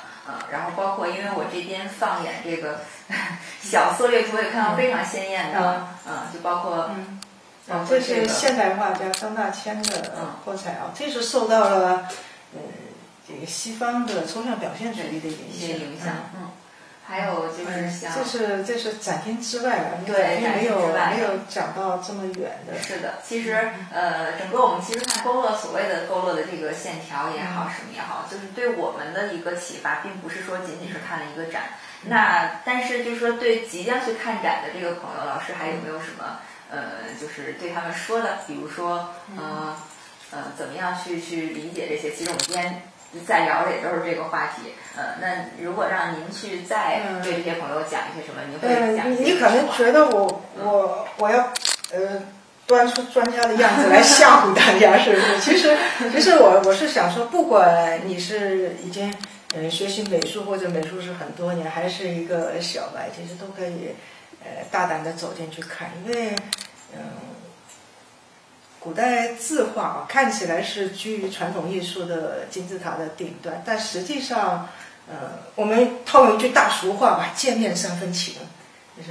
然后包括，因为我这边放眼这个 小缩略图，也看到非常鲜艳的，嗯，就包括，嗯，这是现代画家张大千的泼彩啊，这是受到了，呃，这个西方的抽象表现主义的一些影响，嗯。还有就是像，这是这是展厅之外的，对，没有没有讲到这么远的。是的，其实呃，整个我们其实看勾勒所谓的勾勒的这个线条也好，什么也好，就是对我们的一个启发，并不是说仅仅是看了一个展。那但是就是说，对即将去看展的这个朋友，老师还有没有什么呃，就是对他们说的？比如说呃呃，怎么样去去理解这些？其实我们今天。在聊的也都是这个话题，呃，那如果让您去再对这些朋友讲一些什么，您会讲你可能觉得我我我要呃端出专家的样子来吓唬大家，是不是？其实，其实我我是想说，不管你是已经嗯学习美术或者美术是很多年，还是一个小白，其实都可以呃大胆的走进去看，因为嗯，古代字画啊看起来是居于传统艺术的金字塔的顶端，但实际上，呃，我们套用一句大俗话吧，“见面三分情”，就是。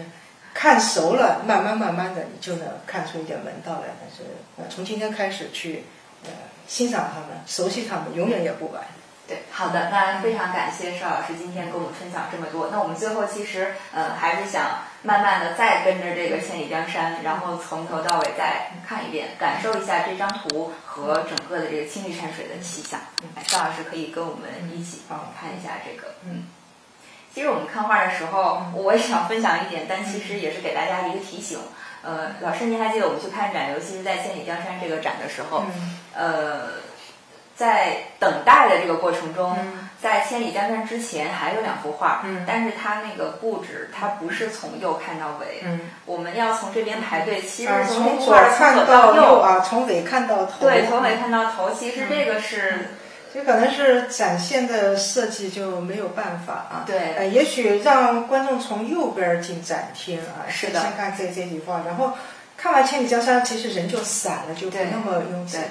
看熟了，慢慢慢慢的，你就能看出一点门道来。但是，呃，从今天开始去，呃，欣赏他们，熟悉他们，永远也不晚。对，好的，那非常感谢邵老师今天跟我们分享这么多。那我们最后其实，呃，还是想慢慢的再跟着这个千里江山，然后从头到尾再看一遍，感受一下这张图和整个的这个青绿山水的气象。邵老师可以跟我们一起帮我看一下这个，嗯。其实我们看画的时候，我也想分享一点，但其实也是给大家一个提醒。呃，老师，您还记得我们去看展，尤其是在千里江山这个展的时候，呃，在等待的这个过程中，在千里江山之前还有两幅画，嗯但是它那个布置，它不是从右看到尾，嗯我们要从这边排队，其实从左看到右啊，从尾看到头，对，从尾看到头，其实这个是。这可能是展现的设计就没有办法啊。对。呃，也许让观众从右边进展厅啊，是的。先看这这几幅，然后看完《千里江山》，其实人就散了，就不那么拥挤了。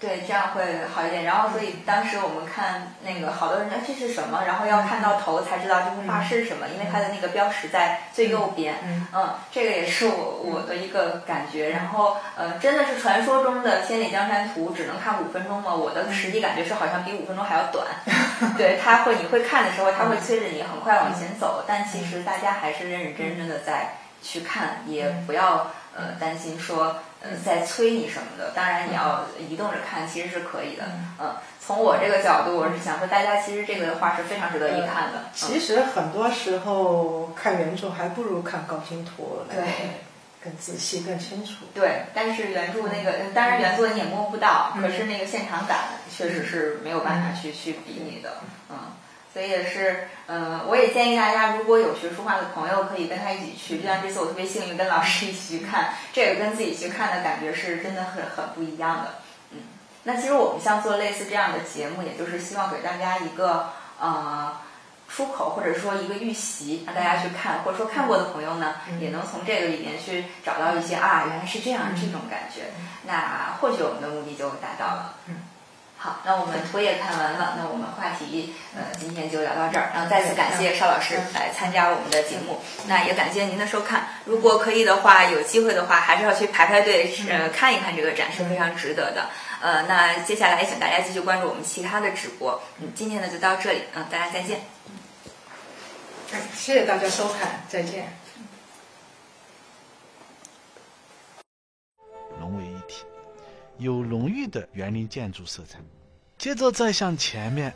对，这样会好一点。然后，所以当时我们看那个好多人，哎，这是什么？然后要看到头才知道这幅画是什么，因为它的那个标识在最右边。嗯，这个也是我我的一个感觉。然后，呃，真的是传说中的《千里江山图》只能看五分钟吗？我的实际感觉是好像比五分钟还要短。对，他会，你会看的时候，他会催着你很快往前走。但其实大家还是认认真真的在去看，也不要呃担心说。嗯，在催你什么的，当然你要移动着看，其实是可以的。嗯，从我这个角度，我是想说，大家其实这个画是非常值得一看的。其实很多时候看原著还不如看高清图来更仔细、更清楚。对，但是原著那个，当然原作你也摸不到，可是那个现场感确实是没有办法去去比拟的。嗯。所以也是，嗯，我也建议大家，如果有学书画的朋友，可以跟他一起去。就像这次我特别幸运，跟老师一起去看，这个跟自己去看的感觉是真的很很不一样的。嗯，那其实我们像做类似这样的节目，也就是希望给大家一个呃出口，或者说一个预习，让大家去看，或者说看过的朋友呢，也能从这个里面去找到一些啊，原来是这样这种感觉。那或许我们的目的就达到了。嗯。好，那我们图也看完了，那我们话题呃今天就聊到这儿，然后再次感谢邵老师来参加我们的节目，那也感谢您的收看。如果可以的话，有机会的话，还是要去排排队，呃看一看这个展是非常值得的。呃，那接下来请大家继续关注我们其他的直播。嗯，今天呢就到这里，嗯，大家再见。谢谢大家收看，再见。有浓郁的园林建筑色彩，接着再向前面，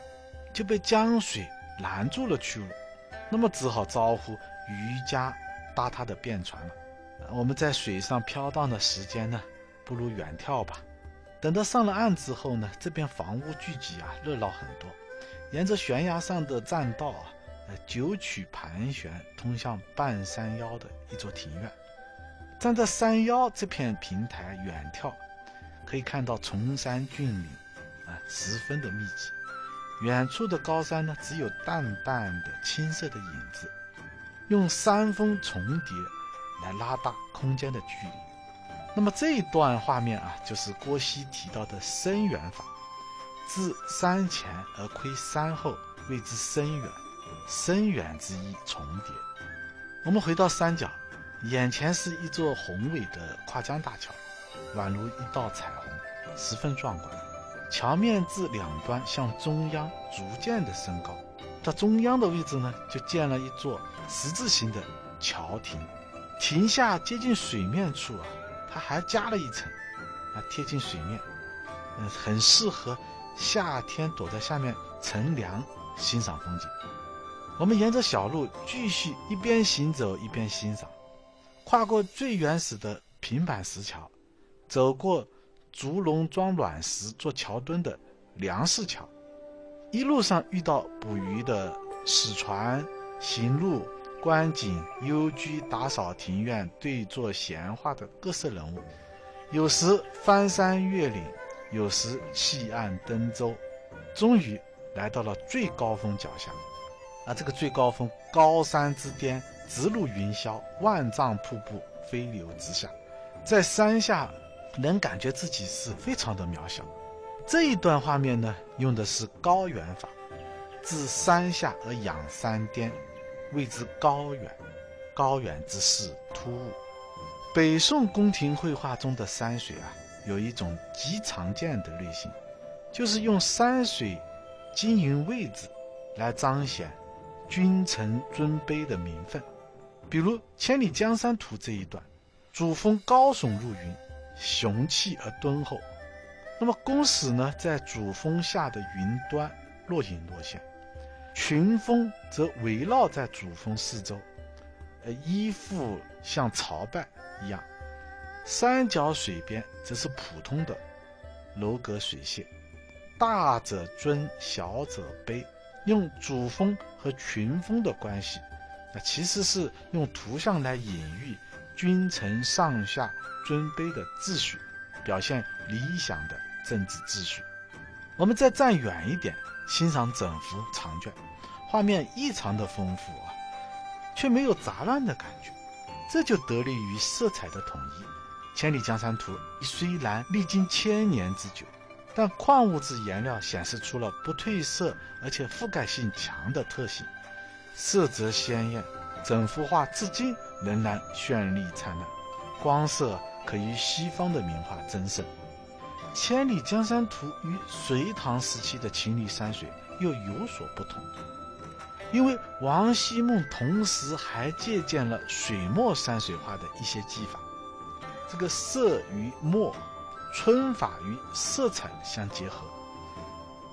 就被江水拦住了去路，那么只好招呼渔家搭他的便船了。我们在水上飘荡的时间呢，不如远眺吧。等到上了岸之后呢，这边房屋聚集啊，热闹很多。沿着悬崖上的栈道啊，呃，九曲盘旋，通向半山腰的一座庭院。站在山腰这片平台远眺。可以看到崇山峻岭，啊，十分的密集。远处的高山呢，只有淡淡的青色的影子，用山峰重叠来拉大空间的距离。那么这一段画面啊，就是郭熙提到的深远法，自山前而窥山后，谓之深远。深远之意重叠。我们回到山脚，眼前是一座宏伟的跨江大桥。宛如一道彩虹，十分壮观。桥面自两端向中央逐渐的升高，到中央的位置呢，就建了一座十字形的桥亭。亭下接近水面处啊，它还加了一层，啊，贴近水面，嗯，很适合夏天躲在下面乘凉欣赏风景。我们沿着小路继续一边行走一边欣赏，跨过最原始的平板石桥。走过竹笼装卵石做桥墩的梁氏桥，一路上遇到捕鱼的驶船、行路、观景、幽居、打扫庭院、对坐闲话的各色人物，有时翻山越岭，有时弃岸登舟，终于来到了最高峰脚下。啊，这个最高峰，高山之巅，直入云霄，万丈瀑布飞流直下，在山下能感觉自己是非常的渺小。这一段画面呢，用的是高远法，自山下而仰山巅，谓之高远。高远之势突兀。北宋宫廷绘画中的山水啊，有一种极常见的类型，就是用山水经营位置来彰显。君臣尊卑的名分，比如《千里江山图》这一段，主峰高耸入云，雄气而敦厚。那么宫使呢，在主峰下的云端若隐若现，群峰则围绕在主峰四周，呃，依附像朝拜一样。山脚水边则是普通的楼阁水榭，大者尊，小者卑。用主峰和群峰的关系，那其实是用图像来隐喻君臣上下尊卑的秩序，表现理想的政治秩序。我们再站远一点，欣赏整幅长卷，画面异常的丰富啊，却没有杂乱的感觉，这就得力于色彩的统一。《千里江山图》虽然历经千年之久。但矿物质颜料显示出了不褪色而且覆盖性强的特性，色泽鲜艳，整幅画至今仍然绚丽灿烂，光色可与西方的名画争胜。《千里江山图》与隋唐时期的秦岭山水又有所不同，因为王希孟同时还借鉴了水墨山水画的一些技法，这个色与墨。皴法与色彩相结合，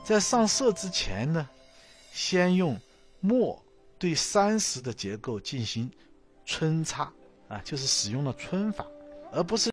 在上色之前呢，先用墨对山石的结构进行皴擦，啊，就是使用了皴法，而不是。